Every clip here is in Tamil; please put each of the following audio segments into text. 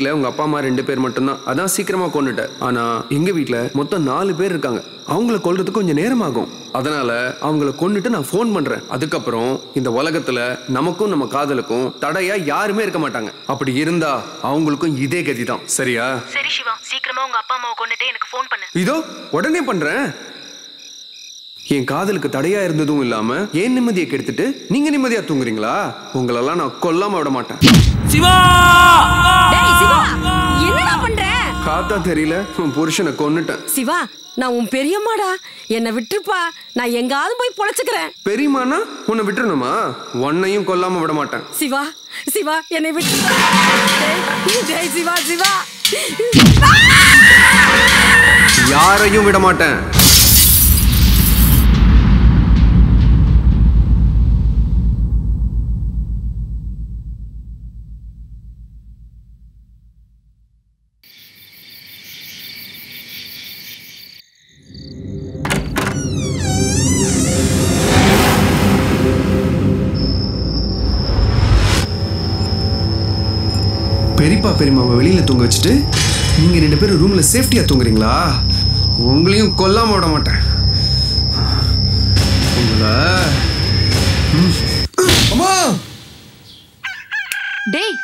உங்க வீட்ல உங்க அப்பா அம்மா ரெண்டு பேர் மட்டும்தான். அதான் சீக்கிரமா கொண்டுட்டேன் ஆனா எங்க வீட்ல மொத்தம் நாலு பேர் இருக்காங்க. அவங்கள கொல்றதுக்கு கொஞ்சம் நேரம் ஆகும் அதனால அவங்கள கொன்னுட்டு நான் ஃபோன் பண்றேன். அதுக்கப்புறம் இந்த உலகத்துல நமக்கும் நம்ம காதலுக்கும் தடையா யாருமே இருக்க மாட்டாங்க. அப்படி இருந்தா அவங்களுக்கும் இதே கதி தான் சரியா? சரி சிவா சீக்கிரமா உங்க அப்பா அம்மாவை கொன்னுட்டு எனக்கு ஃபோன் பண்ணு. இதோ உடனே பண்றேன். என் காதலுக்கு தடையா இருந்ததும் இல்லாம ஏன் நிம்மதியை கெடுத்துட்டு நீங்க நிம்மதியா தூங்குறீங்களா? உங்களெல்லாம் நான் கொல்லாம விட மாட்டேன். சிவா! காத்தா தெரியல. உன் புருஷனை கொன்னுட்டேன். சிவா நான் உன் பெரியம்மாடா. என்னை விட்டுருப்பா. நான் எங்காவது போய் பொழைச்சுக்கிறேன். பெரியமானா உன்னை விட்டுறணுமா? உன்னையும் கொல்லாம விட மாட்டேன். சிவா சிவா என்னை விட்டு டேய் சிவா சிவா. யாரையும் விட மாட்டேன். பெரியப்பா பெரியம்மாவை வெளியில தூங்க வச்சுட்டு நீங்க ரெண்டு பேரும் ரூம்ல சேஃப்டியா தூங்குறீங்களா? உங்களையும் கொல்லாம விட மாட்டேன். உங்களை. அம்மா! டேய்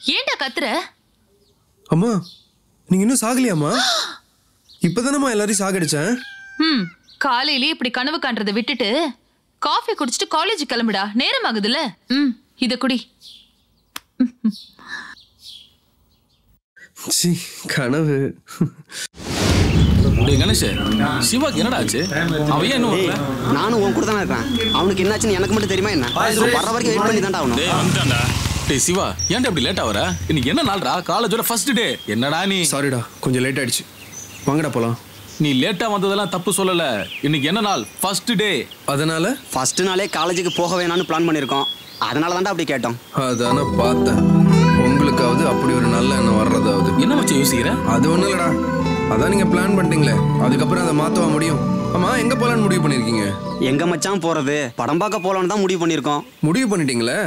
ஏன்டா கத்துற? அம்மா நீங்க இன்னும் சாகலையாம்மா? இப்பதானம்மா எல்லாரையும் சாகடிச்சேன். ம் காலையிலே இப்படி கனவு காண்றதை விட்டுட்டு காஃபி குடிச்சிட்டு காலேஜ் கிளம்புடா. நேரம் ஆகுதுல்ல? ம் இத குடி. சி கனவு. கணேஷ் சிவாக்கு என்னடா ஆச்சு? அவன் ஏன் இன்னும் நானும் உன் கூட தானே இருக்கேன். அவனுக்கு என்னாச்சுன்னு எனக்கு மட்டும் தெரியுமா என்ன? வர்ற வரைக்கும் வெயிட் பண்ணி தான்டா டேய் சிவா ஏன்டா இப்படி லேட்டா வர? இன்னைக்கு என்ன நாள்டா? காலேஜோட ஃபர்ஸ்ட் டே என்னடா நீ? சாரிடா கொஞ்சம் லேட் ஆயிடுச்சு. வாங்கடா போலாம். நீ லேட்டா வந்ததெல்லாம் தப்பு சொல்லல. இன்னைக்கு என்ன நாள்? ஃபர்ஸ்ட் டே அதனால? ஃபர்ஸ்ட் நாளே காலேஜுக்கு போக வேணாம்னு பிளான் பண்ணியிருக்கோம் அதனால தான்டா அப்படி கேட்டோம். அதான பார்த்தேன். உங்களுக்காவது அப்படி ஒரு நல்ல எண்ணம் வர்றதாவது. என்ன மச்சான் யோசிக்கிற? அது ஒண்ணும் இல்லடா. அதான் நீங்க பிளான் பண்ணிட்டீங்களே. அதுக்கப்புறம் அதை மாத்தவா முடியும்? ஆமா எங்க போலான்னு முடிவு பண்ணிருக்கீங்க? எங்க மச்சான் போறது? படம் பார்க்க போலான்னு தான் முடிவு பண்ணியிருக்கோம் முடிவு பண்ணிட்டீங்களே?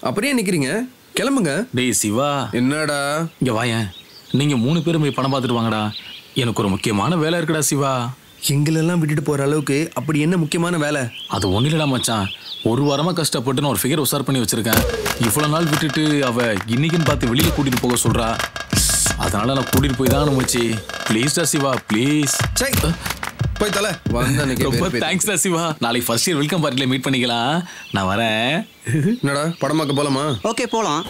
அப்படியே நிக்கிறீங்க? கிளம்புங்க. டேய் சிவா. என்னடா? இங்க வாயேன். நீங்க மூணு பேரும் போய் படம் பார்த்துட்டு வாங்கடா. எனக்கு ஒரு முக்கியமான வேலை இருக்குடா சிவா. எங்களெல்லாம் விட்டுட்டு போற அளவுக்கு அப்படி என்ன முக்கியமான வேலை? அது ஒன்றும் இல்லடா மச்சான். ஒரு வாரமா கஷ்டப்பட்டு நான் ஒரு ஃபிகர் உசார் பண்ணி வச்சிருக்கேன். இவ்வளவு நாள் விட்டுட்டு அவ இன்னைக்குன்னு பார்த்து வெளியே கூட்டிட்டு போக சொல்றா. அதனால நான் கூட்டிட்டு போய் தான் மச்சி ப்ளீஸ்டா சிவா ப்ளீஸ் சை போய் தலை. வந்த ரொம்ப. தேங்க்ஸ்டா சிவா. நாளைக்கு ஃபர்ஸ்ட் இயர் வெல்கம் பார்ட்டில மீட் பண்ணிக்கலாம். நான் வரேன். என்னடா படம் பார்க்க போலாமா? ஓகே போலாம்.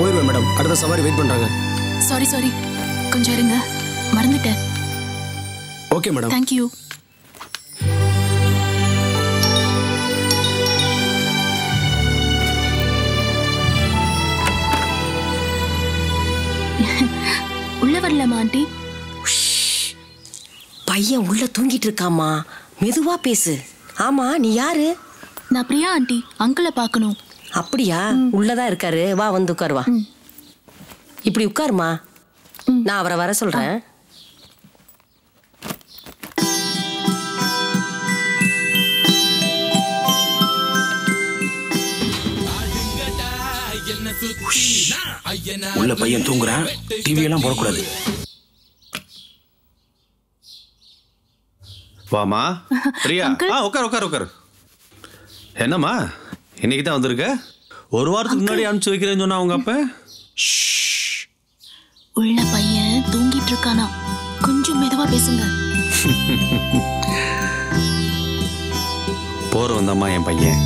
போயிடுவேன் மேடம். அடுத்த சவாரி வெயிட் பண்றாங்க. சாரி சாரி கொஞ்சம் இருங்க. மறந்துட்டேன். ஓகே மேடம் தேங்க்யூ உள்ள வரலாமா ஆண்டி? பையன் உள்ள தூங்கிட்டு இருக்காமா மெதுவா பேசு. ஆமா நீ யாரு? நான் பிரியா ஆண்டி. அங்கிளை பார்க்கணும். அப்படியா? உள்ளதான் இருக்காரு. வா வந்து உட்காரு வா. இப்படி உட்காருமா? நான் அவரை வர சொல்றேன். உள்ள பையன் தூங்குறான். டிவி எல்லாம் போடக்கூடாது. வாமா. பிரியா. ஆ உட்கார் உட்கார் உட்கார். என்னம்மா? இன்னைக்கு தான் வந்திருக்க? ஒரு வாரத்துக்கு முன்னாடி அனுப்பிச்சு வைக்கிறேன்னு சொன்னா அவங்க அப்ப? உள்ள பையன் தூங்கிட்டு இருக்கானா? கொஞ்சம் மெதுவா பேசுங்க. போற வந்தம்மா என் பையன்.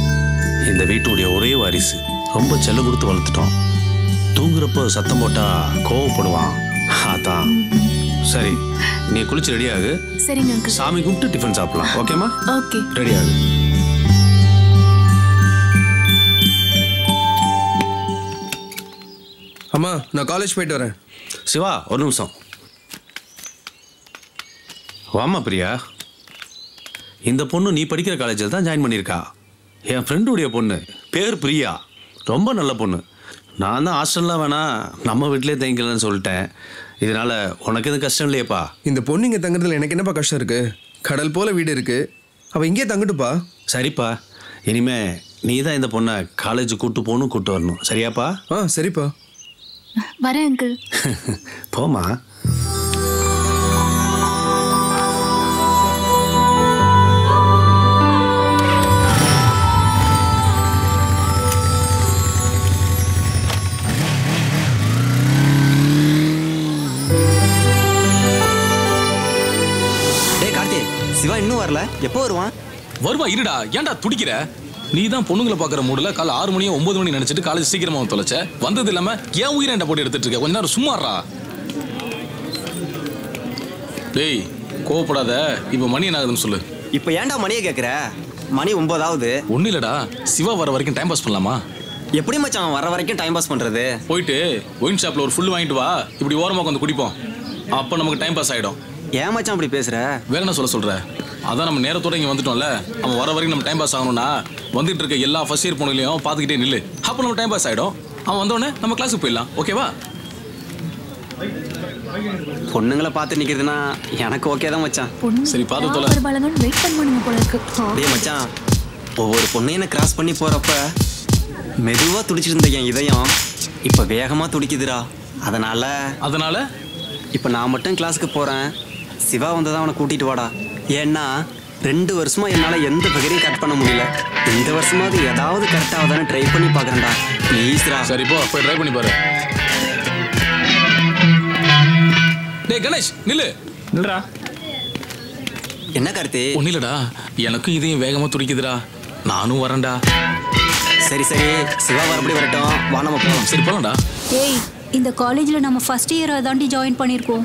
இந்த வீட்டுடைய ஒரே வாரிசு. ரொம்ப செல்ல கொடுத்து வளர்த்துட்டோம். தூங்குறப்போ சத்தம் போட்டா கோவப்படுவான். அதான். சரி நீ குளிச்சு ரெடி ஆகு. சாமி கும்பிட்டு டிஃபன் சாப்பிடலாம். ஓகேம்மா ஓகே ரெடி ஆகு. நான் காலேஜ் போயிட்டு வரேன். சிவா ஒரு நிமிஷம். வாமா பிரியா. இந்த பொண்ணு நீ படிக்கிற காலேஜில் தான் ஜாயின் பண்ணியிருக்கா. என் ஃப்ரெண்டுடைய பொண்ணு. பேர் பிரியா. ரொம்ப நல்ல பொண்ணு. நான் தான் ஹாஸ்டல்லாம் வேணாம் நம்ம வீட்டிலே தங்கிக்கலன்னு சொல்லிட்டேன். இதனால உனக்கு எதுவும் கஷ்டம் இல்லையேப்பா? இந்த பொண்ணு இங்கே தங்குறதுல எனக்கு என்னப்பா கஷ்டம் இருக்கு? கடல் போல வீடு இருக்கு. அவ இங்கே தங்கட்டுப்பா. சரிப்பா. இனிமே நீ தான் இந்த பொண்ணை காலேஜ் கூட்டு போகணும் கூட்டு வரணும். சரியாப்பா? ஆ சரிப்பா. வரேன் அங்கிள் போமா சிவா இன்னும் வரல. எப்போ வருவான்? வருவா இருடா. ஏன்டா துடிக்கிற? நீ தான் பொண்ணுங்களை பார்க்குற மூடல காலை ஆறு மணியோ ஒன்பது மணி நினைச்சிட்டு காலேஜ் சீக்கிரமா வந்து தொலைச்ச? வந்தது இல்லாம ஏன் உயிரை என்கிட்ட போட்டு எடுத்துட்டு இருக்க. கொஞ்ச நேரம் சும்மாறா டேய் கோவப்படாத. இப்போ மணி என்ன ஆகுதுன்னு சொல்லு. இப்போ ஏன்டா மணியை கேட்குற மணி ஒன்பதாவது. ஒன்றும் இல்லடா. சிவா வர வரைக்கும் டைம் பாஸ் பண்ணலாமா? எப்படி மச்சான் அவன் வர வரைக்கும் டைம் பாஸ் பண்ணுறது போயிட்டு ஒயின் ஷாப்ல ஒரு ஃபுல் வாங்கிட்டு வா. இப்படி ஓரமாக உட்காந்து குடிப்போம். அப்போ நமக்கு டைம் பாஸ் ஆகிடும் ஏன் மச்சான் அப்படி பேசுற? வேற என்ன சொல்ல சொல்ற? அதான் நம்ம நேரத்தோட இங்கே வந்துட்டோம்ல. அவன் வர வரைக்கும் நம்ம டைம் பாஸ் ஆகணும்னா வந்துட்டு இருக்க எல்லா ஃபர்ஸ்ட் இயர் பொண்ணுகளையும் பார்த்துக்கிட்டே நில்லு. அப்போ நம்ம டைம் பாஸ் ஆகிடும் அவன் வந்தோடனே நம்ம கிளாஸுக்கு போயிடலாம். ஓகேவா பொண்ணுங்களை பார்த்து நிற்கிறதுனா எனக்கு ஓகே தான் மச்சான். சரி பார்த்து தொலை. வருவாளங்கன்னு வெயிட் பண்ணுங்க போல இருக்கு. டேய் மச்சான் ஒவ்வொரு பொண்ணையும் என்ன கிராஸ் பண்ணி போகிறப்ப மெதுவாக துடிச்சிட்டு இருந்த என் இதயம் இப்போ வேகமாக துடிக்குதுடா. அதனால அதனால? இப்போ நான் மட்டும் கிளாஸுக்கு போகிறேன் சிவா வந்து தான் அவனை கூட்டிகிட்டு வாடா. ஏன்னா ரெண்டு வருஷமா என்னால் எந்த பகரையும் கட் பண்ண முடியல. இந்த வருஷமாவது ஏதாவது கரெக்ட் ஆகுதானே ட்ரை பண்ணி பார்க்குறேன்டா. ப்ளீஸ்ரா சரி போ போய் ட்ரை பண்ணி பாரு. டேய் கணேஷ் நில்லு. இல்லடா என்ன கார்த்தி? ஒன்றும் இல்லடா. எனக்கும் இதையும் வேகமாக துடிக்குதுடா. நானும் வரேன்டா. சரி சரி. சிவா வரப்படி வரட்டும். வா நம்ம போகலாம் சரி போலாம்டா. ஏய் இந்த காலேஜில் நம்ம ஃபஸ்ட் இயரை தாண்டி ஜாயின் பண்ணியிருக்கோம்.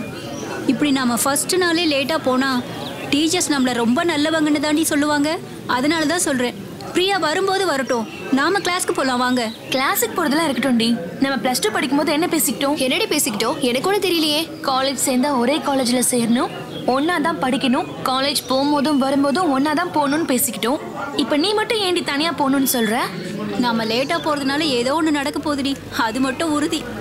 இப்படி நம்ம ஃபர்ஸ்ட் நாளே லேட்டாக போனால் டீச்சர்ஸ் நம்மளை ரொம்ப நல்லவங்கன்னு தாண்டி சொல்லுவாங்க. அதனால தான் சொல்கிறேன் பிரியா வரும்போது வரட்டும். நாம கிளாஸ்க்கு போகலாம் வாங்க. கிளாஸுக்கு போறதெல்லாம் இருக்கட்டும் டி. நம்ம பிளஸ் டூ படிக்கும் போது என்ன பேசிக்கிட்டோம்? என்னடி பேசிக்கிட்டோம்? எனக்கு ஒன்றும் தெரியலையே. காலேஜ் சேர்ந்தா ஒரே காலேஜ்ல சேரணும். ஒன்னா தான் படிக்கணும். காலேஜ் போகும்போதும் வரும்போதும் ஒன்னா தான் போகணும்னு பேசிக்கிட்டோம். இப்போ நீ மட்டும் ஏண்டி தனியா போகணும்னு சொல்ற? நாம லேட்டாக போகிறதுனால ஏதோ ஒன்று நடக்க போகுதுடி. அது மட்டும் உறுதி.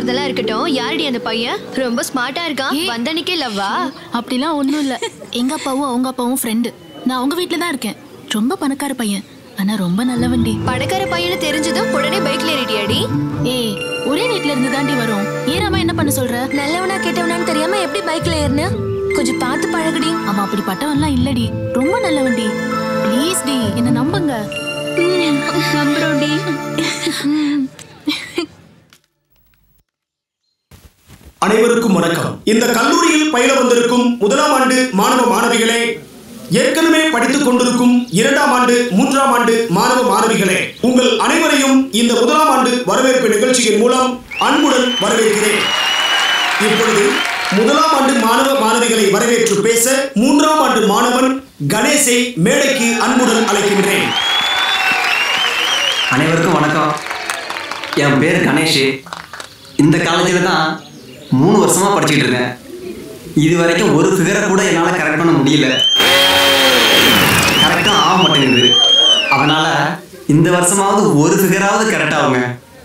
போறதெல்லாம் இருக்கட்டும். யாரடி அந்த பையன்? ரொம்ப ஸ்மார்ட்டா இருக்கான் வந்தனிக்கே லவ்வா அப்படிலாம் ஒன்றும் இல்லை. எங்க அப்பாவும் அவங்க அப்பாவும் ஃப்ரெண்டு நான் அவங்க வீட்டில் தான் இருக்கேன். ரொம்ப பணக்கார பையன். ஆனா ரொம்ப நல்லவன்டி பணக்கார பையனை தெரிஞ்சதும் உடனே பைக்ல ஏறிட்டியாடி? ஏய் ஒரே வீட்ல இருந்து தாண்டி வரும். ஏறாம என்ன பண்ண சொல்ற? நல்லவனா கெட்டவனான்னு தெரியாம எப்படி பைக்ல ஏறின? கொஞ்சம் பார்த்து பழகுடி. அவன் அப்படிப்பட்டவன்லாம் இல்லடி ரொம்ப நல்லவன்டி ப்ளீஸ் டி என்ன நம்புங்க. நம்புறோண்டி அனைவருக்கும் வணக்கம். இந்த கல்லூரியில் பயில வந்திருக்கும் முதலாம் ஆண்டு மாணவ மாணவிகளே ஏற்கனவே படித்துக் கொண்டிருக்கும் இரண்டாம் ஆண்டு மூன்றாம் ஆண்டு மாணவ மாணவிகளே உங்கள் அனைவரையும் இந்த முதலாம் ஆண்டு வரவேற்பு நிகழ்ச்சியின் மூலம் அன்புடன் வரவேற்கிறேன். இப்பொழுது முதலாம் ஆண்டு மாணவ மாணவிகளை வரவேற்று பேச மூன்றாம் ஆண்டு மாணவன் கணேசை மேடைக்கு அன்புடன் அழைக்கின்றேன். அனைவருக்கும் வணக்கம். என் பேர் கணேஷ். இந்த காலேஜில் தான் மூணு வருஷமா படிச்சுட்டு இருக்கேன். இது வரைக்கும் ஒரு ஃபிகரை கூட என்னால் கரெக்ட் பண்ண முடியல. கரெக்டாக ஆக மாட்டேங்குது. அதனால இந்த வருஷமாவது ஒரு ஃபிகராவது கரெக்ட் ஆகுங்க.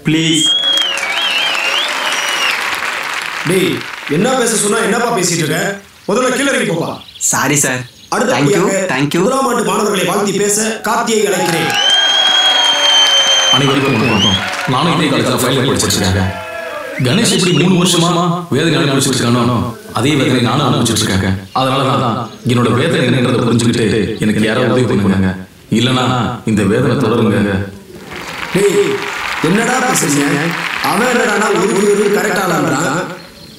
ப்ளீஸ் டேய் என்ன பேச சொன்னா என்னப்பா பேசிட்டு இருக்க? முதல்ல கீழே இறங்கி போப்பா சாரி சார் அடுத்தபடியாக தேங்க்யூ முதலாம் ஆண்டு மாணவர்களை வாழ்த்தி பேச கார்த்தியை அழைக்கிறேன். அனைவருக்கும் வணக்கம். நானும் இதே காலேஜில் ஃபைனல் படிச்சிருக்கேன் கணேஷ் இப்படி மூணு வருஷமா வேதனை அனுபவிச்சுட்டு இருக்கானோ அதே வேதனை நானும் அனுபவிச்சுட்டு இருக்கேன். அதனால தான் என்னோட வேதனை என்னன்றதை புரிஞ்சுக்கிட்டு எனக்கு யாராவது உதவி பண்ணுங்க. இல்லைன்னா இந்த வேதனை தொடருங்க. என்னடா பேசுறீங்க? அவன் என்னடானா ஒரு ஒரு கரெக்டாலாம்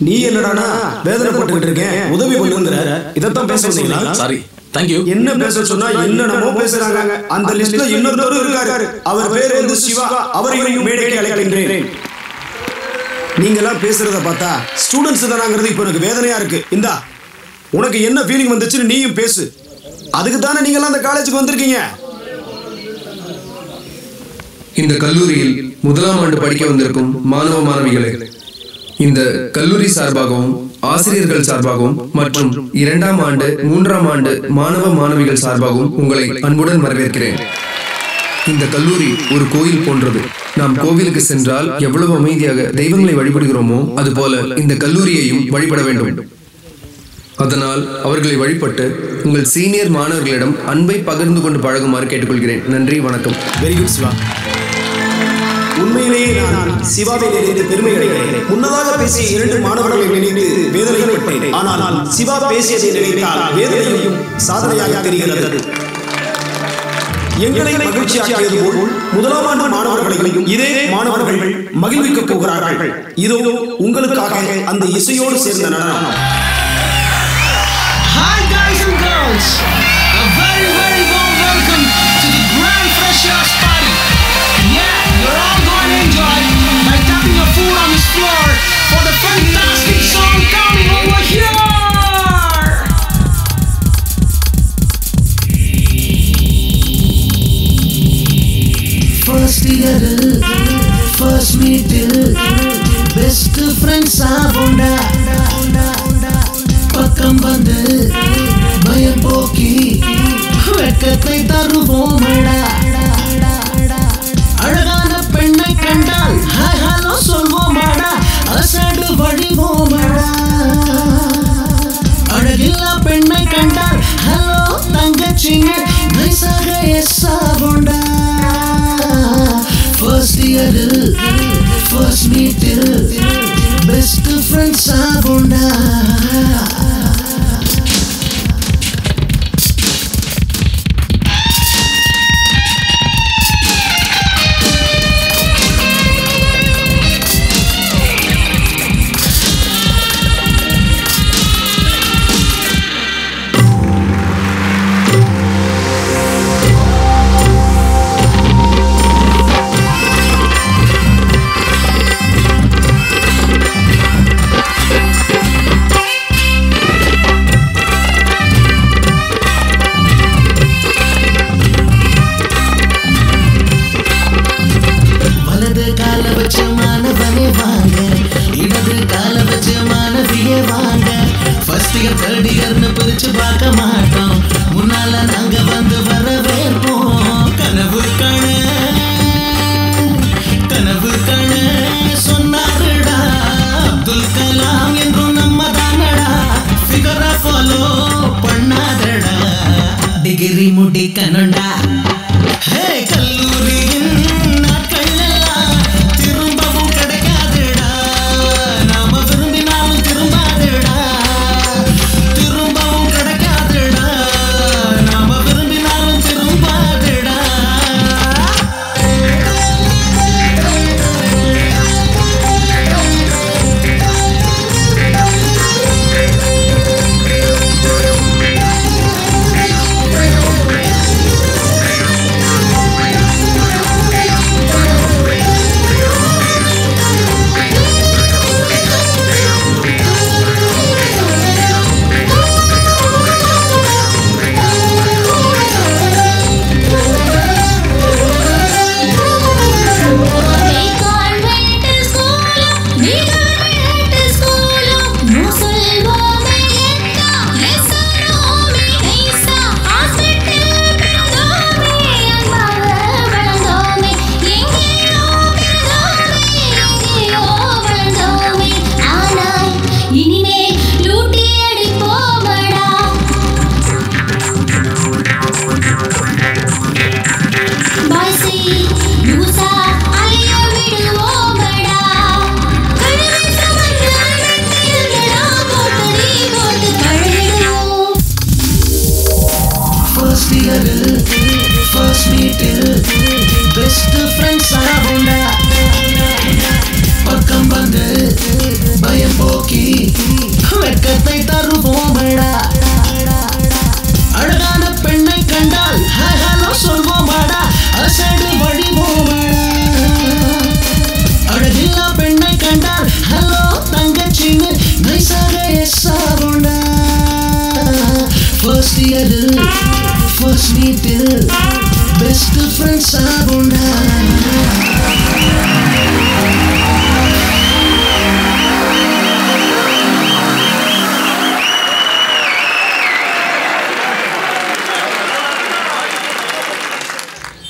நீ என்னடானா வேதனைப்பட்டுக்கிட்டு இருக்கேன். உதவி பண்ணுங்கிற. இதைத்தான் பேச வந்தீங்களா சாரி தேங்க்யூ என்ன பேச சொன்னா என்னென்னமோ பேசுறாங்க. அந்த லிஸ்ட்ல இன்னொருத்தர் இருக்காரு. அவர் பேர் வந்து சிவா. அவரையும் மேடைக்கு அழைக்கின்றேன். நீங்க எல்லாம் பேசுறத பார்த்தா ஸ்டூடெண்ட்ஸ் தானாங்கிறது இப்போ எனக்கு வேதனையா இருக்கு. இந்தா உனக்கு என்ன ஃபீலிங் வந்துச்சுன்னு நீயும் பேசு. அதுக்கு தானே நீங்க எல்லாம் அந்த காலேஜுக்கு வந்திருக்கீங்க? இந்த கல்லூரியில் முதலாம் ஆண்டு படிக்க வந்திருக்கும் மாணவ மாணவிகளே இந்த கல்லூரி சார்பாகவும் ஆசிரியர்கள் சார்பாகவும் மற்றும் இரண்டாம் ஆண்டு மூன்றாம் ஆண்டு மாணவ மாணவிகள் சார்பாகவும் உங்களை அன்புடன் வரவேற்கிறேன். இந்த கல்லூரி ஒரு கோயில் போன்றது. நாம் கோவிலுக்கு சென்றால் எவ்வளவு அமைதியாக தெய்வங்களை வழிபடுகிறோமோ அதுபோல இந்த கல்லூரியையும் வழிபட வேண்டும். அதனால் அவர்களை வழிபட்டு உங்கள் சீனியர் மாணவர்களிடம் அன்பை பகிர்ந்து கொண்டு பழகுமாறு கேட்டுக்கொள்கிறேன். நன்றி வணக்கம். Very good Siva. உண்மையிலேயே நான் சிவாவை நினைத்து பெருமை அடைகிறேன். முன்னதாக பேசிய இரண்டு மாணவர்களை நினைத்து வேதனைப்பட்டேன். ஆனால் சிவா பேசியதை நினைத்தால் வேதனையும் சாதனையாக தெரிகிறது. எங்களை மகிழ்ச்சியாக்கியது போல் முதலாம் ஆண்டு மாணவர்களையும் இதே மாணவர்கள் மகிழ்விக்கப் போகிறார்கள் இதோ உங்களுக்காக அந்த இசையோடு சேர்ந்த நடனம் Hi guys and girls, a very very warm welcome to the Grand Freshers Party. Yeah, you're all going to enjoy by tapping your foot on this floor for the fantastic song coming over here. சியரு ஃபர்ஸ்ட் மீட்டில் பெஸ்ட் ஃப்ரெண்ட்ஸ் ஆகும்டா பக்கம் வந்து பயம் போக்கி வெக்கத்தை தரும் கொண்டா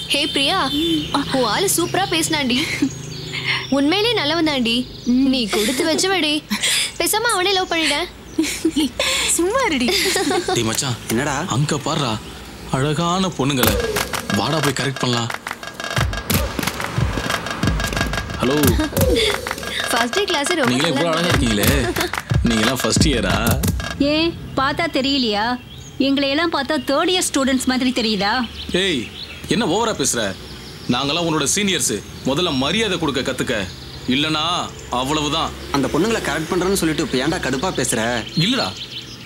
ஹே பிரியா உன் ஆளு சூப்பரா பேசினாண்டி. உண்மையிலே நல்லவன் தாண்டி நீ கொடுத்து வச்சவடி. பேசாம அவனே லவ் பண்ணிட. சும்மா இருடி. டேய் மச்சான் என்னடா? அங்க பாருடா. அழகான பொண்ணுங்களை. வாடா போய் கரெக்ட் பண்ணலாம். ஹலோ ஃபர்ஸ்ட் டே கிளாஸ் ரொம்ப நீங்களே இவ்வளோ நல்லா அழகா இருக்கீங்களே. நீங்களாம் ஃபர்ஸ்ட் இயரா ஏன்? பார்த்தா தெரியலையா? எங்களை எல்லாம் பார்த்தா தேர்ட் இயர் ஸ்டூடெண்ட்ஸ் மாதிரி தெரியுதா? ஏய் என்ன ஓவரா பேசுற? நாங்கெல்லாம் உன்னோட சீனியர்ஸ் முதல்ல மரியாதை கொடுக்க கத்துக்க. இல்லனா அவ்வளவுதான். அந்த பொண்ணுங்களை கரெக்ட் பண்றேன்னு சொல்லிட்டு இப்போ ஏன்டா கடுப்பா பேசுற? இல்லடா.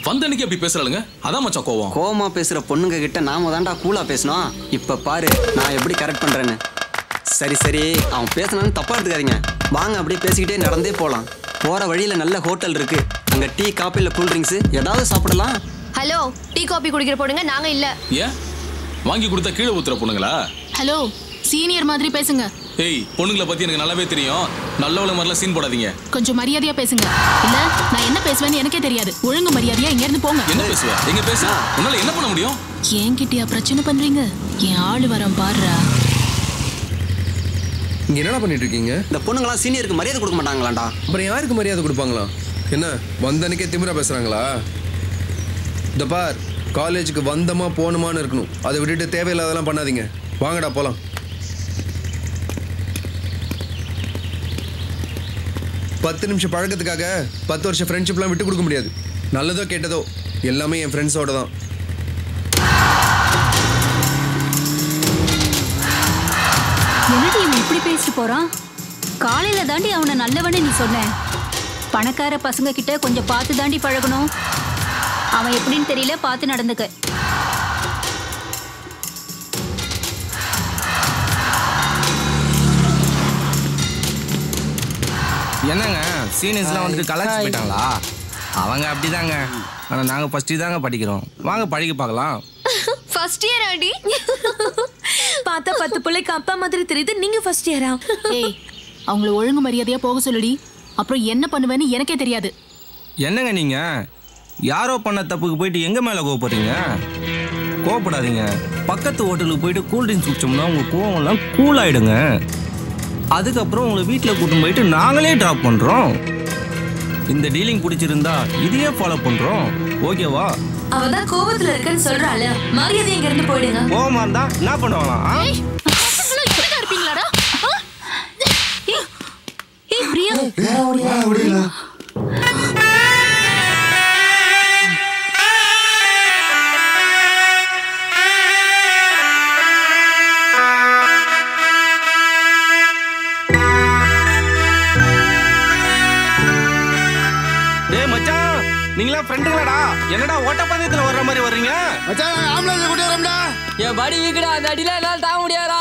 வந்த அன்னைக்கு அப்படி பேசுறாளுங்க? அதான் மச்சான் கோவம். கோவமா பேசுற பொண்ணுங்க கிட்ட நாம தான்டா கூலா பேசணும் இப்ப பாரு நான் எப்படி கரெக்ட் பண்றேன்னு. சரி சரி அவன் பேசினான்னு தப்பா எடுத்துக்காதீங்க. வாங்க அப்படியே பேசிக்கிட்டே நடந்தே போலாம். போற வழியில நல்ல ஹோட்டல் இருக்கு. அங்க டீ காபி இல்ல கூல் ட்ரிங்க்ஸ் ஏதாவது சாப்பிடலாம். ஹலோ டீ காபி குடிக்கிற பொண்ணுங்க நாங்க இல்ல. ஏன்? வாங்கி கொடுத்தா கீழே ஊத்துற பொண்ணுங்களா? ஹலோ சீனியர் மாதிரி பேசுங்க. ஏய் பொண்ணுங்களை பத்தி எனக்கு நல்லாவே தெரியும். நல்லவள மாதிரிலாம் சீன் போடாதீங்க. கொஞ்சம் மரியாதையா பேசுங்க. இல்ல நான் என்ன பேசுவேன்னு எனக்கே தெரியாது. ஒழுங்கு மரியாதையா இங்க இருந்து போங்க. என்ன பேசுவ? எங்க பேச? உன்னால என்ன பண்ண முடியும்? என்கிட்டயா பிரச்சனை பண்றீங்க? என் ஆளு வரம் பாருடா. இங்க என்னடா பண்ணிட்டு இருக்கீங்க? இந்த பொண்ணுங்களாம் சீனியருக்கு மரியாதை கொடுக்க மாட்டாங்களாண்டா? அப்புறம் யாருக்கு மரியாதை கொடுப்பாங்களா? என்ன வந்த அன்னைக்கே திமிரா பேசுறாங்களா? இந்த பார் காலேஜுக்கு வந்தமா போகணுமான்னு இருக்கணும். அதை விட்டுட்டு தேவையில்லாதெல்லாம் பண்ணாதீங்க. வாங்கடா போலாம். பத்து நிமிஷம் பழக்கத்துக்காக பத்து வருஷம் ஃப்ரெண்ட்ஷிப்லாம் விட்டு கொடுக்க முடியாது. நல்லதோ கெட்டதோ எல்லாமே என் ஃப்ரெண்ட்ஸோட தான். என்னடி இவன் இப்படி பேசிட்டு போறான்? காலையில தாண்டி அவனை நல்லவனே நீ சொன்ன. பணக்கார பசங்க கிட்ட கொஞ்சம் பார்த்து தாண்டி பழகணும். அவன் எப்படின்னு தெரியல பார்த்து நடந்துக்க. என்னங்க? சீனியர்ஸ்லாம் வந்துட்டு கலாச்சி போயிட்டாங்களா? அவங்க அப்படிதாங்க. ஆனால் நாங்கள் ஃபஸ்ட்டு தாங்க படிக்கிறோம். வாங்க பழகி பார்க்கலாம். ஃபர்ஸ்ட் இயர் ஆண்டி பார்த்தா பத்து பிள்ளைக்கு அப்பா மாதிரி தெரியுது நீங்க ஃபர்ஸ்ட் இயரா ஏய் அவங்கள ஒழுங்கு மரியாதையா போக சொல்லுடி. அப்புறம் என்ன பண்ணுவேன்னு எனக்கே தெரியாது. என்னங்க நீங்கள் யாரோ பண்ண தப்புக்கு போயிட்டு எங்கள் மேலே கோவப்படுறீங்க கோவப்படாதீங்க. பக்கத்து ஹோட்டலுக்கு போயிட்டு கூல் ட்ரிங்க்ஸ் குடிச்சோம்னா உங்கள் கோவம்லாம் கூல் ஆகிடுங்க அதுக்கப்புறம் உங்களை வீட்டில் கூட்டின்னு போயிட்டு நாங்களே ட்ராப் பண்ணுறோம் இந்த டீலிங் பிடிச்சிருந்தா இதையே ஃபாலோ பண்ணுறோம் ஓகேவா அவதான் கோபத்துல இருக்கன்னு சொல்றாள். மரியாதை இங்க இருந்து போயிடுங்க. கோவமாக இருந்தா என்ன பண்ணுவாங்களாம் ஆ? இருப்பீங்களாடா? ஏய் பிரியா. ஃப்ரெண்டுங்களாடா என்னடா ஓட்டப்பந்தயத்தில் வர்ற மாதிரி வர்றீங்க? மச்சான் ஆம்புலன்ஸ் கூட்டி வரோம்டா என் படி வீக்குடா அந்த அடியில என்னால தாங்க முடியாதா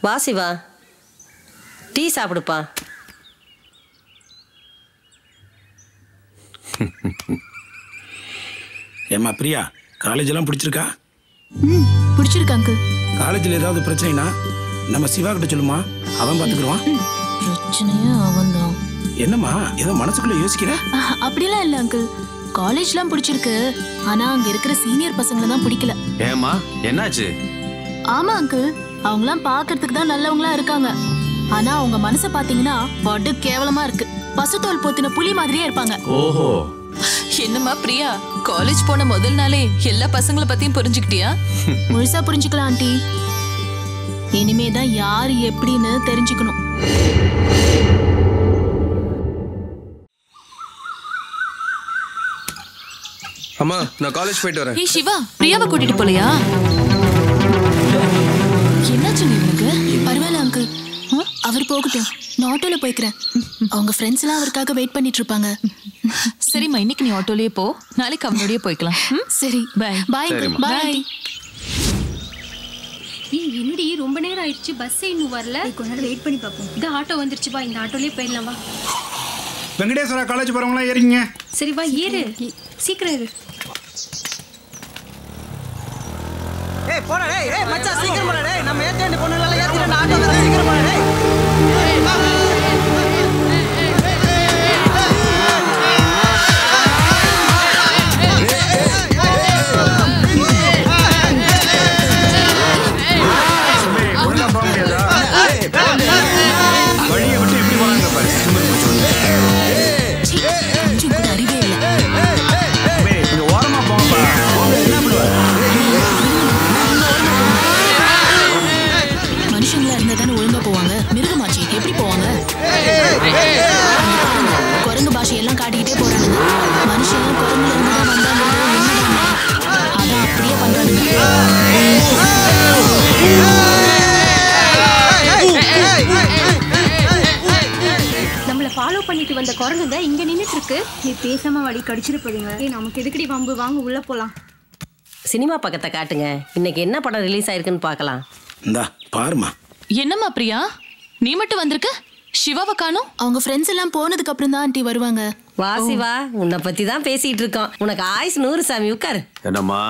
வா சிவா. டீ சாப்பிடுப்பா. ஏம்மா பிரியா காலேஜ் எல்லாம் பிடிச்சிருக்கா? ம் பிடிச்சிருக்கு அங்கிள் காலேஜில் ஏதாவது பிரச்சனைனா? நம்ம சிவா கிட்ட சொல்லுமா? அவன் பார்த்துக்குருவான் பிரச்சனையே அவன் தான் என்னம்மா ஏதோ மனசுக்குள்ள யோசிக்கிற? அப்படிலாம் இல்ல அங்கிள் காலேஜ்லாம் பிடிச்சிருக்கு. ஆனா அங்க இருக்கிற சீனியர் பசங்களை தான் பிடிக்கல. ஏம்மா என்னாச்சு? ஆமா அங்கிள் அவங்கலாம் பார்க்கிறதுக்கு தான் நல்லவங்களா இருக்காங்க. ஆனா அவங்க மனசை பாத்தீங்கன்னா படு கேவலமா இருக்கு. பசுத்தோல் போத்தின புலி மாதிரியே இருப்பாங்க. ஓஹோ. என்னம்மா பிரியா? காலேஜ் போன முதல் நாளே எல்லா பசங்கள பத்தியும் புரிஞ்சுக்கிட்டியா? முழுசா புரிஞ்சுக்கலாம் ஆண்டி இனிமே தான் யாரு எப்படின்னு தெரிஞ்சுக்கணும். அம்மா நான் காலேஜ் போயிட்டு வரேன். ஏய் சிவா பிரியாவை கூட்டிட்டு போலையா? என்னாச்சு இவனுக்கு? பரவாயில்ல அங்கிள் அவர் போகட்டும். நான் ஆட்டோல போய்க்கிறேன். அவங்க ஃப்ரெண்ட்ஸ் எல்லாம் அவருக்காக வெயிட் பண்ணிட்டு இருப்பாங்க. சரிம்மா இன்னைக்கு நீ ஆட்டோலயே போ. நாளைக்கு அவனோடய போய்க்கலாம்? சரி. பாய் பாய். பாய் ஏய் என்னடி ரொம்ப நேரம் ஆயிடுச்சு. பஸ் இன்னும் வரல. கொஞ்ச நேரம் வெயிட் பண்ணி பார்ப்போம். இந்த ஆட்டோ வந்துருச்சு வா இந்த ஆட்டோலயே போயிடலாம் வா. வெங்கடேஸ்வரா காலேஜ் போறவங்களாம் ஏறிங்க சரி வா ஏறு. சீக்கிரம் ஏறு. ஏய் போடா டேய் ஏய் மச்சான் சீக்கிரம் போடா டேய். நம்ம ஏத்த வேண்டிய பொண்ணுல எல்லாம் ஏத்திட்டு ஆட்டோ வந்து சீக்கிரம் போடா டேய். பண்ணிட்டு வந்த குரங்குங்க இங்க நின்னுட்டு இருக்கு நீ பேசாம வழி கடிச்சிட்டு ஏய் நமக்கு எதுக்கடி வம்பு? வாங்க உள்ள போலாம். சினிமா பக்கத்தை காட்டுங்க. இன்னைக்கு என்ன படம் ரிலீஸ் ஆயிருக்குன்னு பார்க்கலாம். இந்தா பாருமா என்னம்மா பிரியா? நீ மட்டும் வந்திருக்க? சிவாவை காணும்? அவங்க ஃப்ரெண்ட்ஸ் எல்லாம் போனதுக்கு அப்புறம் தான் ஆண்டி வருவாங்க. வா சிவா. உன்னை பத்தி தான் பேசிட்டு இருக்கோம். உனக்கு ஆயுஸ் நூறு சாமி. உட்காரு. என்னம்மா?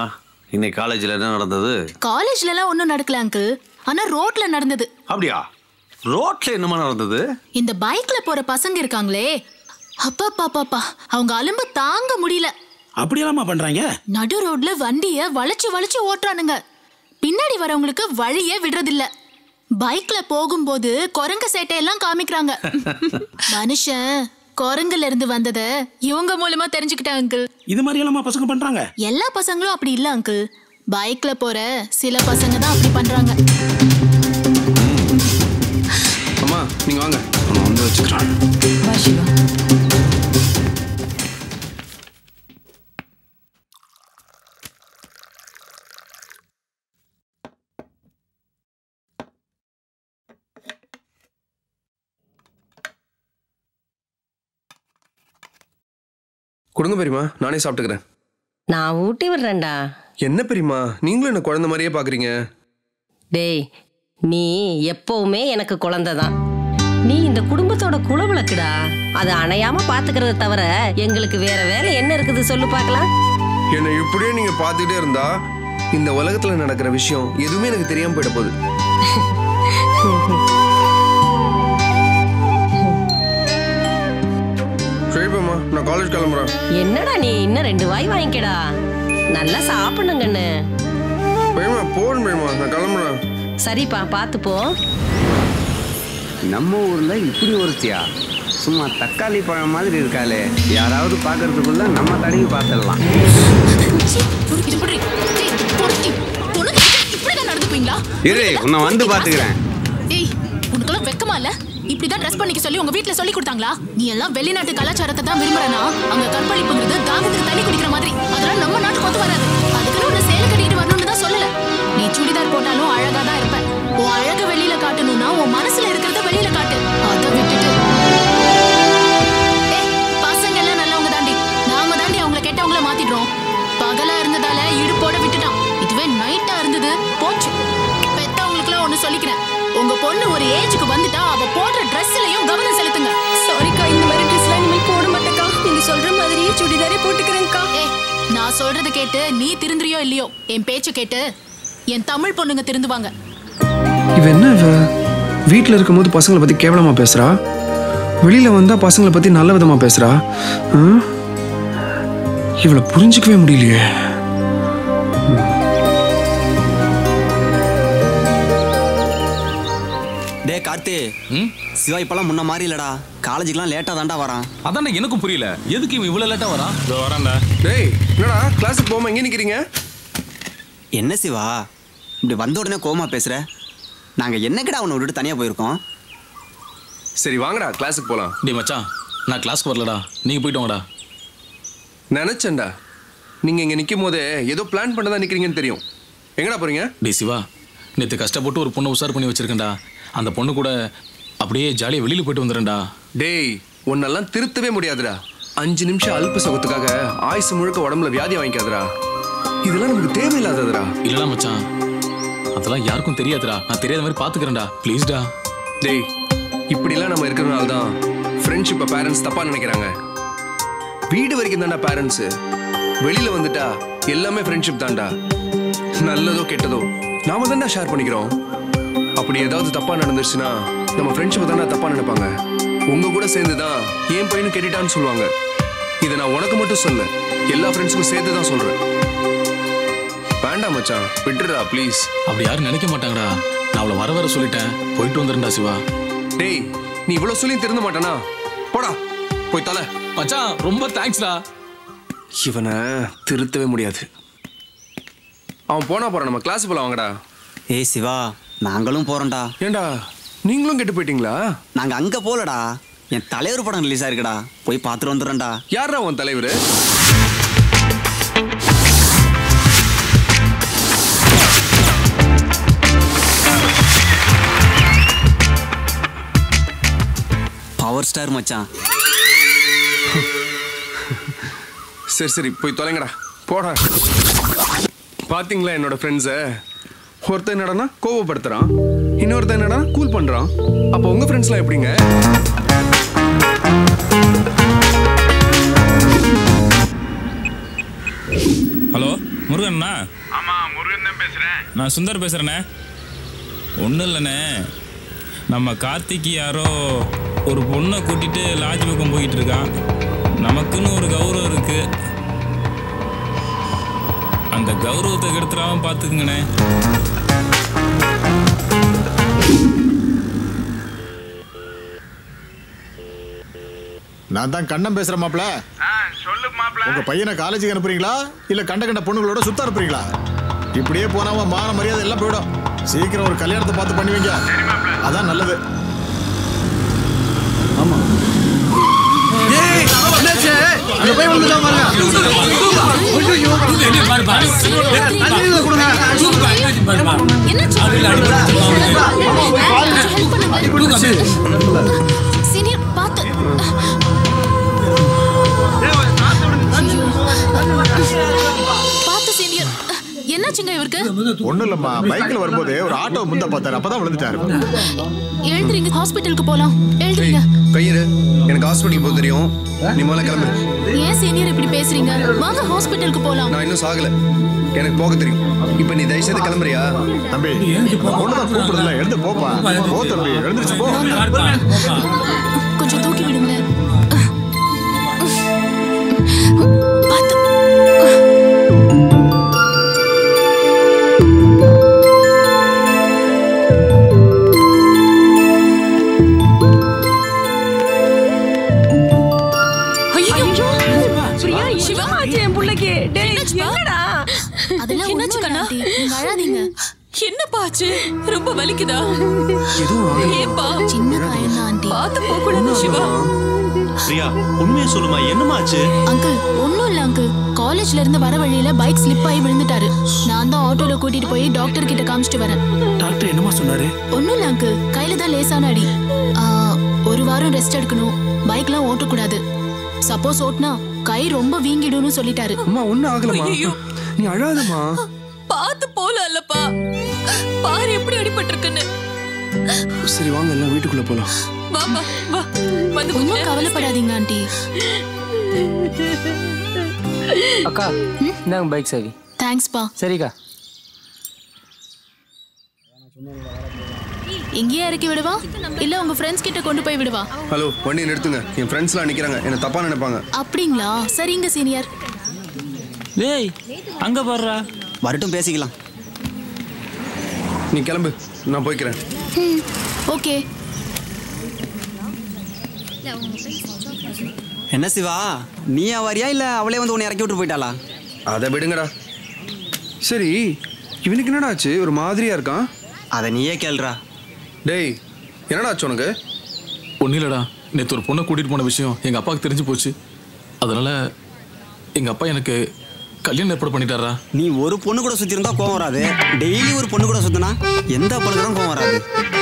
இன்னைக்கு காலேஜில் என்ன நடந்தது? காலேஜ்ல எல்லாம் ஒன்றும் நடக்கல அங்கிள் ஆனா ரோட்ல நடந்தது. அப்படியா? ரோட்ல என்னமா நடந்தது? இந்த பைக்ல போற பசங்க இருக்காங்களே. அப்பா பாப்பாப்பா அவங்க அலும்பு தாங்க முடியல. அப்படியெல்லாமா பண்றாங்க? நடு ரோட்ல வண்டிய வளைச்சு வளைச்சு ஓட்டுறானுங்க. பின்னாடி வரவங்களுக்கு வழியே விடுறதில்ல. பைக்ல போகும்போது குரங்க சேட்டையெல்லாம் காமிக்கிறாங்க. மனுஷன் குரங்குல இருந்து வந்தத இவங்க மூலமா தெரிஞ்சுக்கிட்டேன் அங்கிள் இது மாதிரி எல்லாமா பசங்க பண்றாங்க? எல்லா பசங்களும் அப்படி இல்ல அங்கிள் பைக்ல போற சில பசங்க தான் அப்படி பண்றாங்க. கொடுங்க பெரியமா நானே சாப்பிட்டுக்கிறேன். நான் ஊட்டி விடுறேன்டா. என்ன பெரியமா நீங்களும் என்ன குழந்தை மாதிரியே பாக்குறீங்க? டேய் நீ எப்பவுமே எனக்கு குழந்தை தான். நீ இந்த குடும்பத்தோட குலவிளக்குடா அதை அணையாம பாத்துக்கிறத தவிர எங்களுக்கு வேற வேலை என்ன இருக்குது சொல்லு பார்க்கலாம். என்னை இப்படியே நீங்க பார்த்துட்டே இருந்தா இந்த உலகத்துல நடக்கிற விஷயம் எதுவுமே எனக்கு தெரியாம போயிட போகுது. சரி பெரியமா நான் காலேஜ் கிளம்புறேன். என்னடா நீ இன்னும் ரெண்டு வாய் வாங்கிக்கடா? நல்லா சாப்பிடணுங்கண்ணு பெரியமா போன் பெரியமா நான் கிளம்புறேன். சரிப்பா பார்த்து போ நம்ம ஊர்ல இப்படி ஒருத்தியா? சும்மா தக்காளி பழம் மாதிரி இருக்காளே. யாராவது பார்க்கறதுக்குள்ள நம்ம தடவி பார்த்துடலாம். இரு உன்னை வந்து பார்த்துக்கிறேன். ஏய் உனக்கெல்லாம் வெக்கமா இல்ல? இப்படிதான் ட்ரெஸ் பண்ணிக்க சொல்லி உங்க வீட்ல சொல்லி கொடுத்தாங்களா? நீ எல்லாம் வெளிநாட்டு கலாச்சாரத்தை தான் விரும்புறனா? அங்க கற்பழிப்புங்கிறது தாகத்துக்கு தண்ணி குடிக்கிற மாதிரி. அதெல்லாம் நம்ம நாட்டுக்கு ஒத்து வராது. அதுக்குன்னு உன்னை சேலை கட்டிட்டு வரணும்னு தான் சொல்லல. நீ சுடிதார் போட்டாலும் அழகா தான் இருப்ப. உன் அழக வெளியில காட்டணும்னா உன் மனசுல இருக்கிறத வெளியில காட்டு. அதை விட்டுட்டு. பசங்க எல்லாம் நல்லவங்க தாண்டி. நாம தாண்டி அவங்கள கெட்டவங்கள மாத்திடுறோம். பகலா இருந்ததால இடுப்போட விட்டுட்டான். இதுவே நைட்டா இருந்தது. போச்சு. பெத்தவங்களுக்குலாம் ஒன்னு சொல்லிக்கிறேன். உங்க பொண்ணு ஒரு ஏஜுக்கு வந்துட்டா அவ போடுற ட்ரெஸ்லயும் கவனம் செலுத்துங்க. சாரிக்கா இந்த மாதிரி ட்ரெஸ்லாம் இனிமேல் போட மாட்டேக்கா. நீங்க சொல்ற மாதிரியே சுடிதாரே போட்டுக்கிறேன்க்கா. ஏய் நான் சொல்றத கேட்டு நீ திருந்துறியோ இல்லையோ? என் பேச்சு கேட்டு என் தமிழ் பொண்ணுங்க திருந்துவாங்க. இவ என்ன இவ? வீட்டில் இருக்கும்போது பசங்களை பத்தி கேவலமா பேசுறா? வெளியில வந்தா பசங்களை பத்தி நல்ல விதமா பேசுறா? இவளை புரிஞ்சுக்கவே முடியலையே. சிவா இப்பெல்லாம் முன்ன மாதிரி இல்லடா. காலேஜுக்குலாம் லேட்டாக தான்டா வரான். அதான்டா எனக்கும் புரியல. எதுக்கு இவன் இவ்வளவு லேட்டா வரான்? இதோ வரான்டா. டேய் என்னடா கிளாஸுக்கு போகாம எங்க நிக்கிறீங்க? என்ன சிவா? இப்படி வந்த உடனே கோமா பேசுற? நாங்க என்னக்கடா அவனை விட்டுட்டு தனியா போயிருக்கோம்? சரி வாங்கடா கிளாஸுக்கு போலாம். டேய் மச்சான் நான் கிளாஸ்க்கு வரலடா. நீங்க போயிட்டு வாங்கடா நினைச்சேன்டா. நீங்க இங்க நிக்கும் போதே ஏதோ பிளான் பண்ண தான் நிக்கிறீங்கன்னு தெரியும். எங்கடா போறீங்க? டேய் சிவா நேற்று கஷ்டப்பட்டு ஒரு பொண்ணை உசார் பண்ணி வச்சிருக்கேன்டா. அந்த பொண்ணு கூட அப்படியே ஜாலியாக வெளியில் போயிட்டு வந்துடுறேன்டா. டேய் உன்னெல்லாம் திருத்தவே முடியாதுடா. அஞ்சு நிமிஷம் அல்ப சுகத்துக்காக ஆயுசு முழுக்க உடம்புல வியாதி வாங்கிக்காதடா. இதெல்லாம் நமக்கு தேவையில்லாததுடா. இல்லடா மச்சான். அதெல்லாம் யாருக்கும் தெரியாதுடா. நான் தெரியாத மாதிரி பாத்துக்கிறேன்டா. ப்ளீஸ்டா டேய் இப்படிலாம் நம்ம இருக்கிறனால தான் ஃப்ரெண்ட்ஷிப்பை பேரண்ட்ஸ் தப்பா நினைக்கிறாங்க. வீடு வரைக்கும் தான்டா பேரண்ட்ஸ் வெளியில வந்துட்டா எல்லாமே ஃப்ரெண்ட்ஷிப் தான்டா. நல்லதோ கெட்டதோ நாம தான்டா ஷேர் பண்ணிக்கிறோம். அப்படி ஏதாவது தப்பா நடந்துச்சுன்னா நம்ம ஃப்ரெண்ட்ஷிப்பை தானே தப்பா நினைப்பாங்க. உங்க கூட சேர்ந்து தான் என் பையனும் கெட்டிட்டான்னு சொல்லுவாங்க. இதை நான் உனக்கு மட்டும் சொல்ல எல்லா ஃப்ரெண்ட்ஸுக்கும் சேர்த்து தான் சொல்றேன். வேண்டாம் மச்சான் விட்டுடுடா ப்ளீஸ் அப்படி யாரும் நினைக்க மாட்டாங்கடா. நான் அவளை வர வர சொல்லிட்டேன். போயிட்டு வந்துடும்டா சிவா. டேய் நீ இவ்வளவு சொல்லி திருந்த மாட்டானா? போடா போய் தலை. மச்சான் ரொம்ப தேங்க்ஸ்டா இவனை திருத்தவே முடியாது. அவன் போனா போறான் நம்ம கிளாஸ் போல வாங்கடா. ஏய் சிவா. நாங்களும் போறோம்டா. ஏண்டா நீங்களும் கெட்டு போயிட்டீங்களா? நாங்க அங்க போலடா. என் தலைவர் படம் ரிலீஸ் ஆயிருக்குடா. போய் பார்த்துட்டு வந்துடுறேன்டா. யாரா உன் தலைவர்? பவர் ஸ்டார் மச்சான். சரி சரி போய் தொலைங்கடா. போடா. பாத்தீங்களா என்னோட ஃப்ரெண்ட்ஸை ஒருத்தன் என்னடானா கோவப்படுத்துறான் இன்னொருத்தன் என்னடா கூல் பண்றான். அப்போ உங்க ஃப்ரெண்ட்ஸ்லாம் எப்படிங்க? ஹலோ முருகண்ணா ஆமா முருகன் தான் பேசுறேன். நான் சுந்தர் பேசுகிறேண்ணே ஒன்றும் இல்லைண்ணே. நம்ம கார்த்திக் யாரோ ஒரு பொண்ணை கூட்டிட்டு லாட்ஜ் பக்கம் போயிட்டு இருக்கான். நமக்குன்னு ஒரு கௌரவம் இருக்கு. அந்த கௌரவத்தை கெடுத்துடாம பார்த்துக்குங்கண்ணே நான் தான் கண்ணன் பேசுறேன் மாப்ள சொல்லு மாப்ள உங்க பையனை காலேஜுக்கு அனுப்புறீங்களா இல்ல கண்ட கண்ட பொண்ணுங்களோட சுத்த அனுப்புறீங்களா இப்படியே போனா அவன் மான மரியாதை எல்லாம் போயிடும் சீக்கிரம் ஒரு கல்யாணத்தை பார்த்து பண்ணுவீங்க அதான் நல்லது என்னாச்சு அந்த பையன் வந்துட்டான் சீனியர் பார்த்து என்னாச்சுங்க இவருக்கு? ஒண்ணும் இல்லம்மா பைக்ல வரும்போது ஒரு ஆட்டோ முந்த பார்த்தாரு அப்பதான் விழுந்துட்டாரு. எழுந்துறீங்க ஹாஸ்பிட்டலுக்கு போலாம். எழுதுறீங்க கையிரு. எனக்கு ஹாஸ்பிட்டல் போக தெரியும். நீ முதல்ல கிளம்பு. ஏன் சீனியர் இப்படி பேசுறீங்க? வாங்க ஹாஸ்பிட்டலுக்கு போலாம். நான் இன்னும் சாகல. எனக்கு போக தெரியும். இப்போ நீ தயவு செய்து கிளம்புறியா? தம்பி ஒண்ணுதான் கூப்பிடுறதுல எழுந்து போப்பா போ. தம்பி எழுந்துருச்சு போ. கொஞ்சம் தூக்கி என்னப்பா ஆச்சு? ரொம்ப வலிக்குதா? ஏப்பா சின்ன காயம் தான் ஆண்டி. பார்த்து போக கூடாது சிவா. பிரியா உண்மையை சொல்லுமா என்னமாச்சு அங்கிள் ஒண்ணும் இல்ல அங்கிள். காலேஜ்ல இருந்து வர வழியில பைக் ஸ்லிப் ஆகி விழுந்துட்டாரு. நான் தான் ஆட்டோல கூட்டிட்டு போய் டாக்டர் கிட்ட காமிச்சிட்டு வரேன். டாக்டர் என்னமா சொன்னாரு? ஒண்ணும் இல்ல அங்கிள். கையில தான் லேசான அடி. ஆ, ஒரு வாரம் ரெஸ்ட் எடுக்கணும். பைக்லாம் ஓட்டக்கூடாது. சப்போஸ் ஓட்டினா கை ரொம்ப வீங்கிடும்னு சொல்லிட்டாரு. அம்மா ஒன்றும் ஆகலம்மா. ஐயையோ. நீ அழாதம்மா. பார்த்து போல அல்லப்பா. பாரு எப்படி அடிபட்டிருக்குன்னு. சரி வாங்க எல்லாம் வீட்டுக்குள்ள போலாம். வா வா வந்து ஒன்றும் கவலைப்படாதீங்க ஆண்டி. அக்கா இந்தாங்க பைக் சாவி தேங்க்ஸ்பா சரிக்கா. இங்கேயே இறக்கி விடவா? இல்ல உங்க ஃப்ரெண்ட்ஸ் கிட்ட கொண்டு போய் விடவா? ஹலோ வண்டியை நிறுத்துங்க. என் ஃப்ரெண்ட்ஸ்லாம் நிற்கிறாங்க என்னை தப்பா நினைப்பாங்க. அப்படிங்களா? சரிங்க சீனியர் டேய் அங்க பாடுறா வரட்டும் பேசிக்கலாம். நீ கிளம்பு நான் போய்க்கிறேன். ஓகே. என்ன சிவா நீயா வரியா இல்ல அவளே வந்து உன்னை இறக்கி விட்டு போயிட்டாளா? அதை விடுங்கடா. சரி இவனுக்கு என்னடா ஆச்சு? ஒரு மாதிரியா இருக்கான்? அதை நீயே கேள்றா. டேய் என்னடா ஆச்சு உனக்கு? ஒன்றும் இல்லடா. நேற்று ஒரு பொண்ணை கூட்டிகிட்டு போன விஷயம் எங்கள் அப்பாவுக்கு தெரிஞ்சு போச்சு. அதனால எங்கள் அப்பா எனக்கு கல்யாணம் ஏற்பாடு பண்ணிட்டாரா? நீ ஒரு பொண்ணு கூட சுத்தி இருந்தா கோவம் வராது. டெய்லி ஒரு பொண்ணு கூட சுத்தினா எந்த பொண்ணுக்கு தான் கோவம் வராது.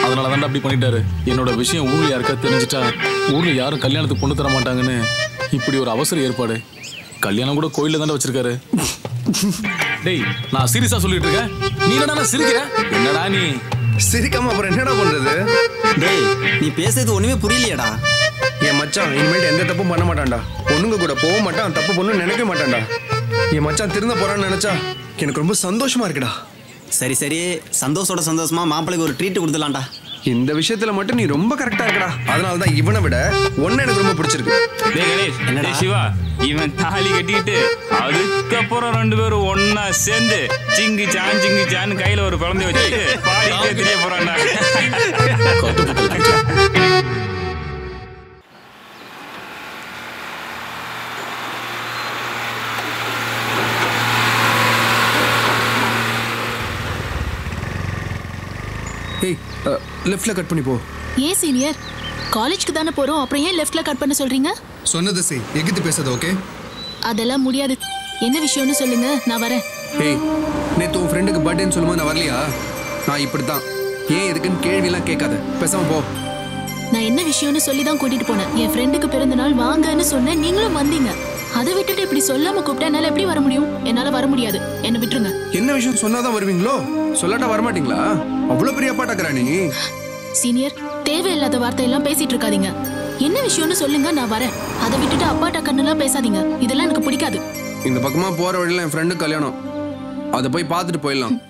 அதனால தான் அப்படி பண்ணிட்டாரு. என்னோட விஷயம் ஊர்ல யாருக்கா தெரிஞ்சிட்டா ஊர்ல யாரும் கல்யாணத்துக்கு பொண்ணு தர மாட்டாங்கன்னு இப்படி ஒரு அவசர ஏற்பாடு. கல்யாணம் கூட கோயில்ல தாண்டா வச்சிருக்காரு. டேய் நான் சீரியஸா சொல்லிட்டு இருக்கேன். நீ என்னடா சிரிக்கிற? என்னடா நீ? சிரிக்காம அப்புறம் என்னடா பண்றது? டேய் நீ பேசுறது ஒண்ணுமே புரியலையேடா. என் மச்சான் இனிமேல் எந்த தப்பும் பண்ண மாட்டான்டா. பொண்ணுங்க கூட போக மாட்டான் தப்பு பொண்ணு நினைக்க மாட்டான்டா. என் மச்சான் திருந்த போறான்னு நினைச்சா எனக்கு ரொம்ப சந்தோஷமா இருக்குடா. சரி சரி. சந்தோஷோட சந்தோஷமா மாப்பிளைக்கு ஒரு ட்ரீட் கொடுத்துலாம்டா இந்த விஷயத்துல மட்டும் நீ ரொம்ப கரெக்டா இருக்கடா. அதனால தான் இவனை விட ஒன்னு எனக்கு ரொம்ப பிடிச்சிருக்கு. டேய் கணேஷ் டேய் சிவா இவன் தாலி கட்டிக்கிட்டு அதுக்கப்புறம் ரெண்டு பேரும் ஒண்ணா சேர்ந்து சிங்கு சான் சிங்கு சான் கையில ஒரு குழந்தைய வச்சுட்டு பாடிட்டே தெரிய போறான்டா ஏய் லெஃப்ட்ல கட் பண்ணி போ. ஏன் சீனியர் காலேஜ்க்கு தானே போறோம். அப்புறம் ஏன் லெஃப்ட்ல கட் பண்ண சொல்றீங்க? சொன்னது செய். எகித்து பேசாத ஓகே அதெல்லாம் முடியாது. என்ன விஷயம்னு சொல்லுங்க. நான் வரேன். ஏய் நேத்து உன் ஃப்ரெண்டுக்கு பர்த்டேன்னு சொல்லும்போது நான் வரலையா? நான் இப்படித்தான். ஏன் எதுக்குன்னு கேள்வியெல்லாம் கேட்காத. பேசாம போ. நான் என்ன விஷயம்னு சொல்லி தான் கூட்டிட்டு போனேன். என் ஃப்ரெண்டுக்கு பிறந்த நாள் வாங்கன்னு சொன்னேன். நீங்களும் வந்தீங்க. அதை விட்டுட்டு இப்படி சொல்லாம கூப்பிட்டா என்னால எப்படி வர முடியும்? என்னால வர முடியாது. என்ன விட்டுருங்க. என்ன விஷயம் சொன்னாதான் வருவீங்களோ? சொல்லாட்டா வரமாட்டீங்களா? அவ்வளவு பெரிய அப்பாட்டாக்குறா நீ? சீனியர் தேவையில்லாத வார்த்தையெல்லாம் பேசிட்டு இருக்காதீங்க. என்ன விஷயம்னு சொல்லுங்க நான் வரேன். அதை விட்டுட்டு அப்பாட்ட கண்ணுலாம் பேசாதீங்க. இதெல்லாம் எனக்கு பிடிக்காது. இந்த பக்கமா போற வழியில என் ஃப்ரெண்டு கல்யாணம். அதை போய் பார்த்துட்டு போயிடலாம்.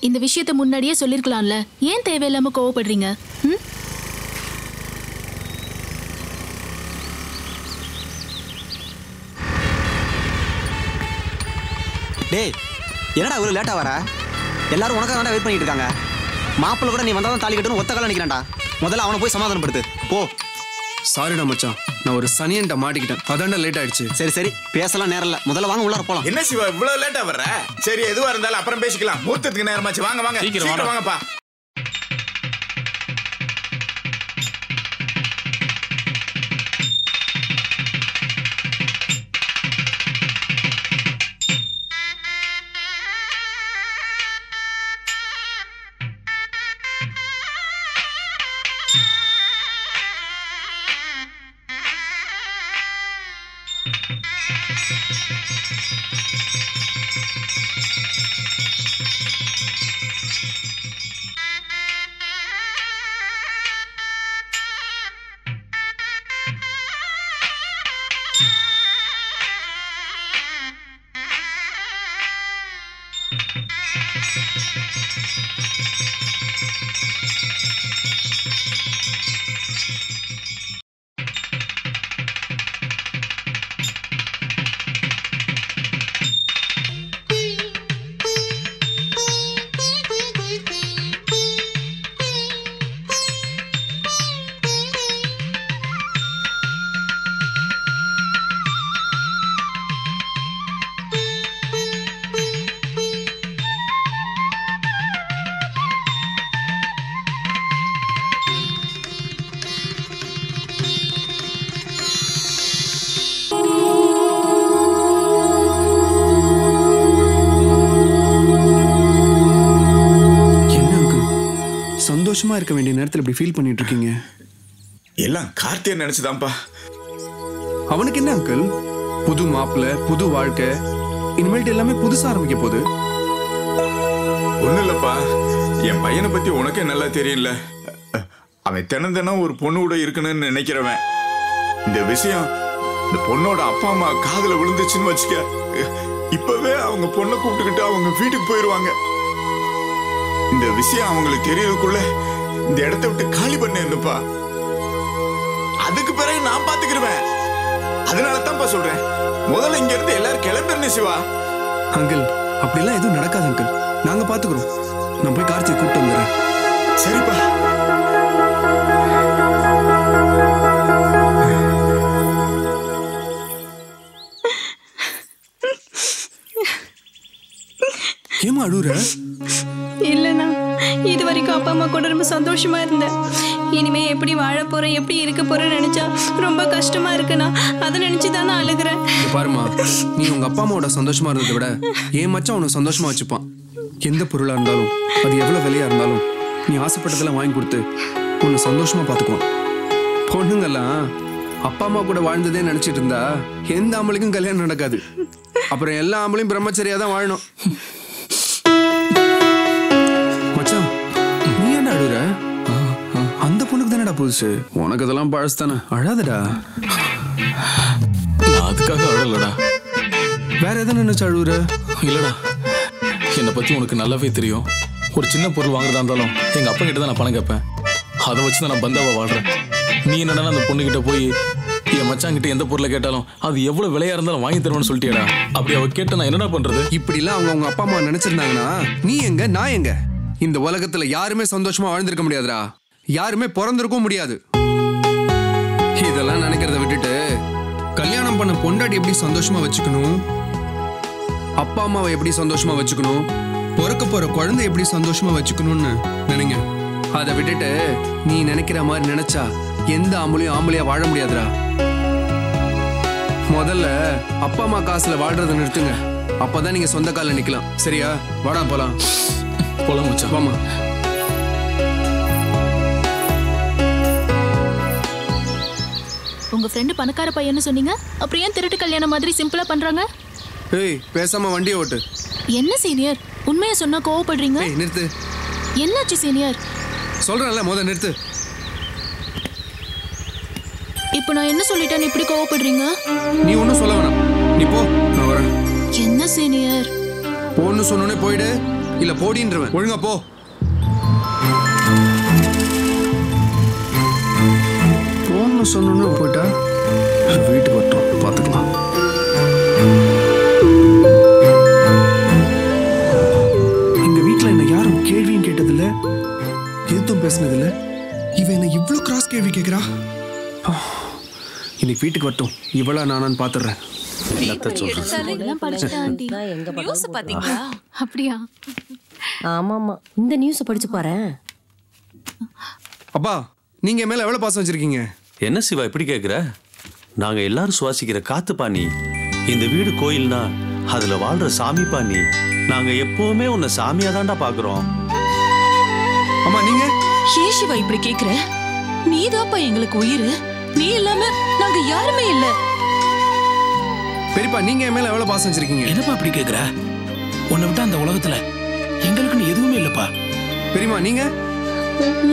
இந்த விஷயத்த முன்னாடியே சொல்லிருக்கலாம்ல. ஏன் தேவையில்லாம கோவப்படுறீங்க? ம்? டேய் என்னடா இவ்வளவு லேட்டா வர? எல்லாரும் உனக்காக தானே வெயிட் பண்ணிட்டு இருக்காங்க. மாப்பிள்ளை கூட நீ வந்தா தான் தாலி கட்டணும் ஒத்த கால நிக்கிறான்டா. முதல்ல அவனை போய் சமாதானப்படுத்து. போ. சாரிடா மச்சான். நான் ஒரு சனியன்ட்ட மாட்டிக்கிட்டேன். அதான்டா லேட் ஆயிடுச்சு. சரி சரி. பேசலாம் நேரம் இல்ல முதல்ல வாங்க உள்ளார போலாம். என்ன சிவா இவ்வளவு லேட்டா வர்ற? சரி எதுவா இருந்தாலும் அப்புறம் பேசிக்கலாம். மூர்த்தத்துக்கு நேரமாச்சு. வாங்க வாங்க. சீக்கிரம். வாங்கப்பா. சந்தோஷமா இருக்க வேண்டிய நேரத்துல இப்படி ஃபீல் பண்ணிட்டு இருக்கீங்க? எல்லாம் கார்த்தியை நினைச்சுதான்ப்பா. அவனுக்கு என்ன அங்கிள் புது மாப்பிள்ளை புது வாழ்க்கை. இனிமேல்ட்டு எல்லாமே புதுசா ஆரம்பிக்க போகுது. ஒண்ணும் இல்லப்பா என் பையனை பத்தி உனக்கே நல்லா தெரியும்ல. அவன் தினம் தினம் ஒரு பொண்ணு கூட இருக்கணும்னு நினைக்கிறவன். இந்த விஷயம் இந்த பொண்ணோட அப்பா அம்மா காதுல விழுந்துச்சுன்னு வச்சுக்க இப்பவே அவங்க பொண்ணை கூப்பிட்டுக்கிட்டு அவங்க வீட்டுக்கு போயிருவாங்க. இந்த விஷயம் அவங்களுக்கு தெரியறதுக்குள்ள இந்த இடத்த விட்டு காலி பண்ணிருந்துப்பா அதுக்கு பிறகு நான் பாத்துக்கிருவேன். அதனால தான்ப்பா சொல்றேன். முதல்ல இங்க இருந்து எல்லாரும் கிளம்பிருந்தேன் சிவா. அங்கிள் அப்படிலாம் எதுவும் நடக்காது அங்கிள். நாங்க பாத்துக்கிறோம். நான் போய் கார்த்தியை கூப்பிட்டு வந்துடுறேன். சரிப்பா. ஏமா அழுகுற வரைக்கும் அப்பா அம்மா கூட ரொம்ப சந்தோஷமா இருந்தேன். இனிமே எப்படி வாழ போறேன் எப்படி இருக்க போறேன்னு நினைச்சா ரொம்ப கஷ்டமா இருக்குண்ணா. அதை நினச்சி தான் நான் அழுகிறேன் பாருமா நீ உங்க அப்பா அம்மாவோட சந்தோஷமா இருந்ததை விட ஏன் மச்சான் உனக்கு சந்தோஷமா வச்சுப்பான். எந்த பொருளா இருந்தாலும் அது எவ்வளவு விலையா இருந்தாலும் நீ ஆசைப்பட்டதெல்லாம் வாங்கி கொடுத்து உன்னை சந்தோஷமா பாத்துக்குவான் பொண்ணுங்கெல்லாம் அப்பா அம்மா கூட வாழ்ந்ததே நினைச்சிட்டு இருந்தா எந்த ஆம்பளைக்கும் கல்யாணம் நடக்காது. அப்புறம் எல்லா ஆம்பளையும் பிரம்மச்சரியா தான் வாழணும். புதுசு உனக்கு இதெல்லாம் பழசு தானே அழாதடா. நான் அதுக்காக அழலடா. வேற எதை நினைச்சு அழுவுற? இல்லடா. என்னை பத்தி உனக்கு நல்லாவே தெரியும். ஒரு சின்ன பொருள் வாங்குறதா இருந்தாலும் எங்க அப்பா கிட்ட தான் நான் பணம் கேட்பேன். அதை வச்சு தான் நான் பந்தாவா வாழ்றேன். நீ என்னடா அந்த பொண்ணுகிட்ட போய் என் மச்சான் கிட்ட எந்த பொருளை கேட்டாலும் அது எவ்வளவு விலையா இருந்தாலும் வாங்கி தருவேன்னு சொல்லிட்டியடா. அப்படி அவ கேட்ட நான் என்னடா பண்றது? இப்படிலாம் அவங்க உங்க அப்பா அம்மா நினைச்சிருந்தாங்கன்னா நீ எங்க நான் எங்க? இந்த உலகத்துல யாருமே சந்தோஷமா வாழ்ந்திருக்க முடியாதுடா. யாருமே பிறந்திருக்கவும் முடியாது. இதெல்லாம் நினைக்கிறத விட்டுட்டு கல்யாணம் பண்ண பொண்டாட்டி எப்படி சந்தோஷமா வச்சுக்கணும்? அப்பா அம்மாவை எப்படி சந்தோஷமா வச்சுக்கணும்? பிறக்க போற குழந்தை எப்படி சந்தோஷமா வச்சுக்கணும்னு நினைங்க. அதை விட்டுட்டு நீ நினைக்கிற மாதிரி நினைச்சா எந்த ஆம்பளையும் ஆம்பளையா வாழ முடியாதுடா. முதல்ல அப்பா அம்மா காசுல வாழ்றதை நிறுத்துங்க. அப்பதான் நீங்க சொந்த கால்ல நிக்கலாம். சரியா? வாடா போலாம். போலாம் மச்சான். வாமா உங்க ஃப்ரெண்டு பணக்கார பையன்னு சொன்னீங்க? அப்புறம் ஏன் திருட்டு கல்யாணம் மாதிரி சிம்பிளா பண்றாங்க? ஏய் பேசாம வண்டியை ஓட்டு. என்ன சீனியர் உண்மையை சொன்னா கோவப்படுறீங்க? ஏய் நிறுத்து. என்னாச்சு சீனியர் சொல்றேன்ல முத நிறுத்து. இப்போ நான் என்ன சொல்லிட்டேன்னு இப்படி கோவப்படுறீங்க? நீ ஒன்றும் சொல்ல வேணாம். நீ போ நான் வரேன். என்ன சீனியர் போன்னு சொன்னோடனே போயிடு. இல்ல போடின்றவன். ஒழுங்கா போ. போன்னு சொன்னோன்னே போயிட்டா வீட்டுக்கு வரட்டும். பார்த்துக்கலாம். எங்க வீட்ல என்ன யாரும் கேள்வியும் கேட்டதில்ல எதுவும் பேசினதில்ல. இவன் என்ன இவ்ளோ கிராஸ் கேள்வி கேட்குறா இன்னைக்கு வீட்டுக்கு வரட்டும். இவளா நானான்னு பார்த்துடுறேன். எல்லாம் படிச்சுட்டேன் ஆண்டி. நியூஸ் பாத்தீங்களா அப்படியா? ஆமா ஆமா இந்த நியூஸை படிச்சு பாரேன். அப்பா நீங்க மேல எவ்வளவு பாசம் வச்சிருக்கீங்க? என்ன சிவா இப்படி கேக்குற? நாங்க எல்லாரும் சுவாசிக்கிற காத்து பாணி இந்த வீடு கோயில்னா அதுல வாழ்ற சாமி பாணி நாங்க எப்பவுமே உன்னை சாமியா தான்டா பாக்குறோம். அம்மா நீங்க? ஏன் சிவா இப்படி கேக்குற? நீதாப்பா எங்களுக்கு உயிர்? நீ இல்லாம நாங்க யாருமே இல்ல. பெரியப்பா நீங்க என் மேல எவ்வளவு பாசம் வச்சிருக்கீங்க? என்னப்பா அப்படி கேக்குற? உன்னை விட்டா அந்த உலகத்துல எங்களுக்குன்னு எதுவுமே இல்லப்பா. பெரியம்மா நீங்க?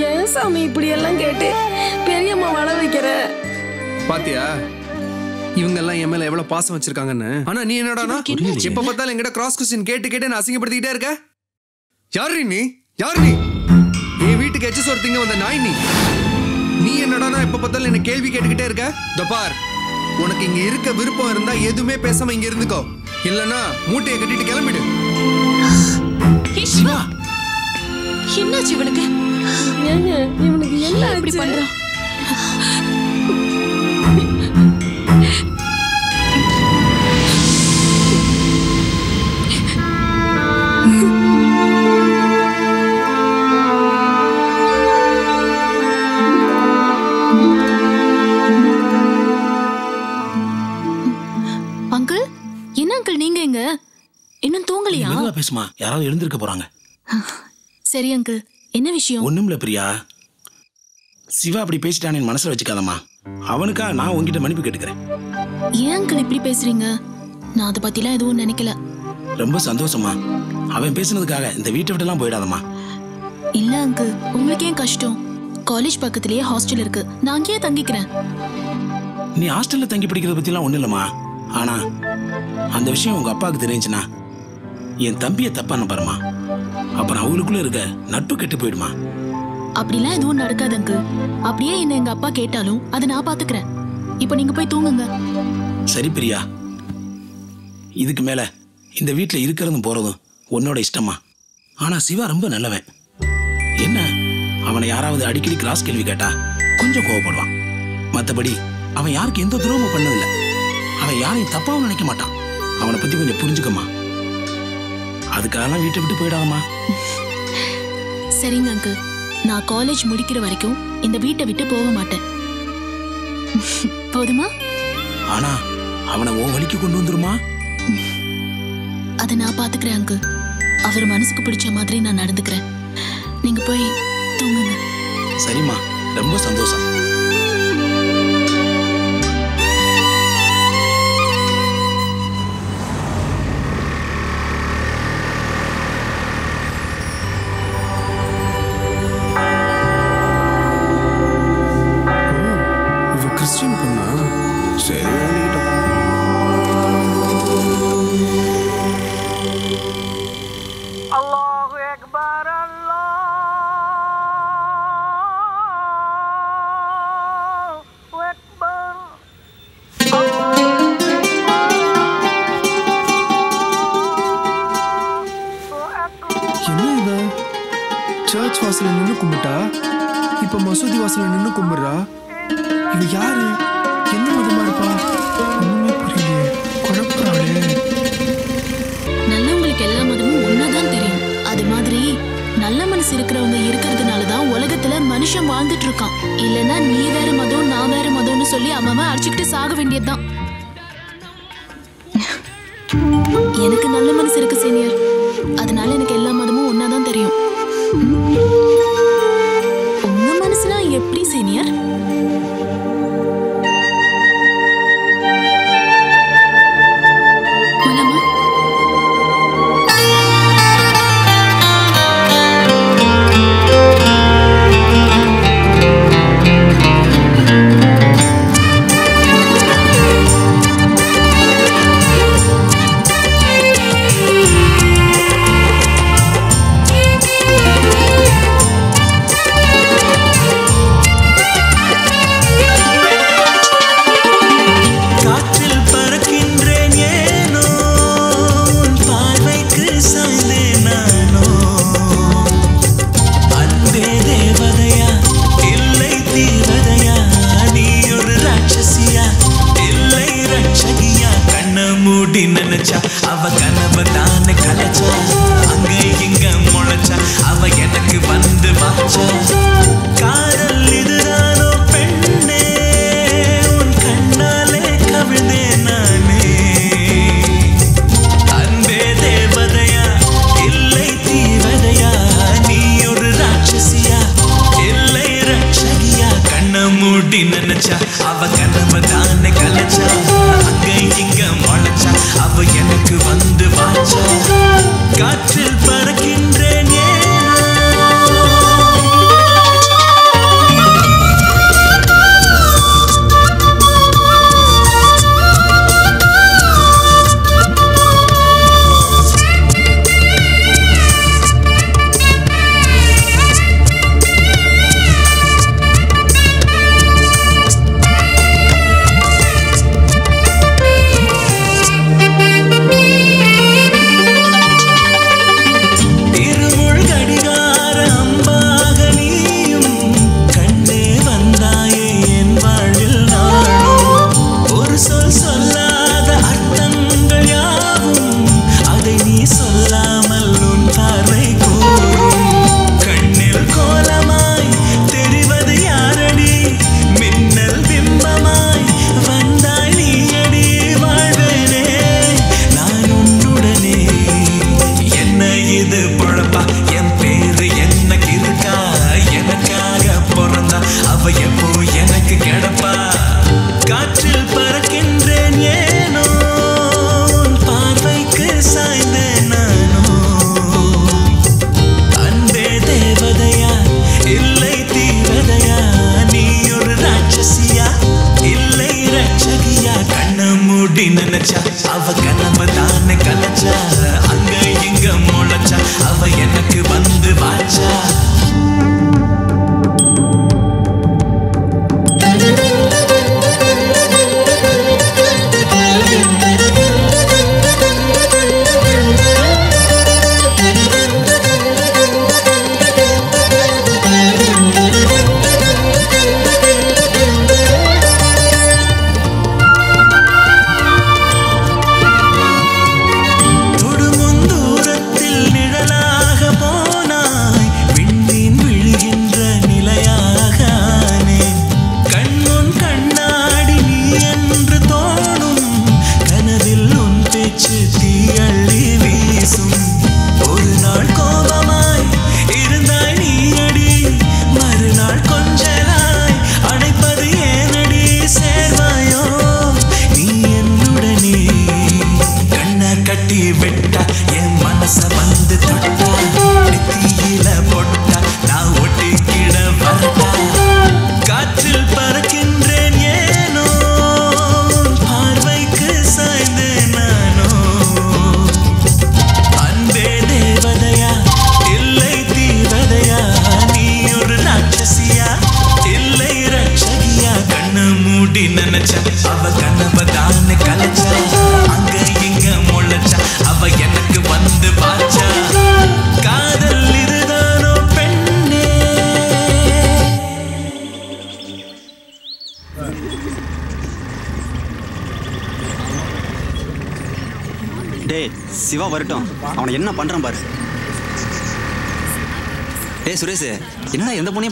ஏன் சாமி இப்படி எல்லாம் கேட்டு? பெரியம்மா வள வைக்கிற. பாத்தியா? இவங்க எல்லாம் என் மேல எவ்வளவு பாசம் வச்சிருக்காங்கன்னு. ஆனா நீ என்னடானா? எப்ப பார்த்தாலும் என்கிட்ட கிராஸ் கொஸ்டின் கேட்டு கேட்டு நான் அசிங்கப்படுத்திக்கிட்டே இருக்க? யாரு நீ? யாரு நீ என் வீட்டுக்கு எச்சு சோறு வந்த நாய் நீ. நீ என்னடானா எப்ப பார்த்தாலும் என்ன கேள்வி கேட்டுக்கிட்டே இருக்க? இதோ பார். உனக்கு இங்க இருக்க விருப்பம் இருந்தா எதுவுமே பேசாம இங்க இருந்துக்கோ. இல்லனா மூட்டையை கட்டிட்டு கிளம்பிடு. என்னாச்சு இவனுக்கு? இவனுக்கு என்ன இப்படி பண்றான்? அங்கிள் என்ன அங்கிள் நீங்க எங்க இன்னும் தூங்கலையா? பேசுமா? யாராவது எழுந்திருக்க போறாங்க. சரி அங்கிள் என்ன விஷயம்? ஒண்ணும் இல்ல பிரியா. சிவா அப்படி பேசிட்டானே மனசுல வச்சுக்காதம்மா. அவனுக்கா நான் உன்கிட்ட மன்னிப்பு கேட்டுக்கிறேன். ஏன் அங்கிள் இப்படி பேசுறீங்க? நான் அதை பத்திலாம் எதுவும் நினைக்கல. ரொம்ப சந்தோஷமா அவன் பேசுனதுக்காக இந்த வீட்டை விட்டுலாம் போயிடாதம்மா. இல்ல அங்கிள் உங்களுக்கு ஏன் கஷ்டம். காலேஜ் பக்கத்துலயே ஹாஸ்டல் இருக்கு. நான் அங்கேயே தங்கிக்கிறேன். நீ ஹாஸ்டல்ல தங்கி படிக்கிறத பத்திலாம் ஒண்ணும் இல்லம்மா ஆனா அந்த விஷயம் உங்க அப்பாவுக்கு தெரிஞ்சுன்னா என் தம்பியை தப்பா நம்புறமா அப்புறம் அவங்களுக்குள்ள இருக்க நட்பு கெட்டு போயிடுமா? அப்படிலாம் எதுவும் நடக்காது அங்கிள் அப்படியே என்ன எங்க அப்பா கேட்டாலும் அதை நான் பாத்துக்கிறேன். இப்போ நீங்க போய் தூங்குங்க. சரி பிரியா. இதுக்கு மேல இந்த வீட்ல இருக்கிறதும் போறதும் உன்னோட இஷ்டமா ஆனா சிவா ரொம்ப நல்லவன். என்ன? அவனை யாராவது அடிக்கடி கிராஸ் கேள்வி கேட்டா கொஞ்சம் கோவப்படுவான். மத்தபடி அவன் யாருக்கு எந்த துரோகமும் பண்ணதில்லை. அவன் யாரையும் தப்பாவும் நினைக்க மாட்டான். அவனை பத்தி கொஞ்சம் புரிஞ்சுக்கமா அதுக்காகலாம் வீட்டை விட்டு போயிடாதம்மா சரிங்க அங்கிள் நான் காலேஜ் முடிக்கிற வரைக்கும் இந்த வீட்டை விட்டு போக மாட்டேன். போதுமா? ஆனா அவனை ஓ வழிக்கு கொண்டு வந்துருமா? அதை நான் பாத்துக்கிறேன் அங்கிள் அவர் மனசுக்கு பிடிச்ச மாதிரி நான் நடந்துக்கிறேன். நீங்க போய் தூங்குங்க. சரிம்மா ரொம்ப சந்தோஷம். இல்லைன்னா நீ வேற மதம் நான் வேற மதம்னு சொல்லி அம்மாவை அடிச்சுக்கிட்டு சாக வேண்டியதுதான்.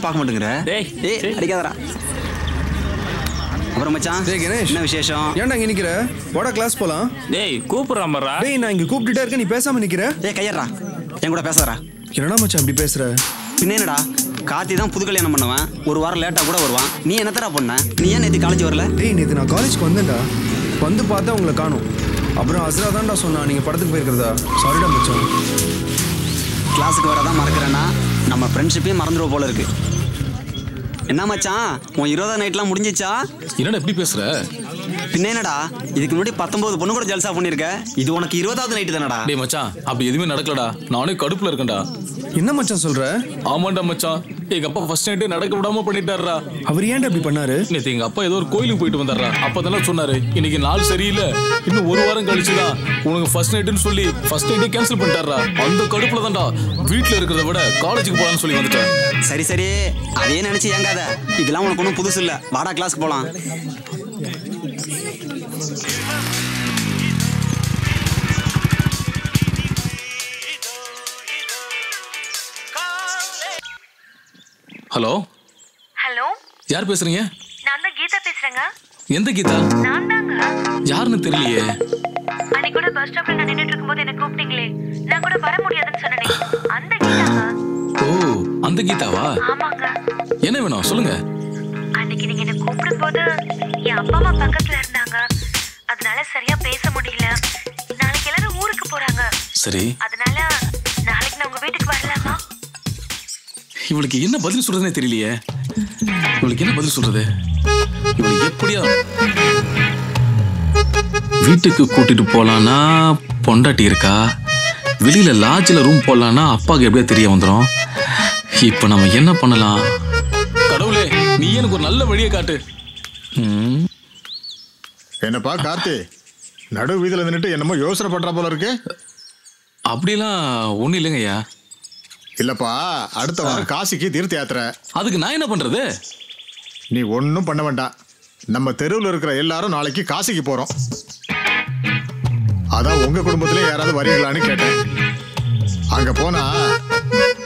பார்க்க மாட்டேங்கிற? டேய் ஏய் அடிக்காதடா. அப்புறம் மச்சான் டேய் கணேஷ். என்ன விசேஷம்? ஏன்டா இங்க நிக்கிற? போடா கிளாஸ் போலாம். டேய் கூப்பிடுறான் பாரா டேய் நான் இங்க கூப்பிட்டுட்டே இருக்கேன் நீ பேசாம நிக்கிற? ஏய் கையறா என் கூட பேசாதடா. என்னடா மச்சான் இப்படி பேசுற? பின்ன என்னடா? கார்த்தி தான் புது கல்யாணம் பண்ணுவேன். ஒரு வாரம் லேட்டாக கூட வருவான். நீ என்னத்தடா பண்ண? நீ ஏன் நேற்று காலேஜ் வரல? டேய் நேத்து நான் காலேஜ்க்கு வந்தேன்டா. வந்து பார்த்தா உங்களை காணும். அப்புறம் அஸ்ரா தான்டா சொன்னா நீங்க படத்துக்கு போயிருக்கிறதா? சாரிடா மச்சான். கிளாஸுக்கு வரதான் மறக்கிறேன்னா நம்ம ஃப்ரெண்ட்ஷிப்பே மறந்துடுவோம் போல இருக்கு. என்ன மச்சான் உன் இருபதாம் நைட்லாம் முடிஞ்சிச்சா? என்னடா எப்படி பேசுற? பின்ன என்னடா இதுக்கு முன்னாடி பத்தொன்பது பொண்ணு கூட ஜல்சா பண்ணிருக்க. இது உனக்கு இருபதாவது நைட்டு தானடா. டேய் மச்சான் அப்படி எதுவுமே நடக்கலடா. நானே கடுப்புல இருக்கேன்டா. என்ன மச்சான் சொல்ற? ஆமாண்டா மச்சான். எங்க அப்பா ஃபர்ஸ்ட் நைட்டே நடக்க விடாம பண்ணிட்டாருடா. அவர் ஏன்டா இப்படி பண்ணாரு? நேத்து எங்க அப்பா ஏதோ ஒரு கோயிலுக்கு போயிட்டு வந்தாரா அப்பதானே சொன்னாரு இன்னைக்கு நாள் சரியில்லை. இன்னும் ஒரு வாரம் கழிச்சுதான் உனக்கு ஃபர்ஸ்ட் நைட்டுன்னு சொல்லி ஃபர்ஸ்ட் நைட்டே கேன்சல் பண்ணிட்டாரா அந்த கடுப்புல தான்டா வீட்ல இருக்கிறத விட காலேஜுக்கு போலாம்னு சொல்லி வந்துட்டேன். சரி சரி. அதே நினைச்சு ஏங்காத. இதெல்லாம் உனக்கு ஒன்றும் புதுசு இல்ல. வாடா கிளாஸ்க்கு போலாம். ஹலோ? ஹலோ? யார் பேசுறீங்க? நான் தான் கீதா பேசுறேங்க. எந்த கீதா? நான் தாங்க. யாருன்னு தெரியலையே. அன்னைக்கு கூட பஸ் ஸ்டாப்ல நான் நின்னுட்டு இருக்கும்போது என்ன கூப்பிட்டீங்களே. நான் கூட வர அந்த கீதாவா? என்ன வேணும்? சொல்லுங்க. அன்னைக்கு நீங்க என்ன கூப்பிடும்போது என் அப்பா அம்மா பக்கத்துல இருந்தாங்க. அதனால சரியா பேச முடியல. நாளைக்கு எல்லாரும் ஊருக்கு போறாங்க. சரி. அதனால நாளைக்கு நான் உங்க வீட்டுக்கு வரலாமா? இவளுக்கு என்ன பதில் சொல்றதுனே தெரியலையே. இவளுக்கு என்ன பதில் சொல்றது? இவளுக்கு எப்படியா வீட்டுக்கு கூட்டிட்டு போலான்னா பொண்டாட்டி இருக்கா? வெளியில லாட்ஜில் ரூம் போடலான்னா அப்பாவுக்கு எப்படியா தெரிய வந்துடும் இப்போ நம்ம என்ன பண்ணலாம்? கடவுளே நீ எனக்கு ஒரு நல்ல வழியை காட்டு. ம், என்னப்பா கார்த்தி? நடு வீதியில் நின்னுட்டு என்னமோ யோசனை பண்றா போல இருக்கு. அப்படிலாம் ஒன்றும் இல்லைங்க ஐயா. இல்லப்பா அடுத்த வாரம் காசிக்கு தீர்த்த யாத்திரை. அதுக்கு நான் என்ன பண்றது? நீ ஒன்றும் பண்ண வேண்டாம். நம்ம தெருவில் இருக்கிற எல்லாரும் நாளைக்கு காசிக்கு போறோம். அதான் உங்க குடும்பத்திலே யாராவது வரீங்களான்னு கேட்டேன். அங்க போனா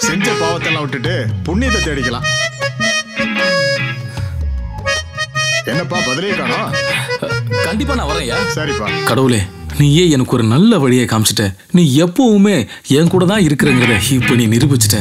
செஞ்ச பாவத்தெல்லாம் விட்டுட்டு புண்ணியத்தை தேடிக்கலாம். என்னப்பா பதிலே காணோம்? கண்டிப்பா நான் வரேன் சரிப்பா. கடவுளே நீயே எனக்கு ஒரு நல்ல வழியை காமிச்சிட்ட. நீ எப்பவுமே என் கூட தான் இருக்கிறங்கிறத இப்போ நீ நிரூபிச்சிட்ட.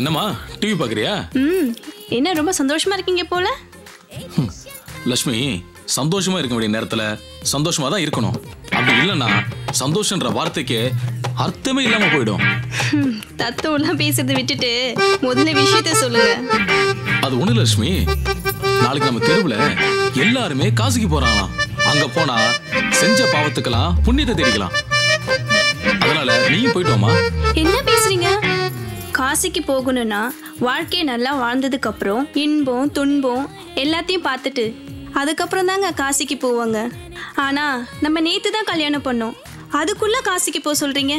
என்னம்மா? டிவி பார்க்குறியா? ம் என்ன ரொம்ப சந்தோஷமா இருக்கீங்க போல? லக்ஷ்மி சந்தோஷமா இருக்க வேண்டிய நேரத்துல சந்தோஷமா தான் இருக்கணும். அப்படி இல்லைன்னா சந்தோஷன்ற வார்த்தைக்கு அர்த்தமே இல்லாம போயிடும். தத்துவம்லாம் பேசுறதை விட்டுட்டு முதல்ல விஷயத்த சொல்லுங்க. அது ஒண்ணு லட்சுமி. நாளைக்கு நம்ம தெருவுல எல்லாருமே காசிக்கு போறாங்களாம். அங்க போனா செஞ்ச பாவத்துக்கெல்லாம் புண்ணியத்தை தேடிக்கலாம். அதனால நீயும் போயிட்டு வாமா என்ன பேசுறீங்க? காசிக்கு போகணும்னா வாழ்க்கையை நல்லா வாழ்ந்ததுக்கு அப்புறம் இன்பம் துன்பம் எல்லாத்தையும் பார்த்துட்டு அதுக்கப்புறம் தாங்க காசிக்கு போவாங்க. ஆனா நம்ம நேத்து தான் கல்யாணம் பண்ணோம். அதுக்குள்ள காசிக்கு போக சொல்றீங்க?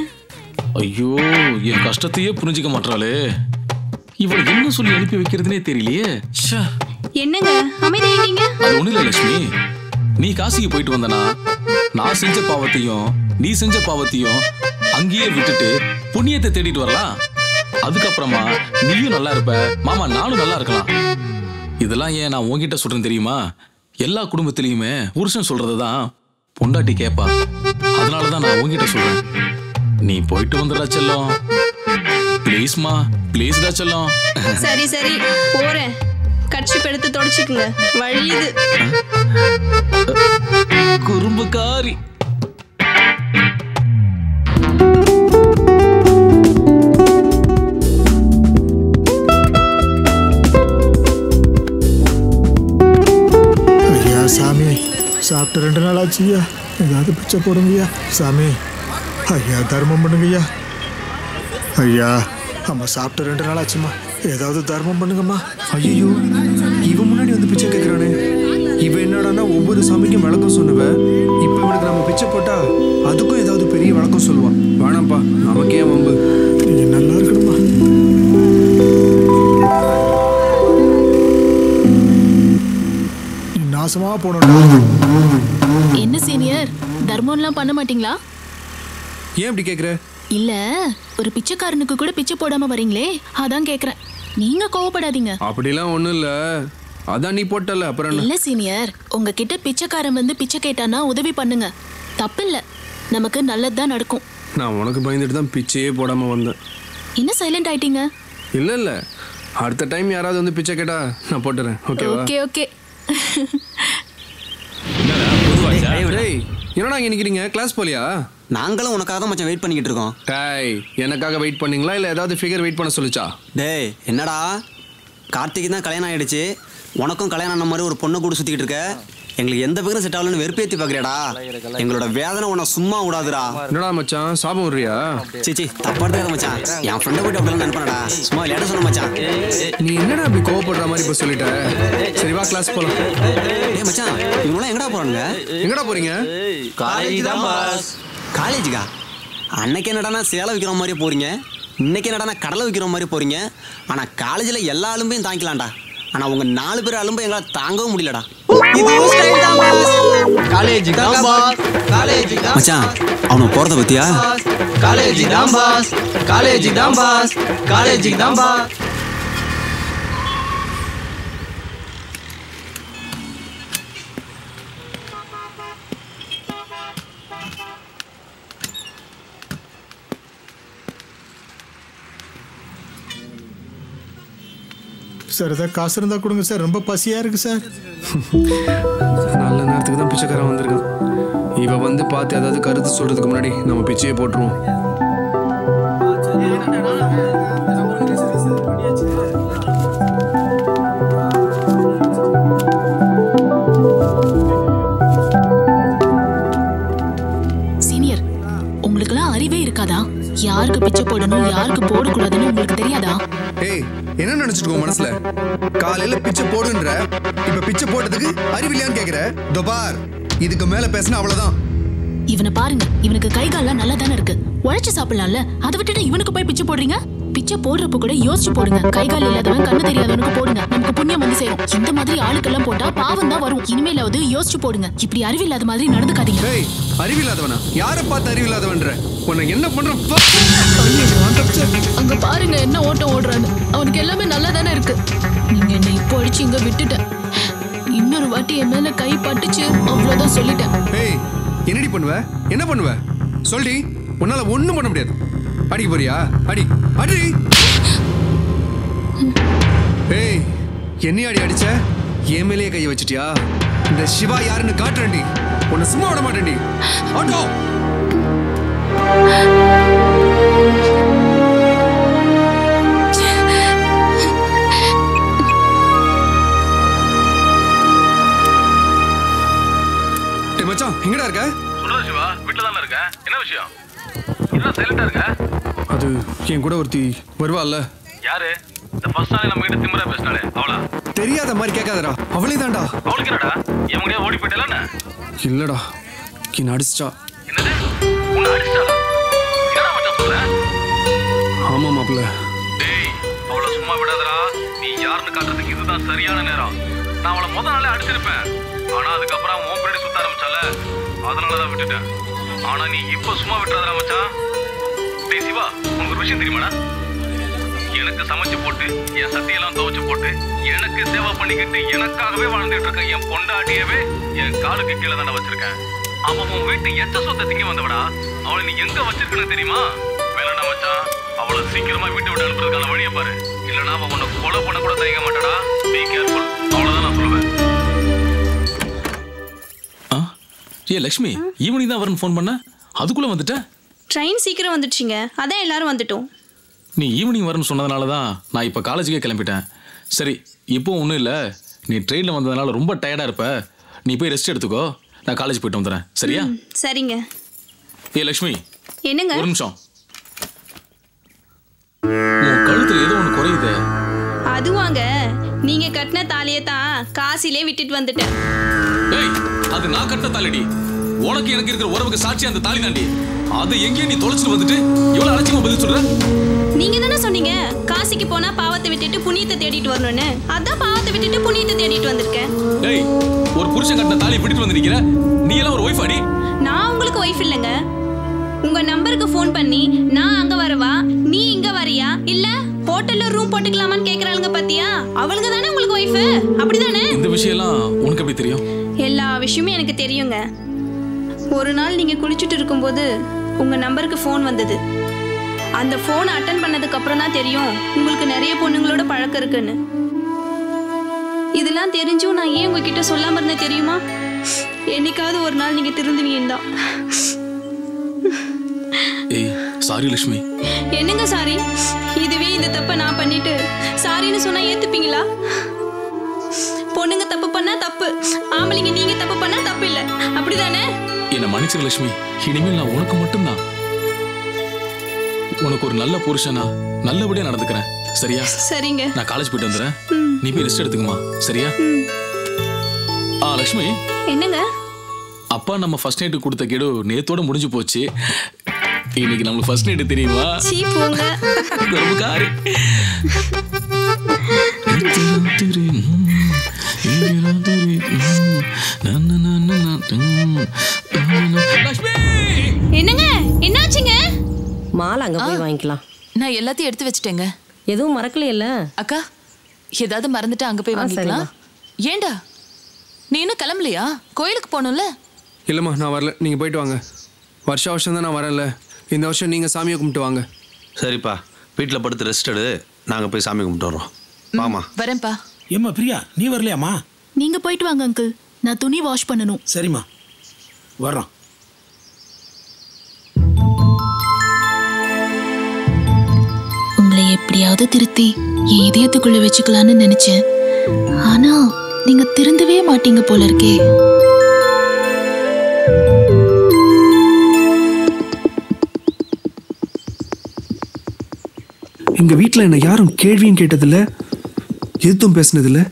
ஐயோ என் கஷ்டத்தையே புரிஞ்சுக்க மாட்டாளே இவளை என்ன சொல்லி அனுப்பி வைக்கிறதுனே தெரியலையே. என்னங்க அமைதியாயிட்டீங்க? அது ஒண்ணு இல்ல லட்சுமி. நீ காசிக்கு போயிட்டு வந்தனா நான் செஞ்ச பாவத்தையும் நீ செஞ்ச பாவத்தையும் அங்கேயே விட்டுட்டு புண்ணியத்தை தேடிட்டு வரலாம். அதுக்கப்புறமா நீயும் நல்லா இருப்ப மாமா நானும் நல்லா இருக்கலாம். இதெல்லாம் ஏன் நான் உன்கிட்ட சொல்றேன் தெரியுமா? எல்லா குடும்பத்திலயுமே புருஷன் சொல்றதுதான் பொண்டாட்டி கேப்பா. அதனால தான் நான் உன்கிட்ட சொல்றேன். நீ போயிட்டு வந்துடா செல்லம். ப்ளீஸ்மா ப்ளீஸ்டா செல்லம். சரி சரி. போறேன். கட்சிப்பு எடுத்து தொடச்சுக்குங்க. வழியுது குறும்புக்காரி. சாமி சாப்பிட்டு ரெண்டு நாள் ஆச்சுயா ஏதாவது பிச்சை போடுங்கய்யா சாமி. ஐயா தர்மம் பண்ணுங்கய்யா. ஐயா அம்மா சாப்பிட்டு ரெண்டு நாள் ஆச்சுமா. ஏதாவது தர்மம் பண்ணுங்கம்மா. ஐயோ இவன் முன்னாடி வந்து பிச்சை கேட்குறானே இவன் என்னடான்னா ஒவ்வொரு சாமிக்கும் விளக்கம் சொன்னுவேன் இப்போ இவனுக்கு நம்ம பிச்சை போட்டா அதுக்கும் ஏதாவது பெரிய வழக்கம் சொல்லுவா. வேணாம்ப்பா நமக்கே வம்பு. நீங்கள் நல்லா இருக்கு நாசமா போனடா என்ன சீனியர்? தர்மம்லாம் பண்ண மாட்டீங்களா? ஏன் இப்படி கேக்குற? இல்ல ஒரு பிச்சைக்காரனுக்கு கூட பிச்சை போடாம வரீங்களே அதான் கேக்குறேன். நீங்க கோவப்படாதீங்க. அப்படிலாம் ஒண்ணும் இல்ல. அதான் நீ போட்டல அப்புறம் என்ன? இல்ல சீனியர் உங்ககிட்ட பிச்சைக்காரன் வந்து பிச்சை கேட்டானா உதவி பண்ணுங்க. தப்பில்ல. நமக்கு நல்லதுதான் நடக்கும். நான் உனக்கு பயந்துட்டு தான் பிச்சையே போடாம வந்தேன். என்ன சைலண்ட் ஆயிட்டீங்க? இல்ல இல்ல. அடுத்த டைம் யாராவது வந்து பிச்சை கேட்டா நான் போட்டுறேன். ஓகேவா? Okay okay. டேய் என்னடா இங்க நிக்கிறீங்க? கிளாஸ் போலியா? நாங்களும் உனக்காக தான் மச்சான் வெயிட் பண்ணிக்கிட்டு இருக்கோம். டேய் எனக்காக வெயிட் பண்ணீங்களா? இல்ல ஏதாவது ஃபிகர் வெயிட் பண்ண சொல்லுச்சா? டேய் என்னடா? கார்த்திக்கு தான் கல்யாணம் ஆயிடுச்சு. உனக்கும் கல்யாணம் ஆன மாதிரி ஒரு பொண்ணை கூட சுத்திக்கிட்டு இருக்க. எங்களுக்கு எந்த பக்கம் செட் ஆகலன்னு வெறுப்பேத்தி பாக்குறியாடா எங்களோட வேதனை உன்னை சும்மா விடாதுடா. என்னடா மச்சான்? சாபம் விடுறியா சீச்சி தப்பா எடுத்துக்காத மச்சான். என் ஃப்ரெண்டை போயிட்டு அப்படிலாம் நினைப்பானடா. சும்மா விளையாட சொன்ன மச்சான். நீ என்னடா அப்படி கோவப்படுற மாதிரி இப்ப சொல்லிட்ட? சரி வா கிளாஸ் போலாம். டேய் மச்சான் இவங்களாம் எங்கடா போறானுங்க? எங்கடா போறீங்க? காலேஜ் தான் பாஸ் காலேஜுக்கா? அன்னைக்கு என்னடானா சேலை விற்கிற மாதிரி போறீங்க? இன்னைக்கு என்னடானா கடலை விற்கிற மாதிரி போறீங்க? ஆனா காலேஜில் எல்லா அலும்பையும் தாங்கிக்கலாம்டா. ஆனா உங்க நாலு பேர் அலும்பை எங்களால் தாங்கவும் முடியலடா. காலேஜுக்கு தான் பாஸ் காலேஜுக்கு தான் மச்சான் அவனை போறத பத்தியா? காலேஜுக்கு தான் பாஸ் காலேஜுக்கு தான் பாஸ் காலேஜுக்கு தான் பாஸ் சார் ஏதாவது காசு இருந்தா கொடுங்க சார். ரொம்ப பசியா இருக்கு சார். நல்ல நேரத்துக்கு தான் பிச்சைக்காரன் வந்திருக்கான். இவ வந்து பார்த்து ஏதாவது கருத்து சொல்றதுக்கு முன்னாடி நம்ம பிச்சையே போட்டுருவோம். சீனியர் உங்களுக்கெல்லாம் அறிவே இருக்காதா? யாருக்கு பிச்சை போடணும் யாருக்கு போடக்கூடாதுன்னு உங்களுக்கு தெரியாதா? ஏய் என்ன நினைச்சிட்டு மனசுல? காலையில பிச்சை போடுன்ற இப்ப பிச்சை போட்டதுக்கு அறிவில்லையான்னு கேக்குற? தொபார் இதுக்கு மேல பேசினா அவ்வளவுதான். இவனை பாருங்க இவனுக்கு கை கால்லாம் நல்லா தானே இருக்கு. உழைச்சு சாப்பிடலாம்ல அதை விட்டுட்டு இவனுக்கு போய் பிச்சை போடுறீங்க? பிச்சை போடுறப்ப கூட யோசிச்சு போடுங்க. கை கால் இல்லாதவன் கண்ணு தெரியாதவனுக்கு போடுங்க. நமக்கு புண்ணியம் வந்து சேரும். இந்த மாதிரி ஆளுக்கெல்லாம் போட்டா பாவம் தான் வரும். இனிமேலாவது யோசிச்சு போடுங்க. இப்படி அறிவில்லாத மாதிரி நடந்துக்காதீங்க. அறிவில்லாதவனா? யாரை பார்த்து அறிவில்லாதவன்ற? உன்னை என்ன பண்ற அங்க பாருங்க என்ன ஓட்டம் ஓடுறான்னு. அவனுக்கு எல்லாமே நல்லா தானே இருக்கு. நீங்க என்ன இப்போ அடிச்சு இங்க விட்டுட்டேன் இன்னொரு வாட்டி என் மேல கை பட்டுச்சு அவ்வளவுதான் சொல்லிட்டேன். ஏய் என்னடி பண்ணுவ? என்ன பண்ணுவ? சொல்டி. உன்னால ஒண்ணும் பண்ண முடியாது. அடிக்க போறியா? அடி. அடி. ஏய் என்னைய அடி அடிச்ச? என் மேலேயே கையை வச்சிட்டியா? இந்த சிவா யாருன்னு காட்டுறேன்டி. உன்னை சும்மா விட மாட்டேன்டி. ஆட்டோ. மச்சான் எங்கடா இருக்க? சிவா தானே என்ன விஷயம்? என்ன சைலண்டா இருக்க? அது என் கூட ஒருத்தி வருவாள்ல. யாரு? இந்த ஃபர்ஸ்ட் நாளே நம்ம கிட்ட திமிரா பேசினாலே அவளா? தெரியாத மாதிரி கேட்காதடா அவளே தான்டா. அவளுக்கு என்னடா? என் முடியா ஓடி போயிட்டல இல்லடா என்ன அடிச்சிட்டா என்னது? உன்னை அடிச்சிட்டாளா என்னடா மச்சான் சொல்ற ஆமா மாப்பிள்ள. டேய் அவளை சும்மா விடாதடா. நீ யாருன்னு காட்டுறதுக்கு இதுதான் சரியான நேரம். நான் அவளை முத நாளே அடிச்சிருப்பேன். ஆனா அதுக்கப்புறம் உன் பின்னாடி சுத்த ஆரம்பிச்சால அதனாலதான் விட்டுட்டேன். ஆனா நீ இப்ப சும்மா விட்டுறாதடா மச்சான். டேய் சிவா உனக்கு ஒரு விஷயம் தெரியுமாடா? எனக்கு சமைச்சு போட்டு என் சட்டையெல்லாம் துவைச்சு போட்டு எனக்கு சேவை பண்ணிக்கிட்டு எனக்காகவே வாழ்ந்துட்டு இருக்க என் பொண்டாட்டியவே என் காலுக்கு கீழே தானே வச்சிருக்கேன். அவன் உன் வீட்டு எத்த சொத்தை திங்க வந்தவடா? அவளை நீ எங்க வச்சிருக்கன்னு தெரியுமா? வேணாடா மச்சான். அவளை சீக்கிரமா வீட்டை விட்டு அனுப்புறதுக்கான வழியை பாரு. இல்லைன்னா அவன் உன்னை கொலை பண்ண கூட தயங்க மாட்டாடா. பி கேர்ஃபுல் அவ்வளவுதான் நான் சொல்லுவேன். ஏ லக்ஷ்மி ஈவினிங் தான் வரணும் ஃபோன் பண்ண? அதுக்குள்ள வந்துட்ட? ட்ரெயின் சீக்கிரம் வந்துடுச்சிங்க. அதான் எல்லாரும் வந்துட்டோம். நீ ஈவினிங் வரணும்னு சொன்னதுனால தான் நான் இப்போ காலேஜுக்கே கிளம்பிட்டேன். சரி இப்போ ஒன்றும் இல்லை. நீ ட்ரெயினில் வந்ததுனால ரொம்ப டயர்டாக இருப்ப. நீ போய் ரெஸ்ட் எடுத்துக்கோ. நான் காலேஜ் போயிட்டு வந்துடுறேன் சரியா? சரிங்க. ஏ லக்ஷ்மி. என்னங்க? ஒரு நிமிஷம். உன் கழுத்துல ஏதோ ஒன்று குறையுதே. அதுவாங்க. நீங்க கட்டின தாலியை தான் காசிலே விட்டுட்டு வந்துட்டேன். அது நான் கட்ட தாலடி. உனக்கு எனக்கு இருக்கிற உறவுக்கு சாட்சி அந்த தாலி தாண்டி. அது எங்கேயும் நீ தொலைச்சிட்டு வந்துட்டு இவ்வளவு அலட்சியமா பதில் சொல்ற? நீங்க தானே சொன்னீங்க? காசிக்கு போனா பாவத்தை விட்டுட்டு புண்ணியத்தை தேடிட்டு வரணும்னு. அதான் பாவத்தை விட்டுட்டு புண்ணியத்தை தேடிட்டு வந்திருக்கேன். டேய் ஒரு புருஷன் கட்டின தாலியை விட்டுட்டு வந்து நிக்கிற நீ எல்லாம் ஒரு ஒய்ஃப் அடி நான் உங்களுக்கு ஒய்ஃப் இல்லைங்க. உங்க நம்பருக்கு ஃபோன் பண்ணி நான் அங்க வரவா? நீ இங்க வரியா? இல்ல ஹோட்டல்ல ரூம் போட்டுக்கலாமான்னு கேக்குறாளுங்க பாத்தியா? அவளுங்க தானே உங்களுக்கு ஒய்ஃப் அப்படிதானே? இந்த விஷயம் எல்லாம் உனக்கு எப்படி தெரியும்? எல்லா விஷயமும் எனக்கு தெரியுங்க. ஒரு நாள் நீங்க குளிச்சுட்டு இருக்கும்போது உங்க நம்பருக்கு ஃபோன் வந்தது. அந்த ஃபோன் அட்டன் பண்ணதுக்கு அப்புறம் தான் தெரியும் உங்களுக்கு நிறைய பொண்ணுங்களோட பழக்கம் இருக்குன்னு. இதெல்லாம் தெரிஞ்சும் நான் ஏன் உங்ககிட்ட சொல்லாம இருந்தேன் தெரியுமா? என்னைக்காவது ஒரு நாள் நீங்க திருந்துவீங்க தான் ஏய் சாரி லட்சுமி. என்னங்க சாரி? இதுவே இந்த தப்பை நான் பண்ணிட்டு சாரின்னு சொன்னா ஏத்துப்பீங்களா? பொண்ணுங்க தப்பு பண்ணா தப்பு. ஆம்பளைங்க நீங்க தப்பு பண்ணா தப்பு இல்ல. அப்படிதானே? என்ன மன்னிச்சிரு லட்சுமி. இனிமேல் நான் உனக்கு மட்டும்தான். உனக்கு ஒரு நல்ல புருஷனா நல்லபடியா நடந்துக்கிறேன். சரியா? சரிங்க. நான் காலேஜ் போயிட்டு வந்துடுறேன். நீ போய் ரெஸ்ட் எடுத்துக்கமா சரியா? ஆ லட்சுமி. என்னங்க? அப்பா நம்ம ஃபர்ஸ்ட் நைட்டு கொடுத்த கெடு நேத்தோட முடிஞ்சு போச்சு. இன்னைக்கு நம்மளுக்கு ஃபர்ஸ்ட் நைட்டு தெரியுமா? சீ போங்க. ரொம்ப காரி. என்னங்க? என்னாச்சுங்க? மாலை அங்க போய் வாங்கிக்கலாம். நான் எல்லாத்தையும் எடுத்து வச்சிட்டேங்க. எதுவும் மறக்கலையில அக்கா ஏதாவது மறந்துட்டா அங்க போய் வாங்கிக்கலாம். ஏண்டா? நீ இன்னும் கிளம்பலையா? கோயிலுக்கு போகணும்ல? இல்லைம்மா நான் வரல. நீங்கள் போயிட்டு வாங்க. வருஷ வருஷம் தான் நான் வரல இந்த வருஷம் நீங்கள் சாமியை கும்பிட்டு வாங்க. சரிப்பா. வீட்டில் படுத்து ரெஸ்ட் எடு. நாங்கள் போய் சாமி கும்பிட்டு வர்றோம். வாமா வரேன்ப்பா. ஏம்மா பிரியா நீ வரலையாம்மா? நீங்க போயிட்டு வாங்க அங்கிள் நான் துணி வாஷ் பண்ணணும். சரிம்மா. வர்றோம். உங்களை எப்படியாவது திருத்தி என் இதயத்துக்குள்ள வச்சுக்கலாம்னு நினைச்சேன். ஆனா நீங்க திருந்தவே மாட்டீங்க போல இருக்கே. எங்கள் வீட்டில் என்ன யாரும் கேள்வியும் கேட்டதில்ல. எதுவும் பேசினதில்ல.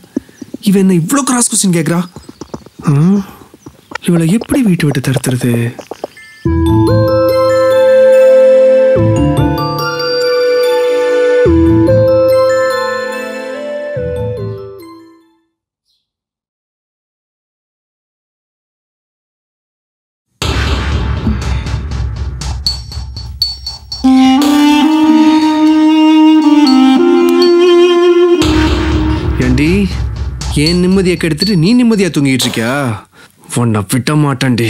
இவன் என்ன இவ்வளோ கிராஸ் கொஸ்டின் கேட்குறா? இவளை எப்படி வீட்டை விட்டு தடுத்துறது? ஏன் நிம்மதியை கெடுத்துட்டு நீ நிம்மதியா தூங்கிட்டு இருக்கியா? உன்னை விட்ட மாட்டேன்டி.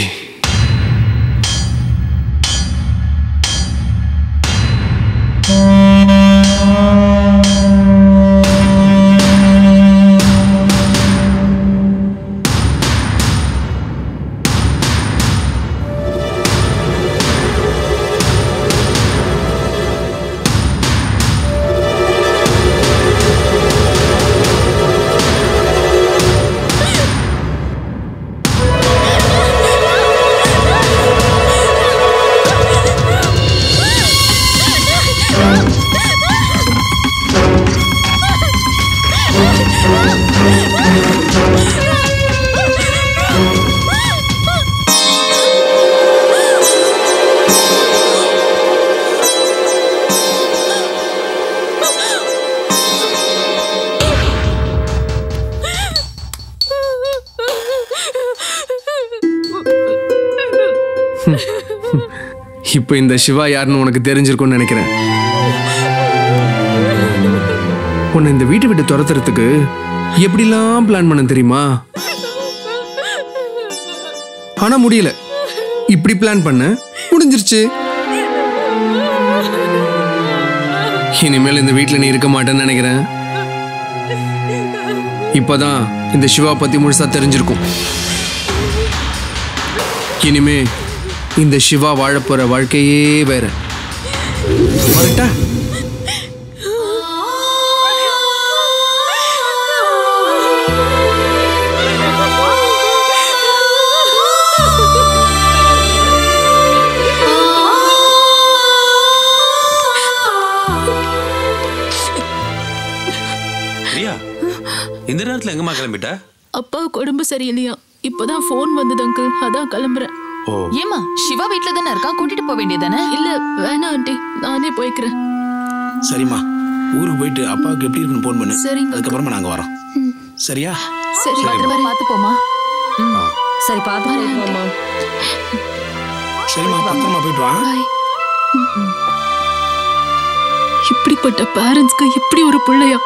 இப்போ இந்த சிவா யாருன்னு உனக்கு தெரிஞ்சிருக்கும்னு நினைக்கிறேன். உன்னை இந்த வீட்டை விட்டு துரத்துறதுக்கு எப்படிலாம் பிளான் பண்ண தெரியுமா? ஆனா முடியல. இப்படி பிளான் பண்ண முடிஞ்சிருச்சு. இனிமேல் இந்த வீட்டில் நீ இருக்க மாட்டேன்னு நினைக்கிறேன். இப்போதான் இந்த சிவா பத்தி முழுசா தெரிஞ்சிருக்கும். இனிமே இந்த சிவா வாழப்போற வாழ்க்கையே வேற. வரட்டா? இந்த நேரத்தில் எங்கம்மா கிளம்பிட்ட? அப்பாவுக்கு உடம்பு சரியில்லையா? இப்போதான் ஃபோன் வந்தது அங்கிள் அதான் கிளம்புறேன். ஓ. ஏமா சிவா வீட்ல தானே இருக்கான் கூட்டிட்டு போக வேண்டியதானே? இல்ல வேணாம் ஆண்டி. நானே போய்க்கிறேன். சரிம்மா. ஊருக்கு போயிட்டு அப்பாவுக்கு எப்படி இருக்குன்னு ஃபோன் பண்ணு. சரிங்க. அதுக்கப்புறமா நாங்க வரோம். சரியா? சரி பார்த்து போமா சரி பார்த்து வாம்மா. சரிம்மா பத்திரமா போயிட்டு வா. இப்படிப்பட்ட பேரண்ட்ஸ்க்கு எப்படி ஒரு பிள்ளையா?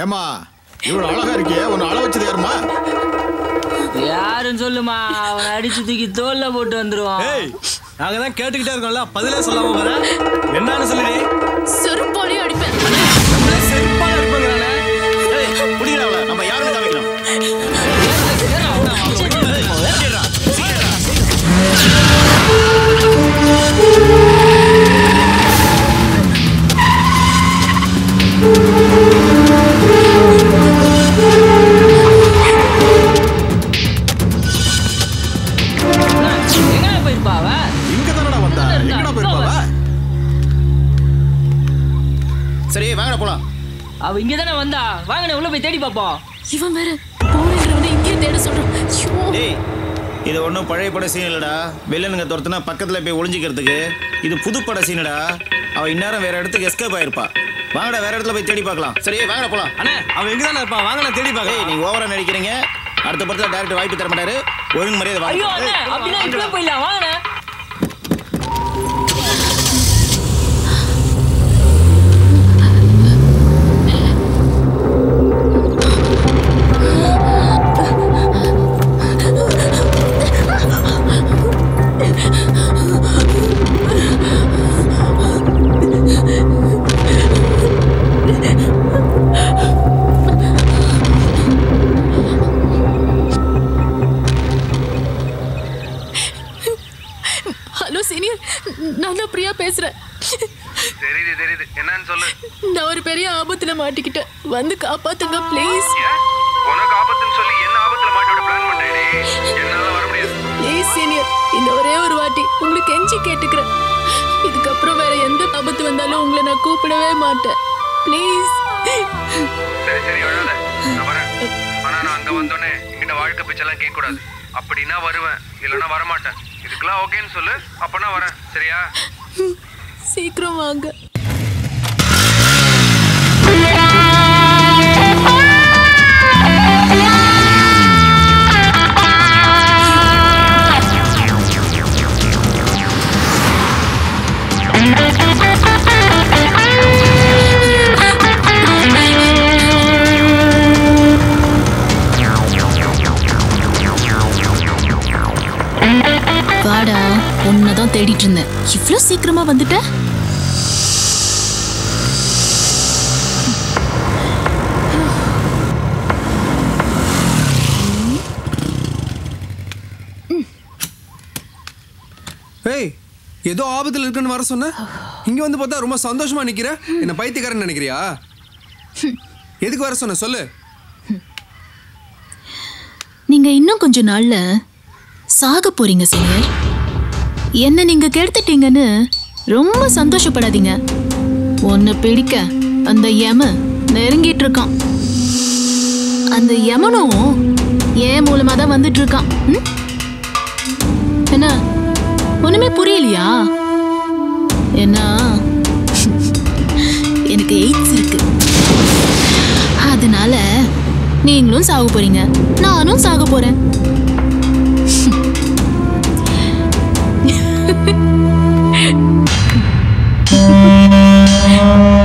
ஏமா இவ்வளவு அழகா இருக்கியே உன்னை அழ வச்சது யாருமா யாருன்னு சொல்லுமா அவனை அடிச்சு தூக்கி தோல்ல போட்டு வந்துருவான். நாங்க தான் கேட்டுக்கிட்டே இருக்கோம்ல பதிலே சொல்லாம வர என்னன்னு சொல்லுடி அவ இங்க தானே வந்தா? வாங்கண்ணே உள்ள போய் தேடி பாப்போம். இவன் வேற போறேங்கிறவனை இங்கே தேட சொல்றான். ஐயோ. டேய் இது ஒன்றும் பழைய பட சீன் இல்லடா. வில்லனுங்க துரத்துனா பக்கத்தில் போய் ஒளிஞ்சிக்கிறதுக்கு இது புது பட சீனடா அவ இந்நேரம் வேற இடத்துக்கு எஸ்கேப் ஆயிருப்பா. வாங்கடா வேற இடத்துல போய் தேடி பார்க்கலாம். சரி வாங்கடா போலாம். அண்ணே அவன் எங்க தானே இருப்பான் வாங்கண்ணே தேடி ஏய் பார்க்கலாம் நீங்க ஓவரா நடிக்கிறீங்க. அடுத்த படத்துல டேரக்டர் வாய்ப்பு தர மாட்டாரு. ஒழுங்கு மரியாதை வாங்க. அப்படின்னா போயிடலாம். வாங்கண்ணே. வந்து காப்பாத்துங்க ப்ளீஸ் உனக்கு ஆபத்துன்னு சொல்லி என்ன ஆபத்துல மாட்டோட பிளான் பண்றேடி என்னால வர முடியாது. ப்ளீஸ் சீனியர் இந்த ஒரே ஒரு வாட்டி உங்களுக்கு கெஞ்சி கேட்டுக்கிறேன். இதுக்கப்புறம் வேற எந்த ஆபத்து வந்தாலும் உங்களை நான் கூப்பிடவே மாட்டேன். ப்ளீஸ் சரி சரி அழாத. நான் வரேன். ஆனா நான் அங்க வந்தோடனே என்கிட்ட வாழ்க்கை பிச்செல்லாம் கேட்க கூடாது அப்படின்னா வருவேன் இல்லைன்னா வரமாட்டேன். இதுக்கெல்லாம் ஓகேன்னு சொல்லு. அப்பனா வரேன். சரியா? சீக்கிரம் வாங்க. இவ்ளோ சீக்கிரமா வந்துட்ட? ஏய் ஏதோ ஆபத்துல இருக்குன்னு வர சொன்ன? இங்க வந்து பார்த்தா ரொம்ப சந்தோஷமா நிக்கிற? என்ன பைத்தியக்காரன் நினைக்கிறியா? எதுக்கு வர சொன்ன? சொல்லு. நீங்க இன்னும் கொஞ்ச நாள்ல சாக போறீங்க சீனியர். என்ன நீங்க கெடுத்துட்டீங்கன்னு ரொம்ப சந்தோஷப்படாதீங்க. ஒன்னு பிடிக்க அந்த யம நெருங்கிட்டு இருக்கான் அந்த யமனும் ஏன் மூலமா தான் வந்துட்டு இருக்கான் ம்? என்ன? ஒண்ணுமே புரியலையா? என்ன? எனக்கு எய்ட்ஸ் இருக்கு. அதனால நீங்களும் சாக போறீங்க. நானும் சாக போறேன். Thank you.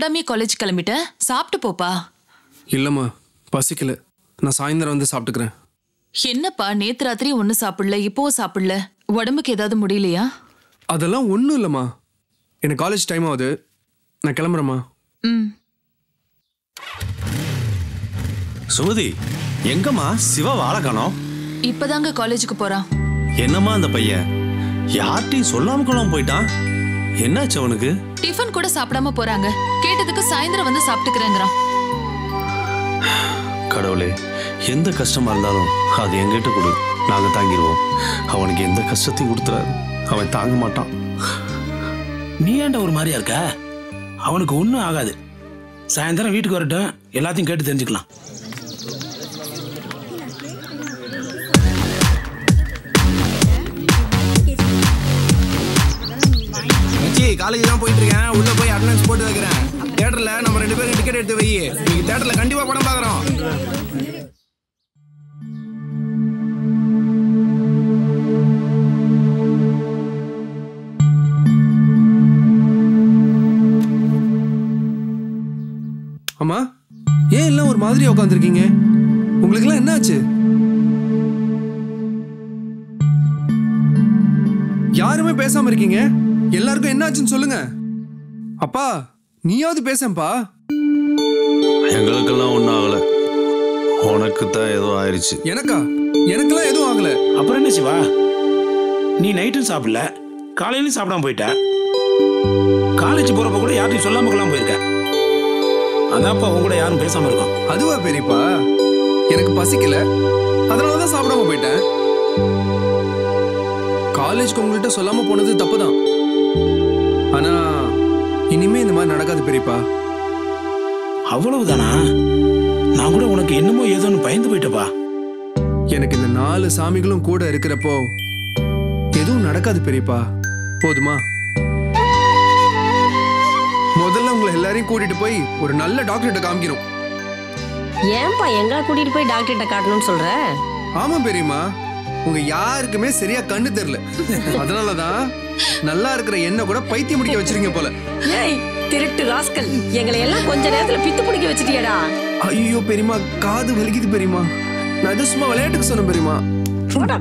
சாப்பிடாமே காலேஜ் கிளம்பிட்ட? சாப்பிட்டு போப்பா. இல்லைம்மா பசிக்கல. நான் சாயந்தரம் வந்து சாப்பிட்டுக்கிறேன். என்னப்பா நேத்து ராத்திரி ஒன்னும் சாப்பிடல இப்போவும் சாப்பிடல? உடம்புக்கு ஏதாவது முடியலையா? அதெல்லாம் ஒன்றும் இல்லைம்மா. எனக்கு காலேஜ் டைம் ஆகுது. நான் கிளம்புறேம்மா. ம். சுமதி எங்கம்மா? சிவா வாழ காணோம். இப்பதாங்க காலேஜுக்கு போறான். என்னம்மா அந்த பையன்? யார்கிட்டையும் சொல்லாம கொள்ளாம போயிட்டான். என்னாச்சு அவனுக்கு? டிஃபன் கூட சாப்பிடாம போறாங்க. கேட்டதுக்கு சாயந்தரம் வந்து சாப்பிட்டுக்கிறேங்கிறான். கடவுளே எந்த கஷ்டமா இருந்தாலும் அது எங்கிட்ட கொடு. நாங்க தாங்கிடுவோம் அவனுக்கு எந்த கஷ்டத்தையும் கொடுத்துறாரு அவன் தாங்க மாட்டான். நீ ஏன்டா ஒரு மாதிரியா இருக்க? அவனுக்கு ஒன்றும் ஆகாது. சாயந்தரம் வீட்டுக்கு வரட்டும். எல்லாத்தையும் கேட்டு தெரிஞ்சுக்கலாம். மச்சி காலேஜ் தான் போயிட்டு இருக்கேன் உள்ள போய் அட்டண்டன்ஸ் போட்டு வைக்கிறேன். தியேட்டர்ல நம்ம ரெண்டு பேரும் டிக்கெட் எடுத்து வை. நீங்க தியேட்டர்ல கண்டிப்பா படம் பாக்குறோம் அம்மா ஏன் எல்லாம் ஒரு மாதிரியா உட்காந்துருக்கீங்க உங்களுக்கெல்லாம் என்னாச்சு? யாருமே பேசாம இருக்கீங்க? எல்லாருக்கும் என்னாச்சுன்னு சொல்லுங்க. அப்பா நீயாவது பேசப்பா எங்களுக்கெல்லாம் ஒன்றும் ஆகல. உனக்கு தான் ஏதோ ஆயிடுச்சு எனக்கா? எனக்கெல்லாம் எதுவும் ஆகல. அப்புறம் என்ன சிவா? நீ நைட்டும் சாப்பிடல காலையிலும் சாப்பிடாம போயிட்ட. காலேஜ் போறப்ப கூட யார்ட்டையும் சொல்லாம கொள்ளாம போயிருக்க. அதான்ப்பா உன் கூட யாரும் பேசாம இருக்கோம். அதுவா பெரியப்பா? எனக்கு பசிக்கல. அதனாலதான் சாப்பிடாம போயிட்டேன். காலேஜ்க்கு உங்கள்கிட்ட சொல்லாம போனது தப்புதான். ஆனா இனிமே இந்த மாதிரி நடக்காது பெரியப்பா. அவ்வளவுதானா? நான் கூட உனக்கு என்னமோ ஏதோன்னு பயந்து போயிட்டப்பா. எனக்கு இந்த நாலு சாமிகளும் கூட இருக்கிறப்போ எதுவும் நடக்காது பெரியப்பா. போதுமா? முதல்ல உங்களை எல்லாரையும் கூட்டிட்டு போய் ஒரு நல்ல டாக்டர்கிட்ட காமிக்கணும். ஏன்பா எங்களை கூட்டிட்டு போய் டாக்டர்கிட்ட காட்டணும்னு சொல்ற? ஆமா பெரியம்மா. உங்க யாருக்குமே சரியா கண்ணு தெரியல. அதனாலதான் நல்லா இருக்கிற என்ன கூட பைத்தியம் முடிக்க வச்சிருங்க போல. ஏய் திருட்டு ராஸ்கல் எங்களை எல்லாம் கொஞ்ச நேரத்துல பித்து பிடிக்க வச்சிட்டியடா. ஐயோ பெரியம்மா காது வலிக்குது பெரியம்மா. நான் சும்மா விளையாட்டுக்கு சொன்னேன் பெரியம்மா. கடவுளே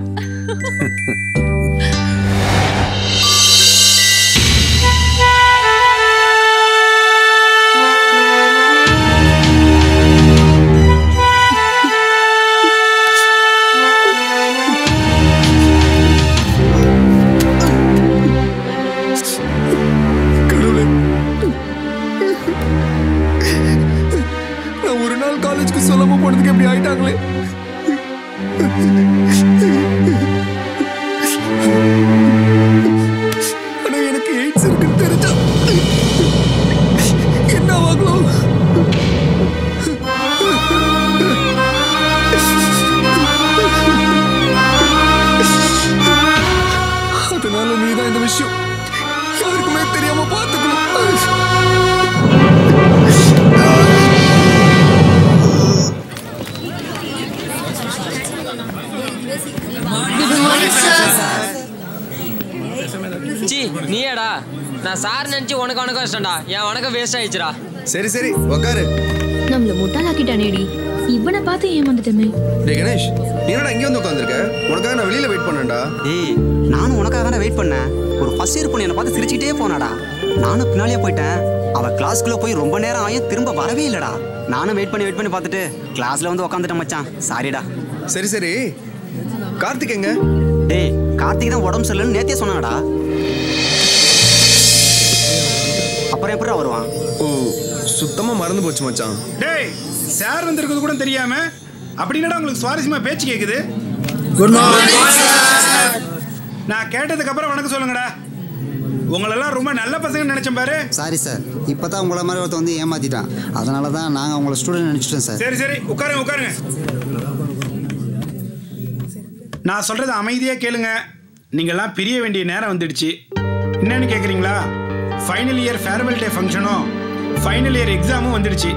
வேஸ்ட் ஆயிடுச்சுடா. சரி சரி உக்காரு. நம்மள முட்டாளாக்கிட்டானேடி. இவனை பார்த்து ஏமாந்துட்டமே. டேய் கணேஷ் நீ என்னடா இங்க வந்து உட்காந்துருக்க உனக்காக நான் வெளியில வெயிட் பண்ணேன்டா. ஏய் நானும் உனக்காக தான் வெயிட் பண்ணேன். ஒரு ஃபர்ஸ்ட் இயர் பொண்ணு என்னை பார்த்து சிரிச்சுக்கிட்டே போனாடா. நானும் பின்னாலேயே போயிட்டேன். அவ கிளாஸ்க்குள்ள போய் ரொம்ப நேரம் ஆயும் திரும்ப வரவே இல்லடா. நானும் வெயிட் பண்ணி வெயிட் பண்ணி பார்த்துட்டு கிளாஸ்ல வந்து உட்காந்துட்டேன் மச்சான். சாரிடா சரி சரி. கார்த்திக் எங்க? டேய் கார்த்திக் தான் உடம்பு சரியில்லைன்னு நேத்தே சொன்னாங்கடா. அப்புறம் எப்படி வருவான்? ஓ சுத்தமா மறந்து போச்சு மச்சான். டேய் சார் வந்திருக்கிறது கூட தெரியாம அப்படின்னா உங்களுக்கு சுவாரஸ்யமா பேச்சு கேக்குது? குட் நான் கேட்டதுக்கு அப்புறம் வணக்கம் சொல்லுங்கடா. உங்களெல்லாம் ரொம்ப நல்ல பசங்க நினைச்சேன் பாரு. சாரி சார் இப்போ தான் உங்களை மாதிரி ஒருத்தன் வந்து ஏமாத்திட்டான். அதனால தான் நாங்கள் உங்களை ஸ்டூடெண்ட் நினச்சிட்டோம் சார் சரி சரி. உட்காருங்க உட்காருங்க. நான் சொல்றத அமைதியா கேளுங்க. நீங்கெல்லாம் பிரிய வேண்டிய நேரம் வந்துடுச்சு. என்னன்னு கேக்குறீங்களா? ஃபைனல் இயர் ஃபேர்வெல் டே ஃபங்க்ஷனும் ஃபைனல் இயர் எக்ஸாமும் வந்துடுச்சு.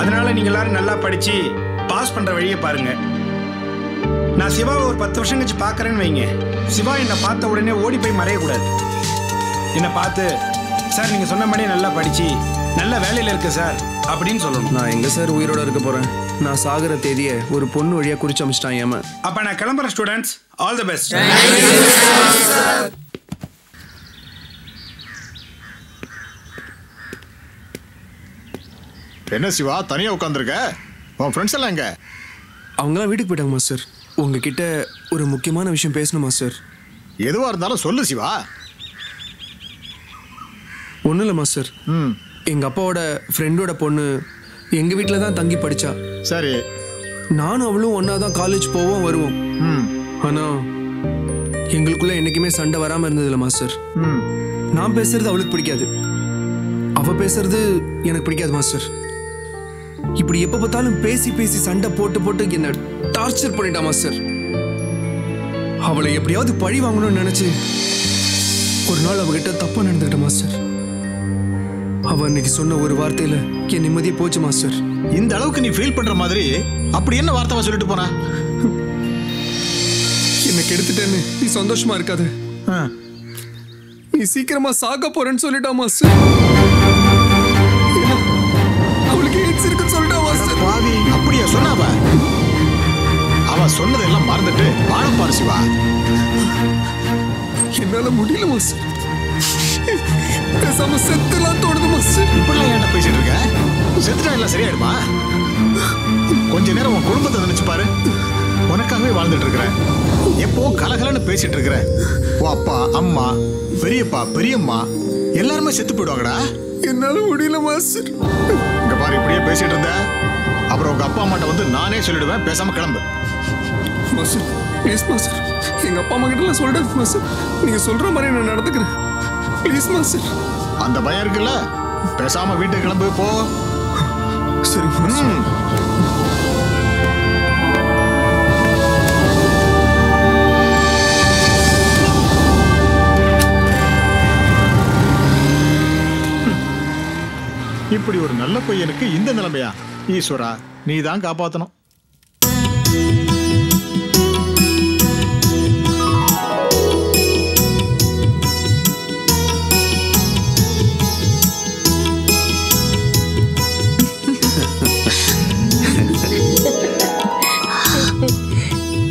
அதனால நீங்க எல்லாரும் நல்லா படிச்சு பாஸ் பண்ற வழியை பாருங்க. நான் சிவாவை ஒரு பத்து வருஷம் கழிச்சு பார்க்கறேன்னு வைங்க. சிவா என்னை பார்த்த உடனே ஓடி போய் மறையக்கூடாது. என்னை பார்த்து சார் நீங்கள் சொன்ன மாதிரியே நல்லா படிச்சு நல்ல வேலையில் இருக்கு சார் அப்படின்னு சொல்லணும். நான் எங்க சார் உயிரோட இருக்க போறேன்? நான் சாகுற தேதியை ஒரு பொண்ணு வழியா குறிச்சு அமைச்சிட்டான் ஏமா அப்போ நான் கிளம்புறேன் ஸ்டூடெண்ட்ஸ் ஆல் தி பெஸ்ட் என்ன சிவா தனியா உட்காந்துருக்க உன் ஃப்ரெண்ட்ஸ் எல்லாம் எங்க? அவங்களாம் வீட்டுக்கு போயிட்டாங்க மாஸ்டர் உங்ககிட்ட ஒரு முக்கியமான விஷயம் பேசணும் மாஸ்டர் எதுவா இருந்தாலும் சொல்லு சிவா. ஒன்றும் இல்லை மாஸ்டர் எங்க அப்பாவோட ஃப்ரெண்டோட பொண்ணு எங்க வீட்டில் தான் தங்கி படிச்சா. சரி. நானும் அவளும் ஒன்றா தான் காலேஜ் போவோம் வருவோம். ஆனா எங்களுக்குள்ள என்னைக்குமே சண்டை வராம இருந்ததில்ல மாஸ்டர் நான் பேசுறது அவளுக்கு பிடிக்காது. அவ பேசுறது எனக்கு பிடிக்காது மாஸ்டர் இப்படி எப்ப பார்த்தாலும் பேசி பேசி சண்டை போட்டு போட்டு என்ன டார்ச்சர் பண்ணிட்டா மாஸ்டர் அவளை எப்படியாவது பழி வாங்கணும்னு நினைச்சு ஒரு நாள் அவகிட்ட தப்பா நடந்துக்கிட்ட மாஸ்டர் அவ அன்னைக்கு சொன்ன ஒரு வார்த்தையில என் நிம்மதியே போச்சு மாஸ்டர் இந்த அளவுக்கு நீ ஃபீல் பண்ற மாதிரி அப்படி என்ன வார்த்தை சொல்லிட்டு போனா? என்ன கெடுத்துட்டேன்னு நீ சந்தோஷமா இருக்காது. நீ சீக்கிரமா சாக போறேன்னு சொல்லிட்டா மாஸ்டர் அப்படியா சொன்னாவ? அவ சொன்னதெல்லாம் மறந்துட்டு வாழம் பாரு சிவா. என்னால முடியல மாஸ்டர் பேசாம செத்துலாம் தோணுது மாஸ்டர் இப்படிலாம் ஏன்டா பேசிட்டு இருக்க? செத்துட்டா எல்லாம் சரியாயிடுமா? கொஞ்ச நேரம் உன் குடும்பத்தை நினைச்சு பாரு. உனக்காகவே வாழ்ந்துட்டு இருக்கிற எப்பவும் கலகலன்னு பேசிட்டு இருக்கிற? உன் அப்பா அம்மா பெரியப்பா பெரியம்மா எல்லாருமே செத்து போயிடுவாங்கடா. என்னால முடியல மாஸ்டர் இங்க பாரு இப்படியே பேசிட்டு இருந்த. அப்புறம் உங்க அப்பா அம்மாட்ட வந்து நானே சொல்லிடுவேன் பேசாம கிளம்பு. Master please master. எங்க அப்பா அம்மா கிட்ட சொல்லிட்டு மாஸ்டர். நீங்க சொல்ற மாதிரி நான் நடந்துக்கிறேன். Please master. அந்த பயம் இருக்குல்ல? பேசாம வீட்டுக்கு கிளம்பு போ. சரி. இப்படி ஒரு நல்ல பையனுக்கு இந்த நிலைமையா? ஈஸ்வரா நீ தான் காப்பாத்தணும்.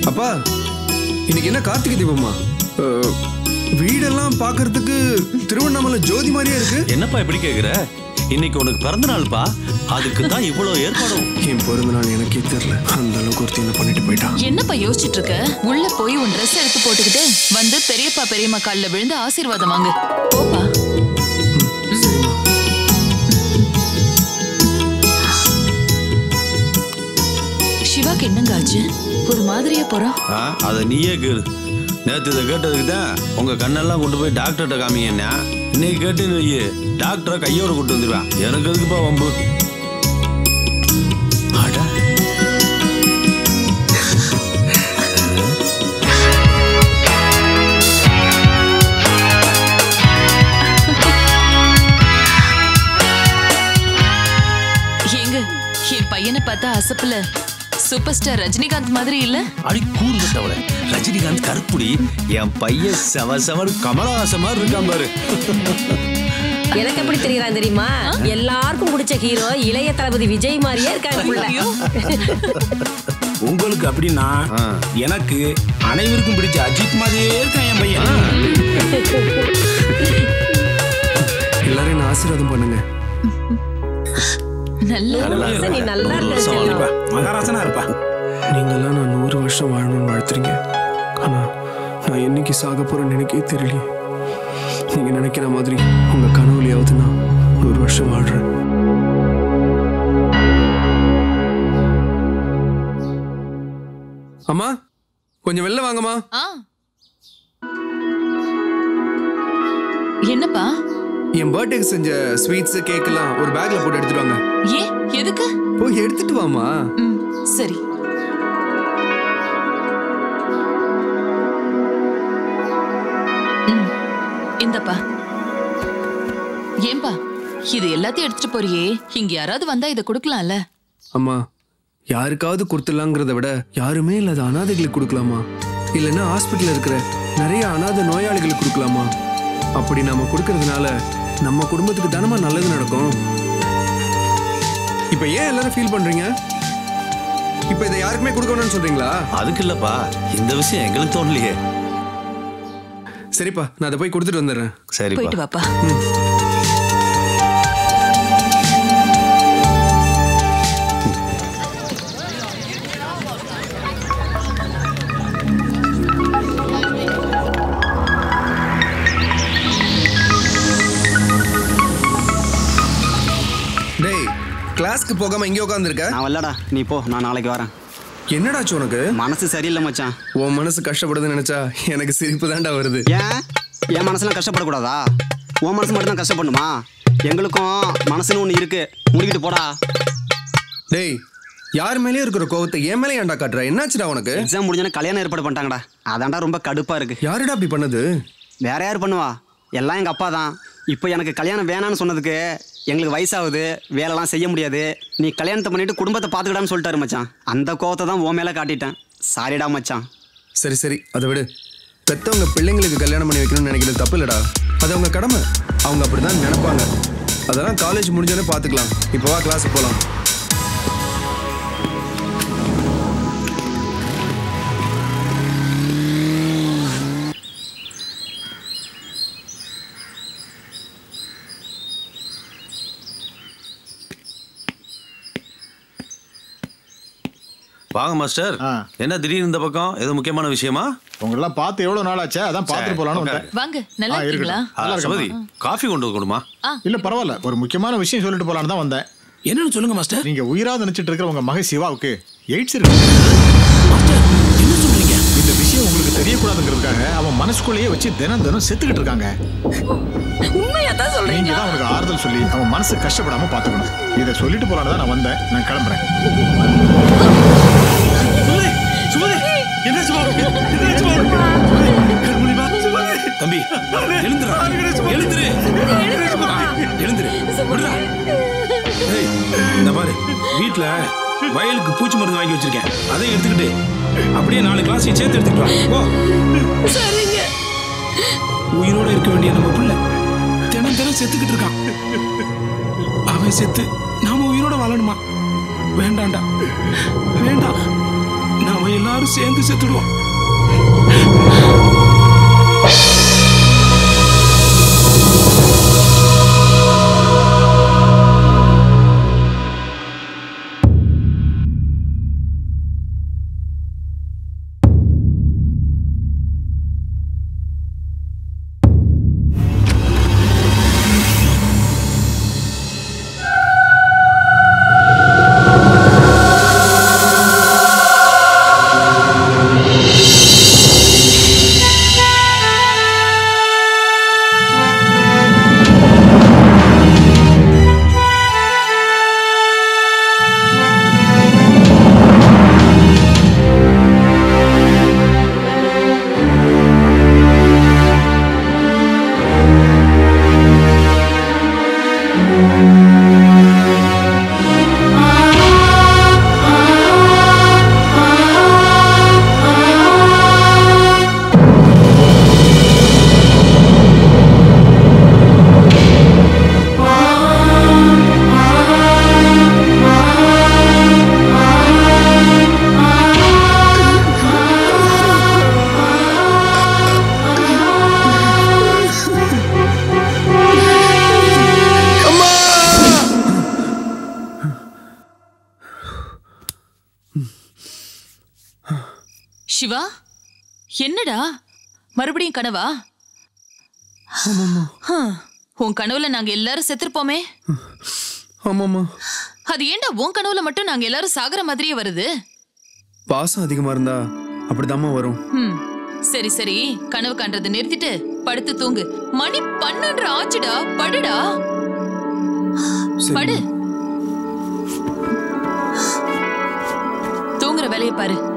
அப்பா இன்னைக்கு என்ன கார்த்திகை தீபமா வீடெல்லாம் பார்க்கிறதுக்கு திருவண்ணாமலை ஜோதி மாதிரியே இருக்கு? என்னப்பா இப்படி கேக்குற? இன்னைக்கு உனக்கு பிறந்த நாள்ப்பா. அதுக்கு தான் இவ்வளவு ஏற்பாடும். என் பிறந்த நாள் எனக்கே தெரியல. அந்த அளவுக்கு ஒருத்தி என்ன பண்ணிட்டு போயிட்டான். என்னப்பா யோசிச்சுட்டு இருக்க? உள்ள போய் உன் ட்ரெஸ் எடுத்து போட்டுக்கிட்டு வந்து பெரியப்பா பெரியம்மா கால்ல விழுந்து ஆசீர்வாதம் வாங்கு. போப்பா. சிவாக்கு என்னங்க ஆச்சு? ஒரு மாதிரியா போறான் அதை நீயே கேளு. நேத்து இதை கேட்டதுக்கு தான் உங்க கண்ணெல்லாம் கொண்டு போய் டாக்டர்கிட்ட காமிங்கன்னா இன்னைக்கு கேட்டுன்னு வையு டாக்டரை கையோட கூட்டு வந்துருவான் எனக்கு எதுக்குப்பா வம்பு? அட. என் பையனை பார்த்தா அசப்புல. சூப்பர் ஸ்டார் ரஜினிகாந்த் மாதிரி இல்ல? அடி கூறு கட்டவள ரஜினிகாந்த் கருப்புடி என் பையன் செவ செவன் கமலஹாசன் மாதிரி இருக்கான் பாரு. எனக்கு எப்படி தெரியறான் தெரியுமா? எல்லாருக்கும் பிடிச்ச ஹீரோ இளைய தளபதி விஜய் மாதிரியே இருக்காங்க புள்ள. உங்களுக்கு அப்படின்னா எனக்கு அனைவருக்கும் பிடிச்ச அஜித் மாதிரியே இருக்கான் என் பையன். எல்லாரும் என்ன ஆசீர்வாதம் பண்ணுங்க. நல்லா நீ நல்லா இருக்க செல்லம். மகாராசனா இருப்பா. நீங்கெல்லாம் நான் நூறு வருஷம் வாழணும்னு வாழ்த்துறீங்க. ஆனா நான் என்னைக்கு சாக போறேன்னு எனக்கே தெரியலையே. நீங்க நினைக்கிற மாதிரி உங்க கனவுலையாவது நான் நூறு வருஷம் வாழ்றேன். அம்மா கொஞ்சம் வெளில வாங்கம்மா. ஆ. என்னப்பா? என் பர்த்டேக்கு செஞ்ச ஸ்வீட்ஸ் கேக் எல்லாம் ஒரு பேக்ல போட்டு எடுத்துட்டு வாங்க. ஏன் எதுக்கு? போய் எடுத்துட்டு வாமா சரி. இந்தப்பா. ஏன்பா இது எல்லாத்தையும் எடுத்துட்டு போறியே? இங்க யாராவது வந்தா இதை கொடுக்கலாம்ல? அம்மா யாருக்காவது கொடுத்துடலாங்கிறத விட யாருமே இல்லாத அனாதைகளுக்கு கொடுக்கலாமா? இல்லைன்னா ஹாஸ்பிட்டல் இருக்கிற நிறைய அனாதை நோயாளிகளுக்கு கொடுக்கலாமா? அப்படி நாம கொடுக்கறதுனால நம்ம குடும்பத்துக்கு தானமா நல்லது நடக்கும். இப்ப ஏன் எல்லாரும் ஃபீல் பண்றீங்க? இப்ப இதை யாருக்குமே கொடுக்கணும்னு சொல்றீங்களா? அதுக்கு இல்லப்பா. இந்த விஷயம் எங்களுக்கு தோணலையே. சரிப்பா நான் அதை போய் கொடுத்துட்டு வந்துடுறேன். சரிப்பா. போயிட்டு வாப்பா. கிளாஸ்க்கு போகாம இங்கே உட்காந்துருக்க நான் வரலடா. நீ போ நான் நாளைக்கு வரேன். என்னடாச்சு உனக்கு? மனசு சரியில்லை மச்சான். உன் மனசு கஷ்டப்படுதுன்னு நினைச்சா எனக்கு சிரிப்பு தான்டா வருது. ஏன்? என் மனசுலாம் கஷ்டப்படக்கூடாதா? உன் மனசு மட்டும் தான் கஷ்டப்படணுமா? எங்களுக்கும் மனசுன்னு ஒன்று இருக்கு. முடிக்கிட்டு போடா. டேய் யார் மேலேயும் இருக்கிற கோவத்தை என் மேலே ஏன்டா காட்டுற? என்னாச்சுடா உனக்கு? எக்ஸாம் முடிஞ்சோன்னே கல்யாணம் ஏற்பாடு பண்ணிட்டாங்கடா. அதான்டா ரொம்ப கடுப்பா இருக்கு. யாருடா அப்படி பண்ணது? வேற யார் பண்ணுவா? எல்லாம் எங்கள் அப்பா தான். இப்போ எனக்கு கல்யாணம் வேணான்னு சொன்னதுக்கு எங்களுக்கு வயசாகுது வேலைலாம் செய்ய முடியாது. நீ கல்யாணத்தை பண்ணிட்டு குடும்பத்தை பார்த்துக்கிடான்னு சொல்லிட்டாரு மச்சான். அந்த கோவத்தை தான் உன் மேலே காட்டிட்டேன். சாரிடா மச்சான். சரி சரி அதை விடு. பெற்றவங்க பிள்ளைங்களுக்கு கல்யாணம் பண்ணி வைக்கணும்னு நினைக்கிறது தப்பு இல்லடா. அது அவங்க கடமை. அவங்க அப்படிதான் நினைப்பாங்க. அதெல்லாம் காலேஜ் முடிஞ்சோடனே பார்த்துக்கலாம். இப்போ வா கிளாஸுக்கு போகலாம் வாங்க மாஸ்டர். என்ன திடீர்னு இந்த பக்கம்? ஏதோ முக்கியமான விஷயமா? உங்களெல்லாம் பார்த்து எவ்வளவு நாள் ஆச்சா அதான் பார்த்துட்டு போலான்னு வந்தேன். வாங்க நல்லா இருக்கீங்களா? இருக்கேம்மா. காஃபி கொண்டு கொடுமா இல்ல பரவாயில்ல. ஒரு முக்கியமான விஷயம் சொல்லிட்டு போலான்னு தான் வந்தேன். என்னன்னு சொல்லுங்க மாஸ்டர். நீங்க உயிரா நினைச்சிட்டு இருக்கிற உங்க மகன் சிவாவுக்கு எய்ட்ஸ் இருக்கு. இந்த விஷயம் உங்களுக்கு தெரியக்கூடாதுங்கிறதுக்காக அவன் மனசுக்குள்ளேயே வச்சு தினம் தினம் செத்துக்கிட்டு இருக்காங்க. உண்மையா தான் நீங்க சொல்றீங்க தான் அவனுக்கு ஆறுதல் சொல்லி அவன் மனசு கஷ்டப்படாம பாத்துக்கணும் இதை சொல்லிட்டு போலான்னு தான் நான் வந்தேன். நான் கிளம்புறேன். தம்பி எழுந்துடா எழுந்துரு. எழுந்துரு இந்த பாரு. வீட்ல வயலுக்கு பூச்சி மருந்து வாங்கி வச்சிருக்கேன். அதை எடுத்துக்கிட்டு அப்படியே நாலு கிளாஸ் சேர்த்து சரிங்க. உயிரோட இருக்க வேண்டிய நம்ம பிள்ளை தினம் தினம் செத்துக்கிட்டு இருக்கான். அவன் செத்து நாம உயிரோட வாழணுமா? வேண்டாம்டா வேண்டாம். நாம எல்லாரும் சேர்ந்து செத்துடுவோம். மறுபடியும் கனவா உன் கனவுல நாங்க எல்லாரும் செத்துருப்போமே. ஆமாம்மா. அது ஏன்டா உன் கனவுல மட்டும் நாங்க எல்லாரும் சாகுற மாதிரியே வருது? பாசம் அதிகமா இருந்தா அப்படிதாம்மா வரும். சரி சரி. கனவு காண்றதை நிறுத்திட்டு படுத்து தூங்கு. மணி பன்னெண்டு ஆச்சுடா. படுடா. படு. தூங்குற வேலையை பாரு.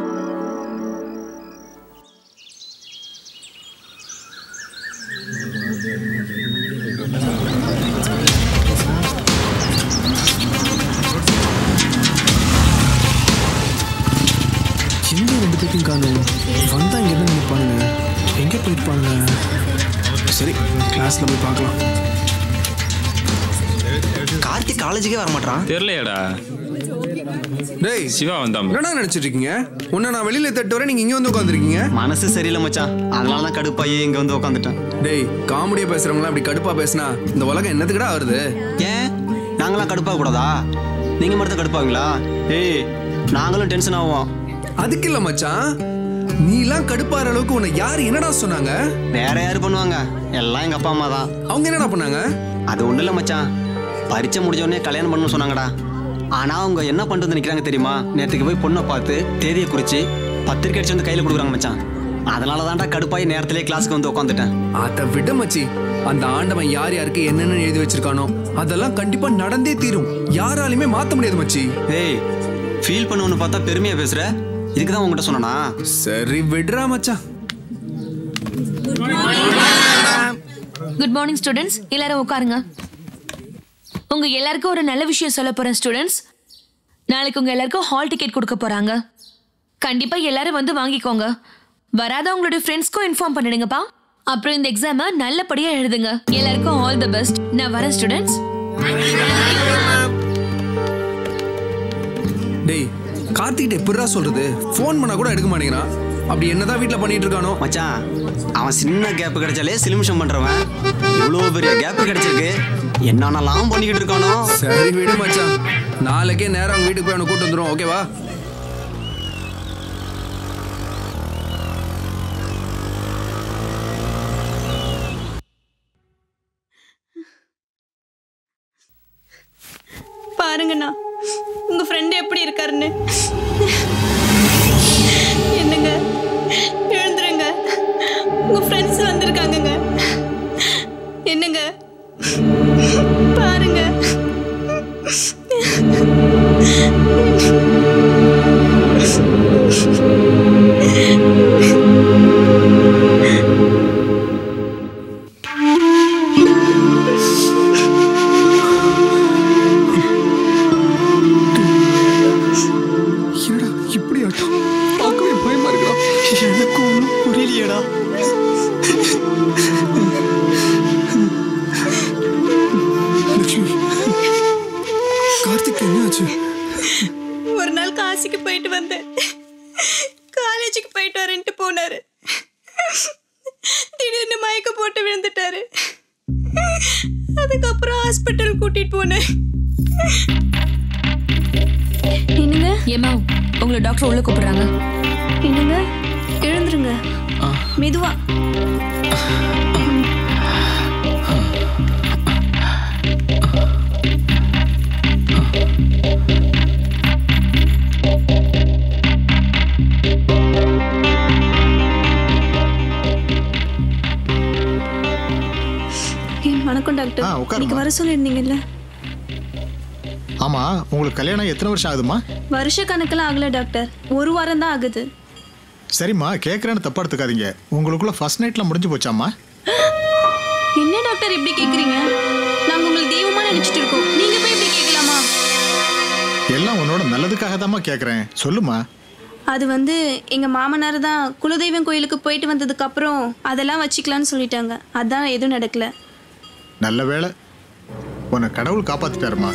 சரி கிளாஸ்ல போய் பார்க்கலாம். கார்த்திக் காலேஜுக்கே வர மாட்டான் தெரியலையாடா. டேய் சிவா வந்தான். என்னடா நினைச்சிட்டு இருக்கீங்க உன்னை நான் வெளியில தட்டு வரேன் நீங்க இங்க வந்து உட்காந்துருக்கீங்க மனசு சரியில்லை மச்சான். அதனால தான் கடுப்பாயி இங்க வந்து உட்காந்துட்டேன் டேய் காமெடியா பேசுறவங்களாம் அப்படி கடுப்பா பேசினா இந்த உலகம் என்னத்துக்குடா வருது? ஏன்? நாங்களாம் கடுப்பாக கூடாதா? நீங்க மட்டும் தான் கடுப்பாவீங்களா? ஏய் நாங்களும் டென்ஷன் ஆவோம். அதுக்கு இல்ல மச்சான். நீலாம் கடுப்பாற அளவுக்கு உன்னை யார் என்னடா சொன்னாங்க? வேற யாரு பண்ணுவாங்க? எல்லாம் எங்க அப்பா அம்மா தான். அவங்க என்னடா பண்ணாங்க? அது ஒண்ணும் இல்ல மச்சான். பரீட்சை முடிஞ்ச உடனே கல்யாணம் பண்ணணும்னு சொன்னாங்கடா. ஆனா அவங்க என்ன பண்ணிட்டு நிக்கிறாங்க தெரியுமா? நேற்றுக்கு போய் பொண்ணை பார்த்து தேதியை குறிச்சு பத்திரிக்கை அடிச்சு வந்து கையில கொடுக்குறாங்க மச்சான். அதனால தான்டா கடுப்பாய் நேரத்திலே கிளாஸ்க்கு வந்து உட்காந்துட்டேன் அதை விட மச்சி. அந்த ஆண்டவன் யார் யாருக்கு என்னென்ன எழுதி வச்சிருக்கானோ அதெல்லாம் கண்டிப்பா நடந்தே தீரும். யாராலையுமே மாத்த முடியாது மச்சி. ஏய் ஃபீல் பண்ணுவோன்னு பார்த்தா பெருமையா பேசுற. இதுக்கு தான் உங்ககிட்ட சொன்னனா? சரி விடுறா மச்சான். குட் மார்னிங் ஸ்டூடெண்ட்ஸ் எல்லாரும் உட்காருங்க. உங்க எல்லாருக்கும் ஒரு நல்ல விஷயம் சொல்ல போறேன் ஸ்டூடெண்ட்ஸ் நாளைக்கு உங்க எல்லாருக்கும் ஹால் டிக்கெட் கொடுக்க போறாங்க. கண்டிப்பா எல்லாரும் வந்து வாங்கிக்கோங்க. வராத உங்களுடைய ஃப்ரெண்ட்ஸ்க்கும் இன்ஃபார்ம் பண்ணிடுங்கப்பா. அப்புறம் இந்த எக்ஸாமை நல்லபடியா எழுதுங்க. எல்லாருக்கும் ஆல் தி பெஸ்ட் நான் வரேன் ஸ்டூடெண்ட்ஸ் டேய் கார்த்திகிட்ட எப்படிடா சொல்றது? ஃபோன் பண்ணா கூட எடுக்க மாட்டேங்கிறான் அப்படி என்னதான் வீட்ல பண்ணிட்டு இருக்கானோ? மச்சான் அவன் சின்ன கேப் கிடைச்சாலே சிலிமிஷம் பண்றவன். இவ்வளோ பெரிய கேப் கிடைச்சிருக்கு. என்னென்னலாம் பண்ணிக்கிட்டு இருக்கானோ? சரி விடு மச்சான். நாளைக்கே நேரம் வீட்டுக்கு போய் அவனை கூட்டு வந்துரும் ஓகேவா பாருங்கண்ணா. உங்க ஃப்ரெண்டு எப்படி இருக்காருன்னு. என்னங்க? எழுந்துருங்க. உங்க ஃப்ரெண்ட்ஸ் வந்திருக்காங்கங்க. என்னங்க? பாருங்க. என்னடா வருஷம் ஆகுதுமா வருஷ கணக்கெல்லாம் ஆகல டாக்டர். ஒரு வாரம் தான் ஆகுது. சரிம்மா கேட்குறேன்னு தப்பா எடுத்துக்காதீங்க உங்களுக்குள்ள ஃபர்ஸ்ட் நைட்ல முடிஞ்சு போச்சாம்மா? என்ன டாக்டர் இப்படி கேக்குறீங்க? நாங்க உங்களை தெய்வமா நினைச்சிட்டு இருக்கோம். நீங்க போய் இப்படி கேட்கலாமா? எல்லாம் உன்னோட நல்லதுக்காக தாம்மா கேட்குறேன் சொல்லுமா அது வந்து எங்க மாமனார் தான் குலதெய்வம் கோயிலுக்கு போயிட்டு வந்ததுக்கு அப்புறம் அதெல்லாம் வச்சுக்கலாம்னு சொல்லிட்டாங்க. அதான் எதுவும் நடக்கல. நல்ல வேளை. உன்னை கடவுள் காப்பாத்திட்டாருமா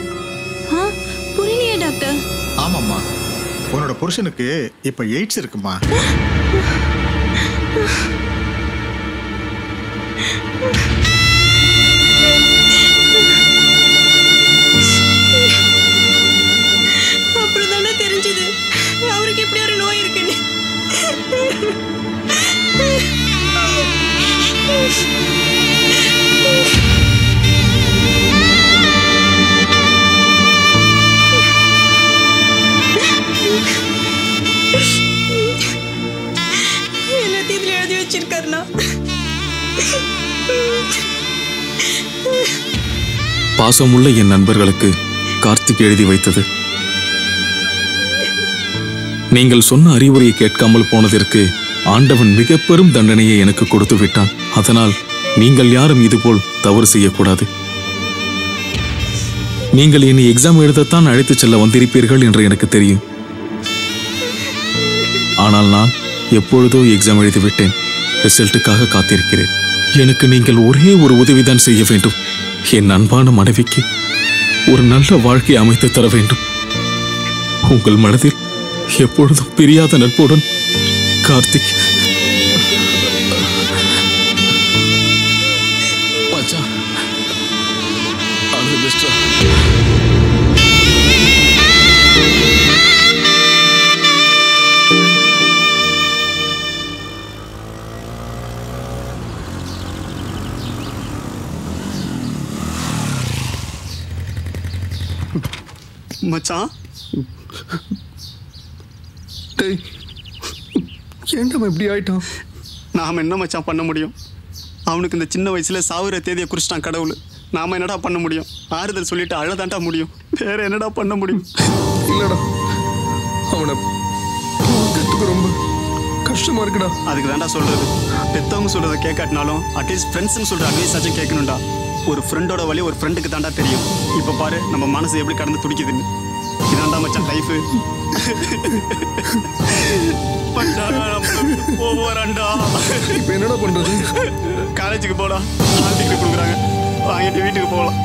ஆமாம்மா. உன்னோட புருஷனுக்கு இப்போ எய்ட்ஸ் இருக்குமா? Thank you. எழுதி வச்சிருக்காருண்ணா. பாசமுள்ள என் நண்பர்களுக்கு கார்த்திக் எழுதி வைத்தது. நீங்கள் சொன்ன அறிவுரையை கேட்காமல் போனதற்கு ஆண்டவன் மிக பெரும் தண்டனையை எனக்கு கொடுத்து விட்டான். அதனால் நீங்கள் யாரும் இதுபோல் தவறு செய்யக்கூடாது. நீங்கள் என்னை எக்ஸாம் எழுதத்தான் அழைத்துச் செல்ல வந்திருப்பீர்கள் என்று எனக்கு தெரியும். ஆனால் நான் எப்பொழுதோ எக்ஸாம் எழுதிவிட்டேன். ரிசல்ட்டுக்காக காத்திருக்கிறேன். எனக்கு நீங்கள் ஒரே ஒரு உதவிதான் செய்ய வேண்டும். என் அன்பான மனைவிக்கு ஒரு நல்ல வாழ்க்கை அமைத்து தர வேண்டும். உங்கள் மனதில் எப்பொழுதும் பிரியாத நட்புடன் கார்த்திக் மச்சான் டேய் ஏன்டா இப்படி ஆயிட்டான்? நாம என்ன மச்சான் பண்ண முடியும்? அவனுக்கு இந்த சின்ன வயசுல சாவுற தேதியை குறிச்சிட்டான் கடவுள். நாம என்னடா பண்ண முடியும்? ஆறுதல் சொல்லிட்டு அழதாண்டா முடியும். வேற என்னடா பண்ண முடியும்? இல்லடா அவனை பார்க்கறதுக்கு ரொம்ப கஷ்டமா இருக்குடா. அதுக்கு தான்டா சொல்றது. பெத்தவங்க சொல்றதை கேட்காட்டினாலும் அட்லீஸ்ட் ஃப்ரெண்ட்ஸ்னு சொல்ற அட்வைஸ் ஆச்சும் கேட்கணும்டா. ஒரு ஃப்ரெண்டோட வழி ஒரு ஃப்ரெண்டுக்கு தாண்டா தெரியும். இப்போ பாரு நம்ம மனசு எப்படி கடந்து துடிக்குதுன்னு. இதாண்டா மச்சான் லைஃப் போறான்டா இப்போ என்னடா பண்றது? காலேஜுக்கு போடா. ஆல் டிகிரி கொடுக்குறாங்க. வாங்கிட்டு வீட்டுக்கு போகலாம்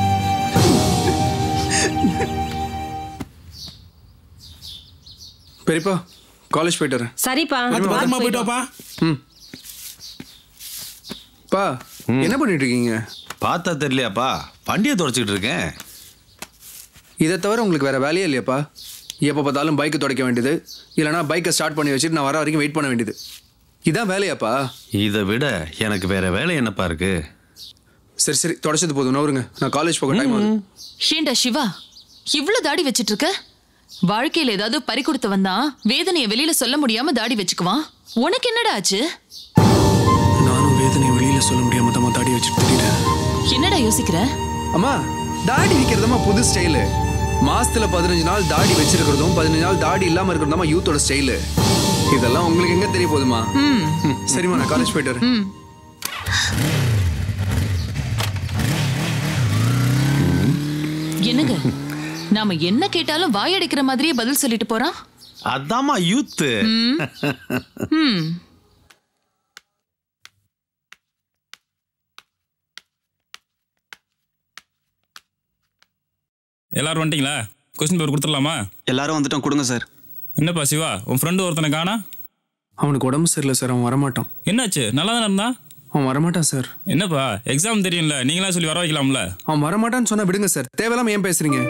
பெரியப்பா காலேஜ் போயிட்டு வரேன். சரிப்பா. பத்திரமா போயிட்டு வாப்பா ம். பா என்ன பண்ணிட்டு இருக்கீங்க? பார்த்தா தெரியலையாப்பா. வண்டியை தொடச்சிக்கிட்டு இருக்கேன். இதை தவிர உங்களுக்கு வேற வேலையே இல்லையாப்பா. எப்போ பார்த்தாலும் பைக்கை துடைக்க வேண்டியது இல்லைனா பைக்கை ஸ்டார்ட் பண்ணி வச்சுட்டு நான் வர வரைக்கும் வெயிட் பண்ண வேண்டியது. இதான் வேலையாப்பா. இதை விட எனக்கு வேற வேலை என்னப்பா இருக்கு? சரி சரி தொடச்சது போதும். நவருங்க நான் காலேஜ் போக டைம் ஆகுது. ஏண்டா சிவா? இவ்ளோ தாடி வச்சிட்டு இருக்க? வாழ்க்கையில ஏதாவது பறி கொடுத்து வந்தா வேதனைய வெளியில சொல்ல முடியாம தாடி வச்சுக்குவான். உனக்கு என்னடா ஆச்சு? நானும் வேதனை வெளியில சொல்ல முடியாம தான் தாடி வச்சுட்டு என்னடா யோசிக்கிற? அம்மா தாடி வைக்கிறதமா புது ஸ்டைலு மாசத்துல பதினஞ்சு நாள் தாடி வச்சிருக்கிறதும் பதினஞ்சு நாள் தாடி இல்லாம இருக்கிறதுமா யூத்தோட ஸ்டைலு இதெல்லாம் உங்களுக்கு எங்க தெரிய போதுமா ம். ம், சரிம்மா நான் காலேஜ் போயிட்டு வரேன். என்னங்க? நாம என்ன கேட்டாலும் வாயடிக்கிற மாதிரியே பதில் சொல்லிட்டு போறான் அதாம்மா யூத்து எல்லாரும் வந்துட்டீங்களா? கொஸ்டின் பேப்பர் கொடுத்துடலாமா? எல்லாரும் வந்துட்டோம் கொடுங்க சார். என்னப்பா சிவா உன் ஃப்ரெண்டு ஒருத்தனை காணா? அவனுக்கு உடம்பு சரியில்லை சார் அவன் வரமாட்டான். என்னாச்சு? நல்லா தானே இருந்தா? அவன் வரமாட்டான் சார். என்னப்பா எக்ஸாம் தெரியும்ல நீங்களா சொல்லி வர வைக்கலாம்ல? அவன் வரமாட்டான்னு சொன்னா விடுங்க சார் தேவையில்லாம ஏன் பேசுறீங்க?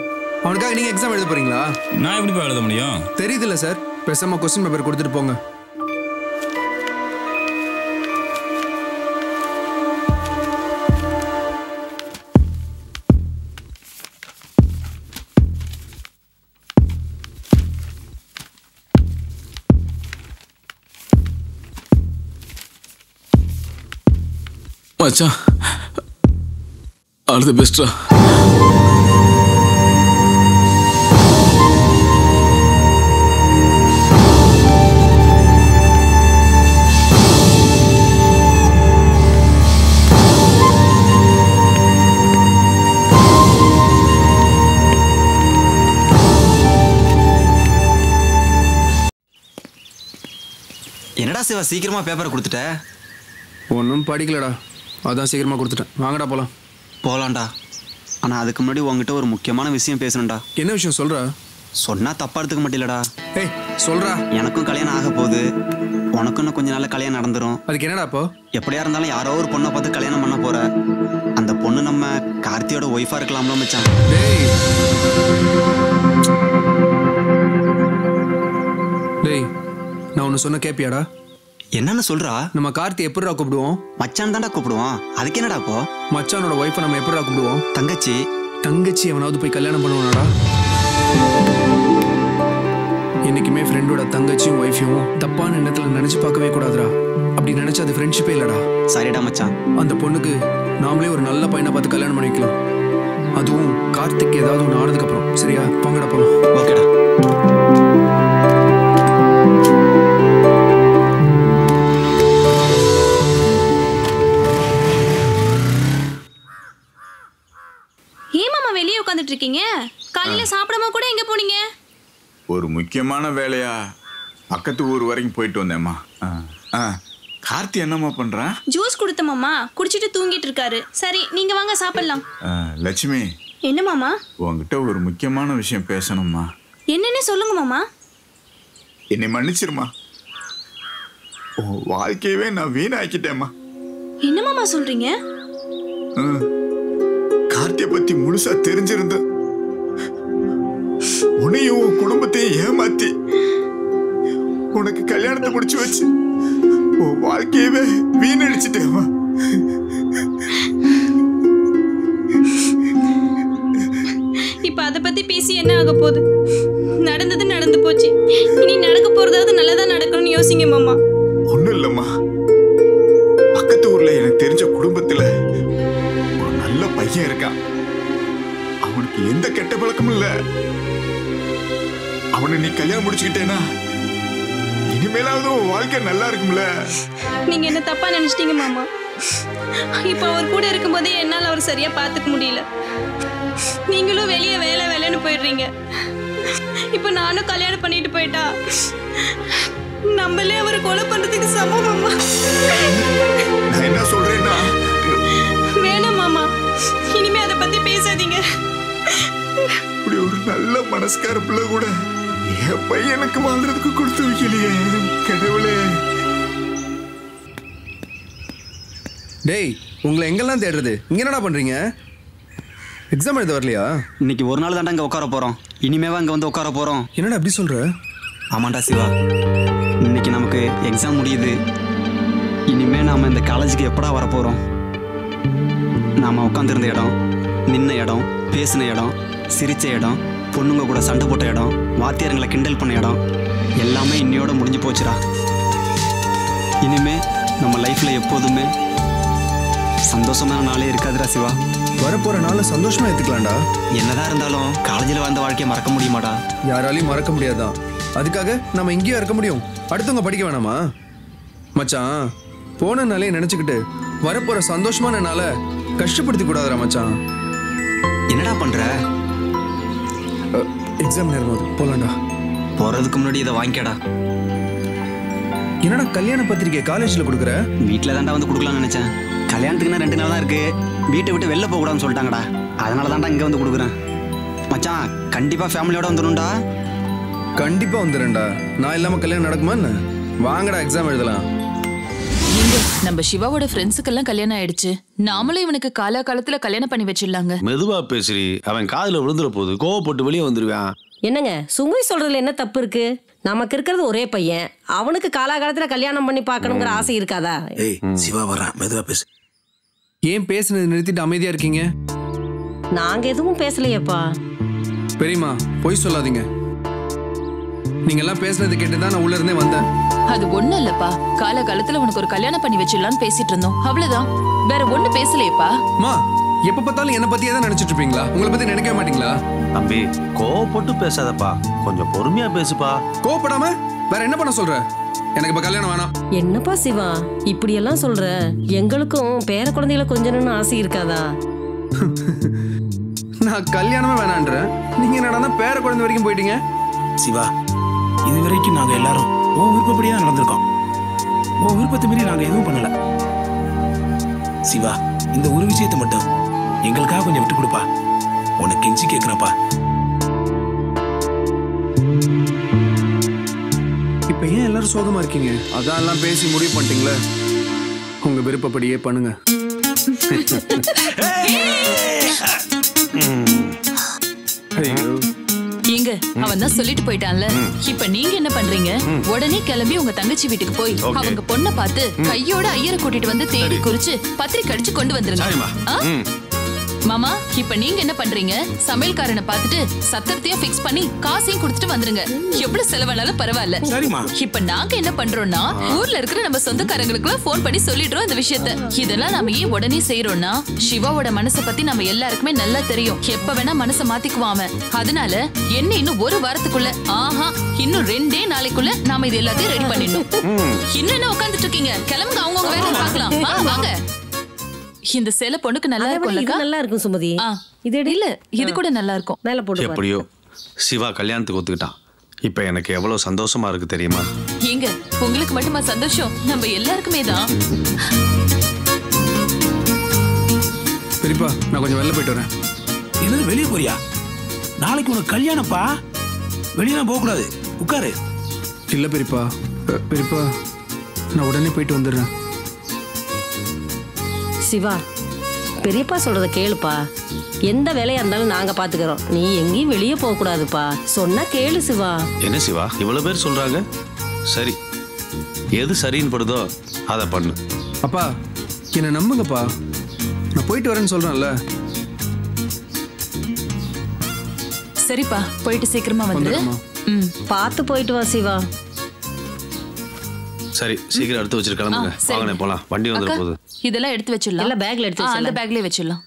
அவனுக்காக நீங்க எக்ஸாம் எழுத போறீங்களா? நான் எப்படிப்பா எழுத முடியும்? தெரியுதுல்ல சார் பேசாம கொஸ்டின் பேப்பர் கொடுத்துட்டு போங்க. மச்சான் ஆல் தி பெஸ்ட்ரா என்னடா சிவா சீக்கிரமா பேப்பரை கொடுத்துட்ட? ஒன்றும் படிக்கலடா. அதான் சீக்கிரமா கொடுத்துட்டேன். வாங்கடா போலாம். போலாம்டா. ஆனா அதுக்கு முன்னாடி உங்ககிட்ட ஒரு முக்கியமான விஷயம் பேசணும்டா. என்ன விஷயம் சொல்றா? சொன்னா தப்பா எடுத்துக்க மாட்டீங்களடா. ஏய் சொல்றா. எனக்கும் கல்யாணம் ஆக போகுது. உனக்கும் இன்னும் கொஞ்ச நாள்ல கல்யாணம் நடந்துரும். அதுக்கு என்னடா அப்போ எப்படியா இருந்தாலும் யாரோ ஒரு பொண்ணை பார்த்து கல்யாணம் பண்ண போற. அந்த பொண்ணு நம்ம கார்த்தியோட ஒய்ஃபா இருக்கலாம்ல மச்சான். டேய். நான் ஒன்று சொன்ன கேப்பியாடா? என்னன்னு சொல்றா? நம்ம கார்த்தி எப்படிடா கூப்பிடுவோம்? மச்சான் தான்டா கூப்பிடுவான். அதுக்கு என்னடா அப்போ மச்சானோட ஒய்ஃபை நம்ம எப்படிடா கூப்பிடுவோம்? தங்கச்சி. தங்கச்சி எவனாவது போய் கல்யாணம் பண்ணுவானாடா? என்னைக்குமே ஃப்ரெண்டோட தங்கச்சியும் ஒய்ஃபையும் தப்பான எண்ணத்துல நினைச்சு பார்க்கவே கூடாதுடா. அப்படி நினைச்சா அது ஃப்ரெண்ட்ஷிப்பே இல்லடா. சரிடா மச்சான். அந்த பொண்ணுக்கு நாமளே ஒரு நல்ல பையனை பார்த்து கல்யாணம் பண்ணி வைக்கலாம். அதுவும் கார்த்திக் ஏதாவது ஒன்று ஆனதுக்கு அப்புறம் சரியா? போங்கடா போலாம். ஓகேடா. உட்காந்துட்டு இருக்கீங்க காலையில சாப்பிடாம கூட எங்க போனீங்க? ஒரு முக்கியமான வேலையா? பக்கத்து ஊர் வரைக்கும் போயிட்டு வந்தேம்மா. கார்த்தி என்னம்மா பண்றான் ஜூஸ் கொடுத்த மாமா குடிச்சிட்டு தூங்கிட்டு இருக்காரு. சரி நீங்க வாங்க சாப்பிடலாம். லட்சுமி. என்ன மாமா? உன்கிட்ட ஒரு முக்கியமான விஷயம் பேசணும்மா. என்னன்னு சொல்லுங்க மாமா. என்னை மன்னிச்சிருமா? வாழ்க்கையவே நான் வீணாக்கிட்டேம்மா. என்ன மாமா சொல்றீங்க. கார்த்தியை பத்தி முழுசா தெரிஞ்சிருந்த உன்னையும் உன் குடும்பத்தையும் ஏமாத்தி உனக்கு கல்யாணத்தை முடிச்சு வச்சு உன் வாழ்க்கையவே வீணடிச்சிட்டேம்மா. இப்ப அத பத்தி பேசி என்ன ஆக போகுது? நடந்தது நடந்து போச்சு. இனி நடக்க போறதாவது நல்லதா நடக்கணும்னு யோசிங்க மாமா. ஒண்ணும் இல்லம்மா. பக்கத்து ஊர்ல எனக்கு தெரிஞ்ச குடும்பத்துல பையன் இருக்கான் அவனுக்கு எந்த கெட்ட பழக்கமும் இல்ல. அவனை நீ கல்யாணம் முடிச்சுக்கிட்டேனா இனிமேலாவது உன் வாழ்க்கை நல்லா இருக்கும்ல. நீங்க என்ன தப்பா நினைச்சிட்டீங்க மாமா? இப்ப அவர் கூட இருக்கும்போதே என்னால அவர் சரியா பாத்துக்க முடியல. நீங்களும் வெளியே வேலை வேலைன்னு போயிடுறீங்க. இப்ப நானும் கல்யாணம் பண்ணிட்டு போயிட்டா நம்மளே அவரை கொலை பண்றதுக்கு சமம் மாமா. நான் என்ன சொல்றேன்னா வேணாம் மாமா. இனிமே அதை பத்தி பேசாதீங்க. இப்படி ஒரு நல்ல மனசுக்கார பிள்ளை கூட என் பையனுக்கு வாழ்றதுக்கு கொடுத்து வைக்கலையே கடவுளே. டேய் உங்களை எங்கெல்லாம் தேடுறது? இங்க என்னடா பண்றீங்க? எக்ஸாம் எழுத வரலையா? இன்னைக்கு ஒரு நாள் தாண்டா இங்க உட்கார போறோம். இனிமேவா இங்க வந்து உட்கார போறோம். என்னடா அப்படி சொல்ற? ஆமாண்டா சிவா. இன்னைக்கு நமக்கு எக்ஸாம் முடியுது. இனிமே நாம இந்த காலேஜுக்கு எப்படா வர போறோம்? நாம உட்காந்துருந்த இடம் நின்ன இடம் பேசின இடம் சிரிச்ச இடம் பொண்ணுங்க கூட சண்டை போட்ட இடம் வாத்தியாருங்களை கிண்டல் பண்ண இடம் எல்லாமே இன்னையோட முடிஞ்சு போச்சுடா. இனிமே நம்ம லைஃப்ல எப்போதுமே சந்தோஷமான நாளே இருக்காதுடா சிவா. வரப்போற நாள சந்தோஷமா எடுத்துக்கலாம்டா என்னதான் இருந்தாலும் காலேஜில் வாழ்ந்த வாழ்க்கையை மறக்க முடியுமாடா? யாராலையும் மறக்க முடியாதான் அதுக்காக நம்ம இங்கேயும் இருக்க முடியும். அடுத்தவங்க படிக்க வேணாமா? மச்சான் போன நாளே நினைச்சுக்கிட்டு வரப்போற சந்தோஷமான நாளை கஷ்டப்படுத்தி கூடாதுடா மச்சான். என்னடா பண்ற? எக்ஸாம் நேரம் போது போலாம்டா. போறதுக்கு முன்னாடி இதை வாங்கிக்கடா. என்னடா கல்யாண பத்திரிக்கை காலேஜ்ல கொடுக்குற? வீட்டில் தாண்டா வந்து கொடுக்கலாம்னு நினைச்சேன். கல்யாணத்துக்குன்னா ரெண்டு நாள் தான் இருக்கு. வீட்டை விட்டு வெளில போகக்கூடாதுன்னு சொல்லிட்டாங்கடா. அதனால தான்டா இங்கே வந்து கொடுக்குறேன். மச்சான் கண்டிப்பா ஃபேமிலியோட வந்துடணும்டா. கண்டிப்பா வந்துடுறேன்டா. நான் இல்லாம கல்யாணம் நடக்குமா என்ன? வாங்கடா எக்ஸாம் எழுதலாம். நம்ம சிவாவோட ஃப்ரெண்ட்ஸுக்கெல்லாம் கல்யாணம் ஆயிடுச்சு. நாமளும் இவனுக்கு காலா காலத்துல கல்யாணம் பண்ணி வச்சிடலாங்க. மெதுவா பேசுறி அவன் காதுல விழுந்துற போது கோவப்பட்டு வெளியே வந்துருவான். என்னங்க சுங்குய் சொல்றதுல என்ன தப்பு இருக்கு? நமக்கு இருக்கிறது ஒரே பையன். அவனுக்கு காலாகாலத்துல கல்யாணம் பண்ணி பார்க்கணுங்கிற ஆசை இருக்காதா? ஏய் சிவா வரான் மெதுவா பேசு. ஏன் பேசுனது நிறுத்திட்டு அமைதியா இருக்கீங்க? நாங்க எதுவும் பேசலையேப்பா. பெரியம்மா பொய் சொல்லாதீங்க. நீங்க எல்லாம் பேசுனது கேட்டு தான் நான் உள்ள இருந்தே வந்தேன். அது ஒண்ணு இல்லப்பா. கால காலத்துல உனக்கு ஒரு கல்யாணம் பண்ணி வச்சிடலாம்னு பேசிட்டு இருந்தோம். அவ்வளவுதான். வேற ஒண்ணு பேசலையேப்பா. மா எப்ப பார்த்தாலும் என்ன பத்தியே தான் நினைச்சிட்டு இருப்பீங்களா? உங்களை பத்தி நினைக்க மாட்டீங்களா? தம்பி கோவப்பட்டு பேசாதப்பா. கொஞ்சம் பொறுமையா பேசுப்பா. கோவப்படாம வேற என்ன பண்ண சொல்ற எனக்கு இப்ப கல்யாணம் வேணாம். என்னப்பா சிவா? இப்படி எல்லாம் சொல்ற? எங்களுக்கும் பேர குழந்தைகளை கொஞ்சணும்னு ஆசை இருக்காதா? நான் கல்யாணமே வேணான்றேன். நீங்க என்னடா பேர குழந்தை வரைக்கும் போயிட்டீங்க? சிவா இது வரைக்கும் நாங்க எல்லாரும் உன் விருப்பப்படியே தான் நடந்திருக்கோம். உன் விருப்பத்தை மீறி நாங்க எதுவும் பண்ணல. சிவா இந்த ஒரு விஷயத்தை மட்டும் எங்களுக்காக கொஞ்சம் விட்டு கொடுப்பா. உனக்கு கெஞ்சி கேட்கிறப்பா. இப்ப ஏன் எல்லாரும் சோகமா இருக்கீங்க? அதான் எல்லாம் பேசி முடிவு பண்ணிட்டீங்களே. உங்க விருப்பப்படியே பண்ணுங்க. ஐயோ. ஏங்க அவன் தான் சொல்லிட்டு போயிட்டான்ல. இப்ப நீங்க என்ன பண்றீங்க? உடனே கிளம்பி உங்க தங்கச்சி வீட்டுக்கு போய். அவங்க பொண்ண பார்த்து கையோட ஐயரை கூட்டிட்டு வந்து தேடி குறிச்சு பத்திரிக்கை அடிச்சு கொண்டு வந்துருங்க. மாமா இப்ப நீங்க என்ன பண்றீங்க? சமையல்காரனை பார்த்துட்டு சத்திரத்தையும் ஃபிக்ஸ் பண்ணி காசையும் கொடுத்துட்டு வந்துருங்க. எவ்வளவு செலவானாலும் பரவாயில்ல. இப்ப நாங்க என்ன பண்றோம்னா ஊர்ல இருக்கிற நம்ம சொந்தக்காரங்களுக்கு ஃபோன் பண்ணி சொல்லிடுறோம் இந்த விஷயத்த. இதெல்லாம் நாம ஏன் உடனே செய்யறோம்னா சிவாவோட மனசை பத்தி நம்ம எல்லாருக்குமே நல்லா தெரியும். எப்ப வேணா மனசை மாத்திக்குவான் அவன். அதனால என்ன இன்னும் ஒரு வாரத்துக்குள்ள ஆஹா இன்னும் ரெண்டே நாளைக்குள்ள நாம இது எல்லாத்தையும் ரெடி பண்ணிடணும். இன்னும் என்ன உட்கார்ந்துட்டு இருக்கீங்க? கிளம்புங்க அவங்கவங்க வேலை பார்க்கலாம். வாங்க. இந்த சேலை பொண்ணுக்கு நல்லா இருக்கும்லக்கா நல்லா இருக்கும் சுமதி. இது இல்ல இது கூட நல்லா இருக்கும். மேல போட்டு. எப்படியோ சிவா கல்யாணத்துக்கு ஒத்துக்கிட்டான். இப்ப எனக்கு எவ்வளவு சந்தோஷமா இருக்கு தெரியுமா? எங்க ஏங்க உங்களுக்கு மட்டுமா சந்தோஷம்? நம்ம எல்லாருக்குமே தான். பெரியப்பா நான் கொஞ்சம் வெளில போயிட்டு வரேன். என்னது வெளியே போறியா? நாளைக்கு உனக்கு கல்யாணப்பா? வெளியெல்லாம் போகக்கூடாது. உட்காரு. இல்ல பெரியப்பா. பெரியப்பா நான் உடனே போயிட்டு வந்துடுறேன். சிவா பெரியப்பா சொல்றத கேளுப்பா. எந்த வேலையா இருந்தாலும் நாங்க பாத்துக்கிறோம். நீ எங்கேயும் வெளியே போக கூடாதுப்பா. சொன்னா கேளு சிவா. என்ன சிவா? இவ்வளவு பேர் சொல்றாங்க? சரி. எது சரின்னு படுதோ அதை பண்ணு. அப்பா என்னை நம்புங்கப்பா. நான் போயிட்டு வரேன்னு சொல்றேன்ல. சரிப்பா போயிட்டு சீக்கிரமா வந்துரு. ம் பார்த்து போயிட்டு வா சிவா. சரி சீக்கிரம் எடுத்து வச்சிரு கிளம்புங்க. வாங்கண்ணே போலாம். வண்டி வந்துட போகுது. இதெல்லாம் எடுத்து வச்சிடலாம். எல்லாம் பேக்ல எடுத்து ஆ, அந்த வச்சிடலாம். பேக்லயே வச்சிடலாம்.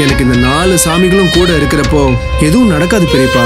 எனக்கு இந்த நாலு சாமிகளும் கூட இருக்கிறப்போ எதுவும் நடக்காது பெரியப்பா.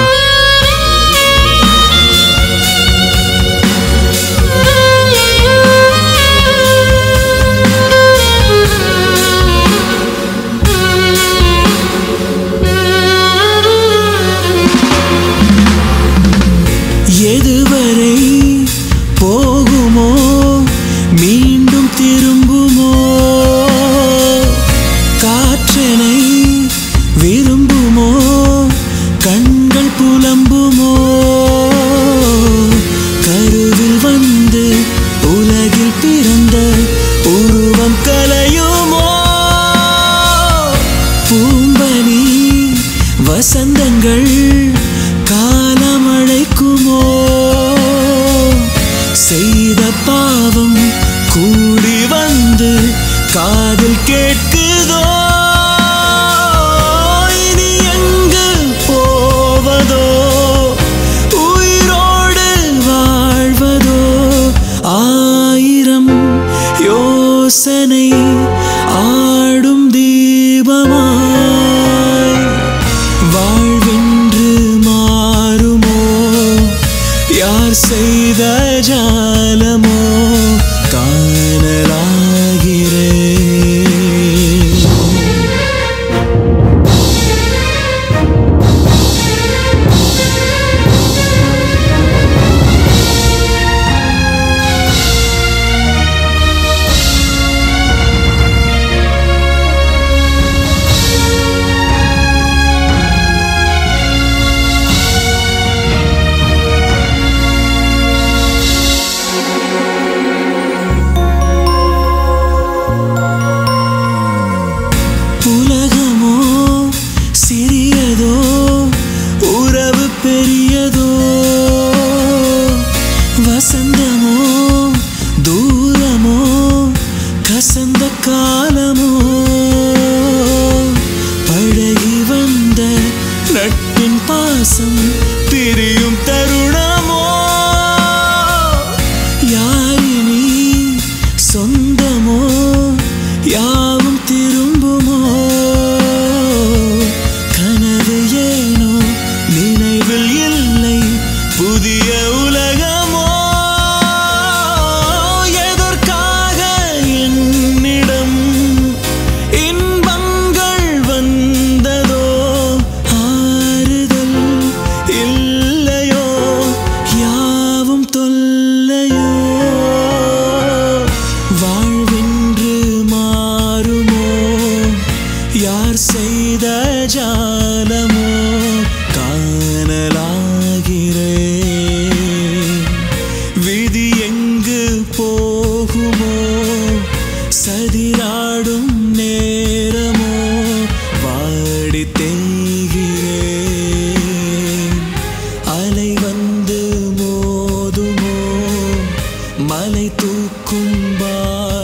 தூக்கும் பாரமோ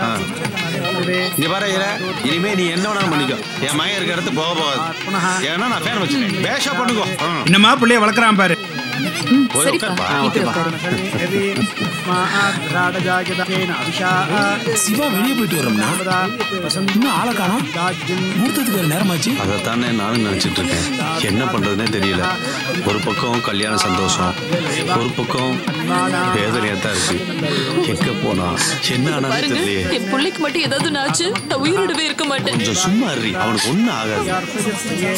ஆ. இங்க பாரு இனிமே நீ என்ன வேணாலும் பண்ணிக்கோ. என் மகன் இருக்க இடத்து போக போகாது. ஏன்னா நான் ஃபேன் வச்சிருக்கேன் பேஷா பண்ணுக்கோ ஆ. என்னம்மா பிள்ளைய வளர்க்குறான் பாரு. போய் உட்காருப்பா. சிவா வெளியே போயிட்டு வரோம்னா? இன்னும் ஆளை காணோம்? முகூர்த்தத்துக்கு நேரமாச்சு? அதைத்தானே நானும் நினைச்சிட்டு இருக்கேன். என்ன பண்றதுனே தெரியல. ஒரு பக்கம் கல்யாண சந்தோஷம் ஒரு பக்கம் வேதனையா தான் இருக்கு. எங்க போனா? என்ன ஆனாலும் பாருங்க தெரியலையே. என் பிள்ளைக்கு மட்டும் ஏதாவது நாச்சு நான் உயிரோடவே இருக்க மாட்டேன். கொஞ்சம் சும்மா அவனுக்கு ஒண்ணும் ஆகாது.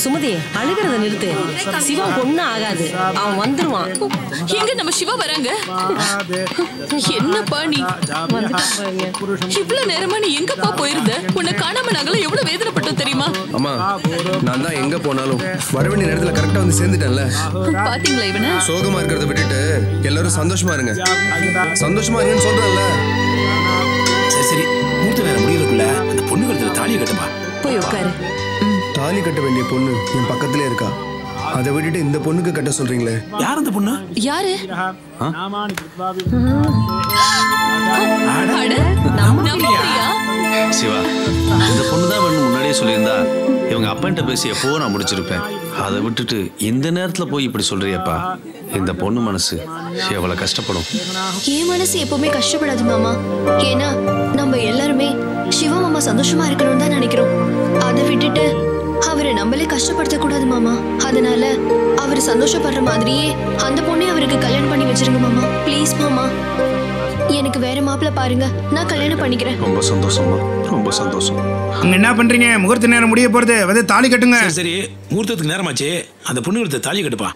சுமதி அழுகிறத நிறுத்து. சிவாவுக்கு ஒண்ணும் ஆகாது. அவன் வந்துருவான். எங்க நம்ம சிவா வராங்க? என்னப்பா நீ இவ்வளவு நேரமா நீ எங்கப்பா போயிருந்த? உன்னை காணாம நாங்களாம் எவ்வளவு வேதனைப்பட்டோம் தெரியுமா? அம்மா நான் தான் எங்க போனாலும் வர வேண்டிய நேரத்துல கரெக்டா வந்து சேர்ந்துட்டேன்ல. பாத்தீங்களா இவனை? சோகமா இருக்கிறத விட்டுட்டு எல்லாரும் சந்தோஷமா இருங்க. சந்தோஷமா இருங்கன்னு சொல்றேன்ல. சரி சரி. மூர்த்த நேரம் முடியறதுக்குள்ள அந்த பொண்ணு கழுத்துல தாலியை கட்டுப்பா. போய் உட்காரு. தாலி கட்ட வேண்டிய பொண்ணு என் பக்கத்திலே இருக்கா. அதை விட்டுட்டு இந்த பொண்ணுக்கு கட்ட சொல்றீங்களே? யார் அந்த பொண்ணு? யாரு? சிவா இந்த பொண்ணு தான் வேணும் முன்னாடியே சொல்லியிருந்தா இவங்க அப்பன்ட்ட பேசி எப்போ நான் முடிச்சிருப்பேன். அதை விட்டுட்டு இந்த நேரத்துல போய் இப்படி சொல்றியப்பா. இந்த பொண்ணு மனசு எவ்வளவு கஷ்டப்படும். என் மனசு எப்பவுமே கஷ்டப்படாது மாமா. ஏன்னா நம்ம எல்லாருமே சிவா மாமா சந்தோஷமா இருக்கணும்னு தான் நினைக்கிறோம். அதை விட்டுட்டு அவரை நம்மளே கஷ்டப்படுத்த கூடாது மாமா. அதனால அவர் சந்தோஷப்படுற மாதிரியே அந்த பொண்ணே அவருக்கு கல்யாணம் பண்ணி வச்சிருங்க மாமா. ப்ளீஸ் மாமா. எனக்கு வேற மாப்பிள்ள பாருங்க. நான் கல்யாணம் பண்ணிக்கிறேன். ரொம்ப சந்தோஷமா ரொம்ப சந்தோஷம். அங்க என்ன பண்றீங்க? முகூர்த்த நேரம் முடிய போறது. வந்து தாலி கட்டுங்க. சரி சரி. முகூர்த்தத்துக்கு நேரமாச்சு. அந்த பொண்ணு கழுத்துல தாலியை கட்டுப்பா.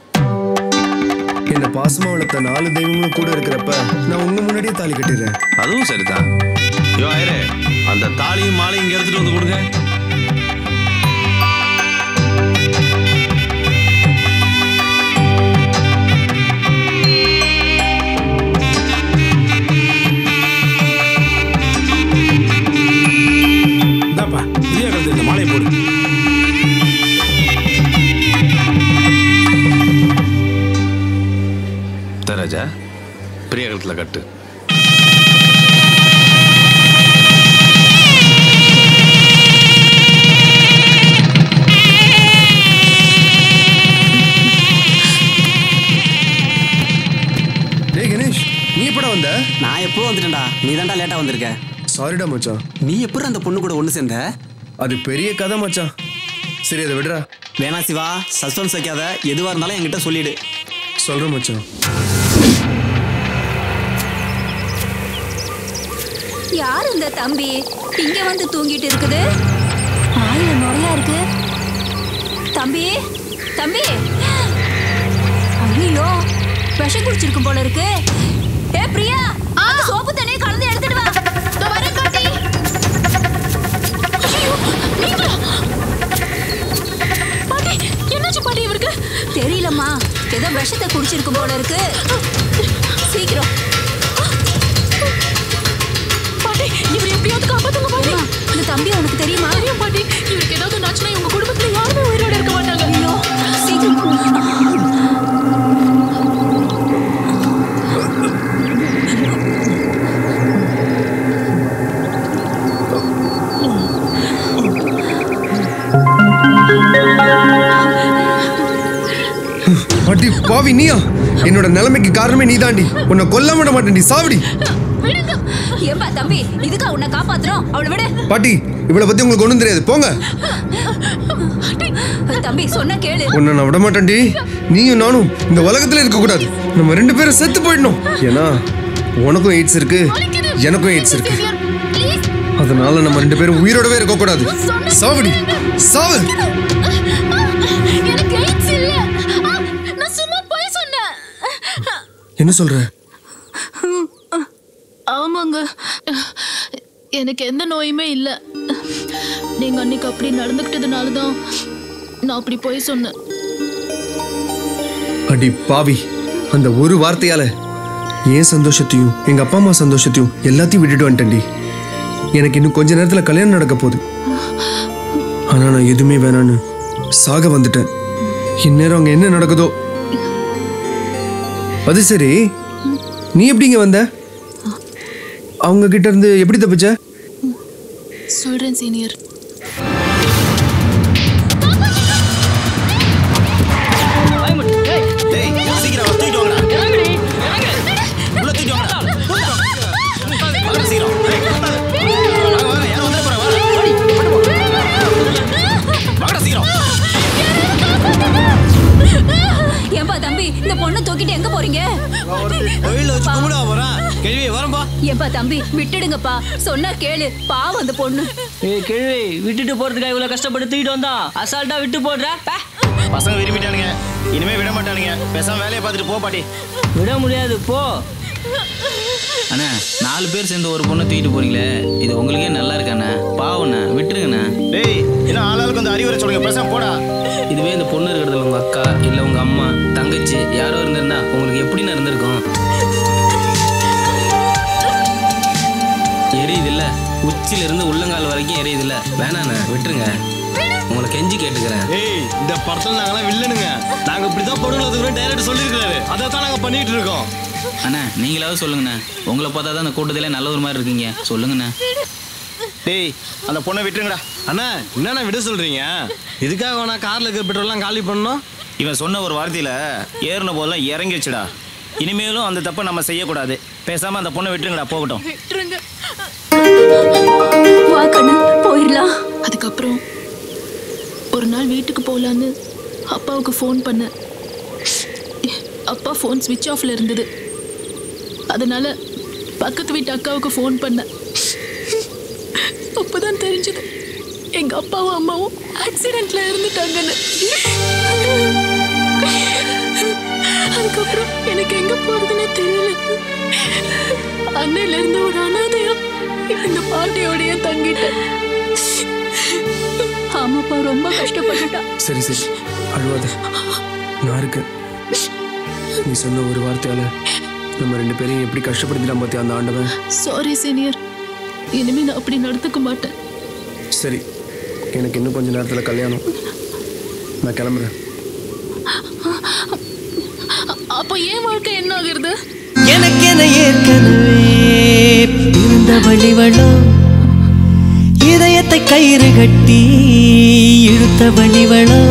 என்ன பாசமா வளர்த்த நாலு தெய்வங்களும் கூட இருக்கிறப்ப நான் உங்க முன்னாடியே தாலி கட்டிடுறேன். அதுவும் சரிதான். யோ ஐயரே. அந்த தாலியும் மாலையும் இங்க எடுத்துட்டு வந்து கொடுங்க. தராஜா பிரியா கழுத்துல கட்டு. நீ எப்படா வந்த? நான் எப்போ வந்துட்டேன்டா. நீ தான்டா லேட்டா வந்திருக்க. சாரிடா மச்சான். நீ எப்படி அந்த பொண்ணு கூட ஒண்ணு சேர்ந்த? அது பெரிய கதை மச்சான். சரி அதை விடுறா. வேணா சிவா சஸ்பென்ஸ் வைக்காத. எதுவா இருந்தாலும் என்கிட்ட சொல்லிடு. சொல்றேன் மச்சான். யார் இந்த தம்பி? இங்க வந்து தூங்கிட்டு இருக்குது. ஆயிரம் நுறையா இருக்கு. தம்பி தம்பி. ஐயோ விஷம் குடிச்சிருக்கு போல இருக்கு. ஏ பிரியா சோப்பு தண்ணியை கலந்து எடுத்துட்டு வா. தெரியலம்மா. ஏதோ விஷத்தை குடிச்சிருக்கு போல இருக்கு. சீக்கிரம். எப்படியாவது காப்பாத்துங்க பாட்டி. இந்த தம்பி உனக்கு தெரியுமா? தெரியும் பாட்டி. இவருக்கு ஏதாவது ஒண்ணாச்சுன்னா இவங்க குடும்பத்துல யாருமே உயிரோட இருக்க மாட்டாங்க. ஐயோ பாட்டி பாவி நீயா? என்னோட நிலைமைக்கு காரணமே நீதாண்டி. உன்னை கொல்ல விட மாட்டேன்டி சாவடி. ஏம்பா தம்பி இதுக்கா உன்னை காப்பாத்துறோம். அவளை விட. பாட்டி இவளை பத்தி உங்களுக்கு ஒண்ணும் தெரியாது. போங்க. தம்பி சொன்ன கேளு. உன்னை நான் விட மாட்டேன்டி நீயும் நானும் இந்த உலகத்துல இருக்க கூடாது நம்ம ரெண்டு பேரும் செத்து போயிடணும். ஏன்னா உனக்கும் எய்ட்ஸ் இருக்கு எனக்கும் எய்ட்ஸ் இருக்கு. அதனால நம்ம ரெண்டு பேரும் உயிரோடவே இருக்க கூடாது சாவடி சாவு. என்ன சொல்ற? எனக்கு எந்த நோயுமே இல்லை. நீங்க அன்னைக்கு அப்படி நடந்துக்கிட்டதுனால தான் நான் அப்படி போய் சொன்னேன். அடி பாவி அந்த ஒரு வார்த்தையால என் சந்தோஷத்தையும் எங்க அப்பா அம்மா சந்தோஷத்தையும் எல்லாத்தையும் விட்டுட்டு வந்துட்டேன்டி. எனக்கு இன்னும் கொஞ்ச நேரத்துல கல்யாணம் நடக்க போகுது. ஆனா நான் எதுவுமே வேணான்னு சாக வந்துட்டேன். இந்நேரம் அங்க என்ன நடக்குதோ? அது சரி. நீ எப்படிங்க வந்த? அவங்க கிட்ட இருந்து எப்படி தப்பிச்ச? சொல்றேன் சீனியர் சொன்னா கேளு பாவம் அந்த பொண்ணு. ஏய் கிழவி விட்டுட்டு போறதுக்கா இவ்வளவு கஷ்டப்பட்டு தூக்கிட்டு வந்தோம் அசால்ட்டா விட்டு போடுற. பசங்க விரும்பிட்டானுங்க இனிமே விட மாட்டானுங்க. பேசாம வேலையை பார்த்துட்டு போ பாட்டி. விட முடியாது போ. அண்ணா நாலு பேர் சேர்ந்து ஒரு பொண்ணை தூக்கிட்டு போறீங்களே இது உங்களுக்கே நல்லா இருக்காண்ணா பாவண்ணா விட்டுருங்கண்ணா டேய் என்ன ஆளாளுக்கு வந்து அறிவுரை சொல்லுங்க. பேசாம போடா. இதுவே இந்த பொண்ணு இருக்கிறதுல உங்க அக்கா இல்ல உங்க அம்மா தங்கச்சி யாரோ இருந்திருந்தா உங்களுக்கு எப்படிண்ணா இருந்திருக்கும்? இருந்து உள்ளங்கால் வரைக்கும் எரியுது இல்ல வேணாண்ணா விட்டுருங்க. உங்களை கெஞ்சி கேட்டுக்கிறேன். ஏய் இந்த படத்துல நாங்கெல்லாம் வில்லனுங்க. நாங்க இப்படிதான் பொருள் டைரக்டர் சொல்லியிருக்காரு அதை தான் நாங்க பண்ணிட்டு இருக்கோம். அண்ணா நீங்களாவது சொல்லுங்கண்ணா. உங்களை பார்த்தா தான் அந்த கூட்டத்திலே நல்ல ஒரு மாதிரி இருக்கீங்க. சொல்லுங்கண்ணா. டேய் அந்த பொண்ணை விட்டுருங்கடா. அண்ணா என்னண்ணா விட சொல்றீங்க? இதுக்காக வேணா கார்ல இருக்க பெட்ரோல்லாம் காலி பண்ணோம் இவன் சொன்ன ஒரு வார்த்தையில ஏறின போதெல்லாம் இறங்கிடுச்சுடா. இனிமேலும் அந்த தப்பை நம்ம செய்யக்கூடாது. பேசாம அந்த பொண்ணை விட்டுருங்கடா போகட்டும். கண்ணு போயிடலாம் அதுக்கப்புறம் ஒரு நாள் வீட்டுக்கு போகலான்னு அப்பாவுக்கு ஃபோன் பண்ணேன். அப்பா ஃபோன் ஸ்விட்ச் ஆஃப்ல இருந்தது. அதனால பக்கத்து வீட்டு அக்காவுக்கு ஃபோன் பண்ணேன். அப்பதான் தெரிஞ்சது எங்க அப்பாவும் அம்மாவும் ஆக்சிடென்ட்ல இருந்துட்டாங்கன்னு. அதுக்கப்புறம் எனக்கு எங்க போறதுன்னே தெரியல. அன்னையில இருந்து ஒரு அனாதையா இந்த பாட்டியோடய தங்கிட்டேன். ஆமாப்பா ரொம்ப கஷ்டப்பட்டுட்டா. சரி சரி. அழுவாத. நான் இருக்கேன். நீ சொன்ன ஒரு வார்த்தையால நம்ம ரெண்டு பேரையும் எப்படி கஷ்டப்படுத்திட்டான் பார்த்தியா அந்த ஆண்டவன்? சாரி சீனியர் இனிமே நான் அப்படி நடந்துக்க மாட்டேன். சரி. எனக்கு இன்னும் கொஞ்ச நேரத்துல கல்யாணம். நான் கிளம்புறேன். அப்போ ஏன் வாழ்க்கை என்ன ஆகுறது எனக்கென ஏற்கனவே வழிவளோ? இதயத்தை கயிறு கட்டி இழுத்த வழிவளோ?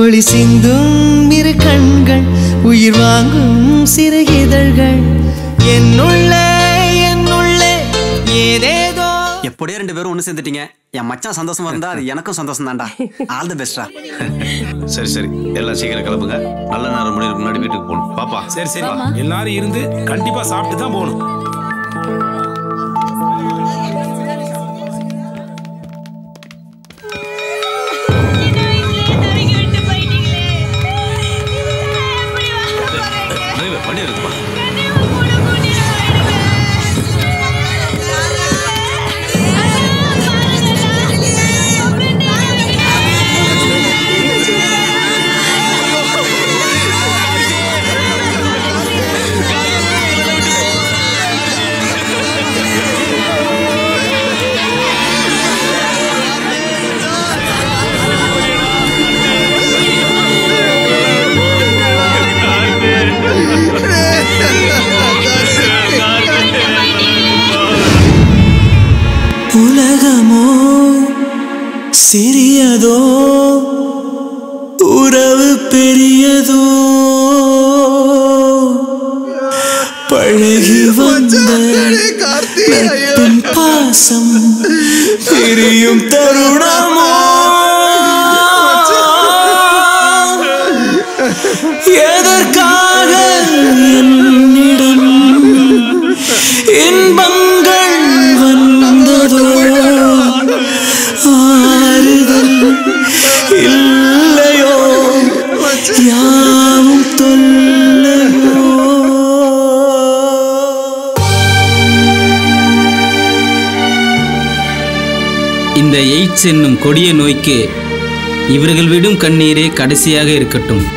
ஒளி சிந்தும் இரு கண்கள் உயிர் வாங்கும் சிறு இதழ்கள். என்னுள்ளே என்னுள்ளே ஏதேதோ. எப்படியோ ரெண்டு பேரும் ஒன்று சேர்ந்துட்டீங்க. என் மச்சான் சந்தோஷமா இருந்தா அது எனக்கும் சந்தோஷம் தான்டா ஆல் தி பெஸ்டா சரி சரி. எல்லாம் சீக்கிரம் கிளம்புங்க. நல்ல நேரம் முடிவுக்கு முன்னாடி வீட்டுக்கு போகணும். பாப்பா. சரி சரி. எல்லாரும் இருந்து கண்டிப்பா சாப்பிட்டு தான் போகணும். சிறியதோ உறவு பெரியதோ பழகி வந்த பாசம் பிரியும் தருணமோ. என்னும் கொடிய நோய்க்கு இவர்கள் விடும் கண்ணீரே கடைசியாக இருக்கட்டும்.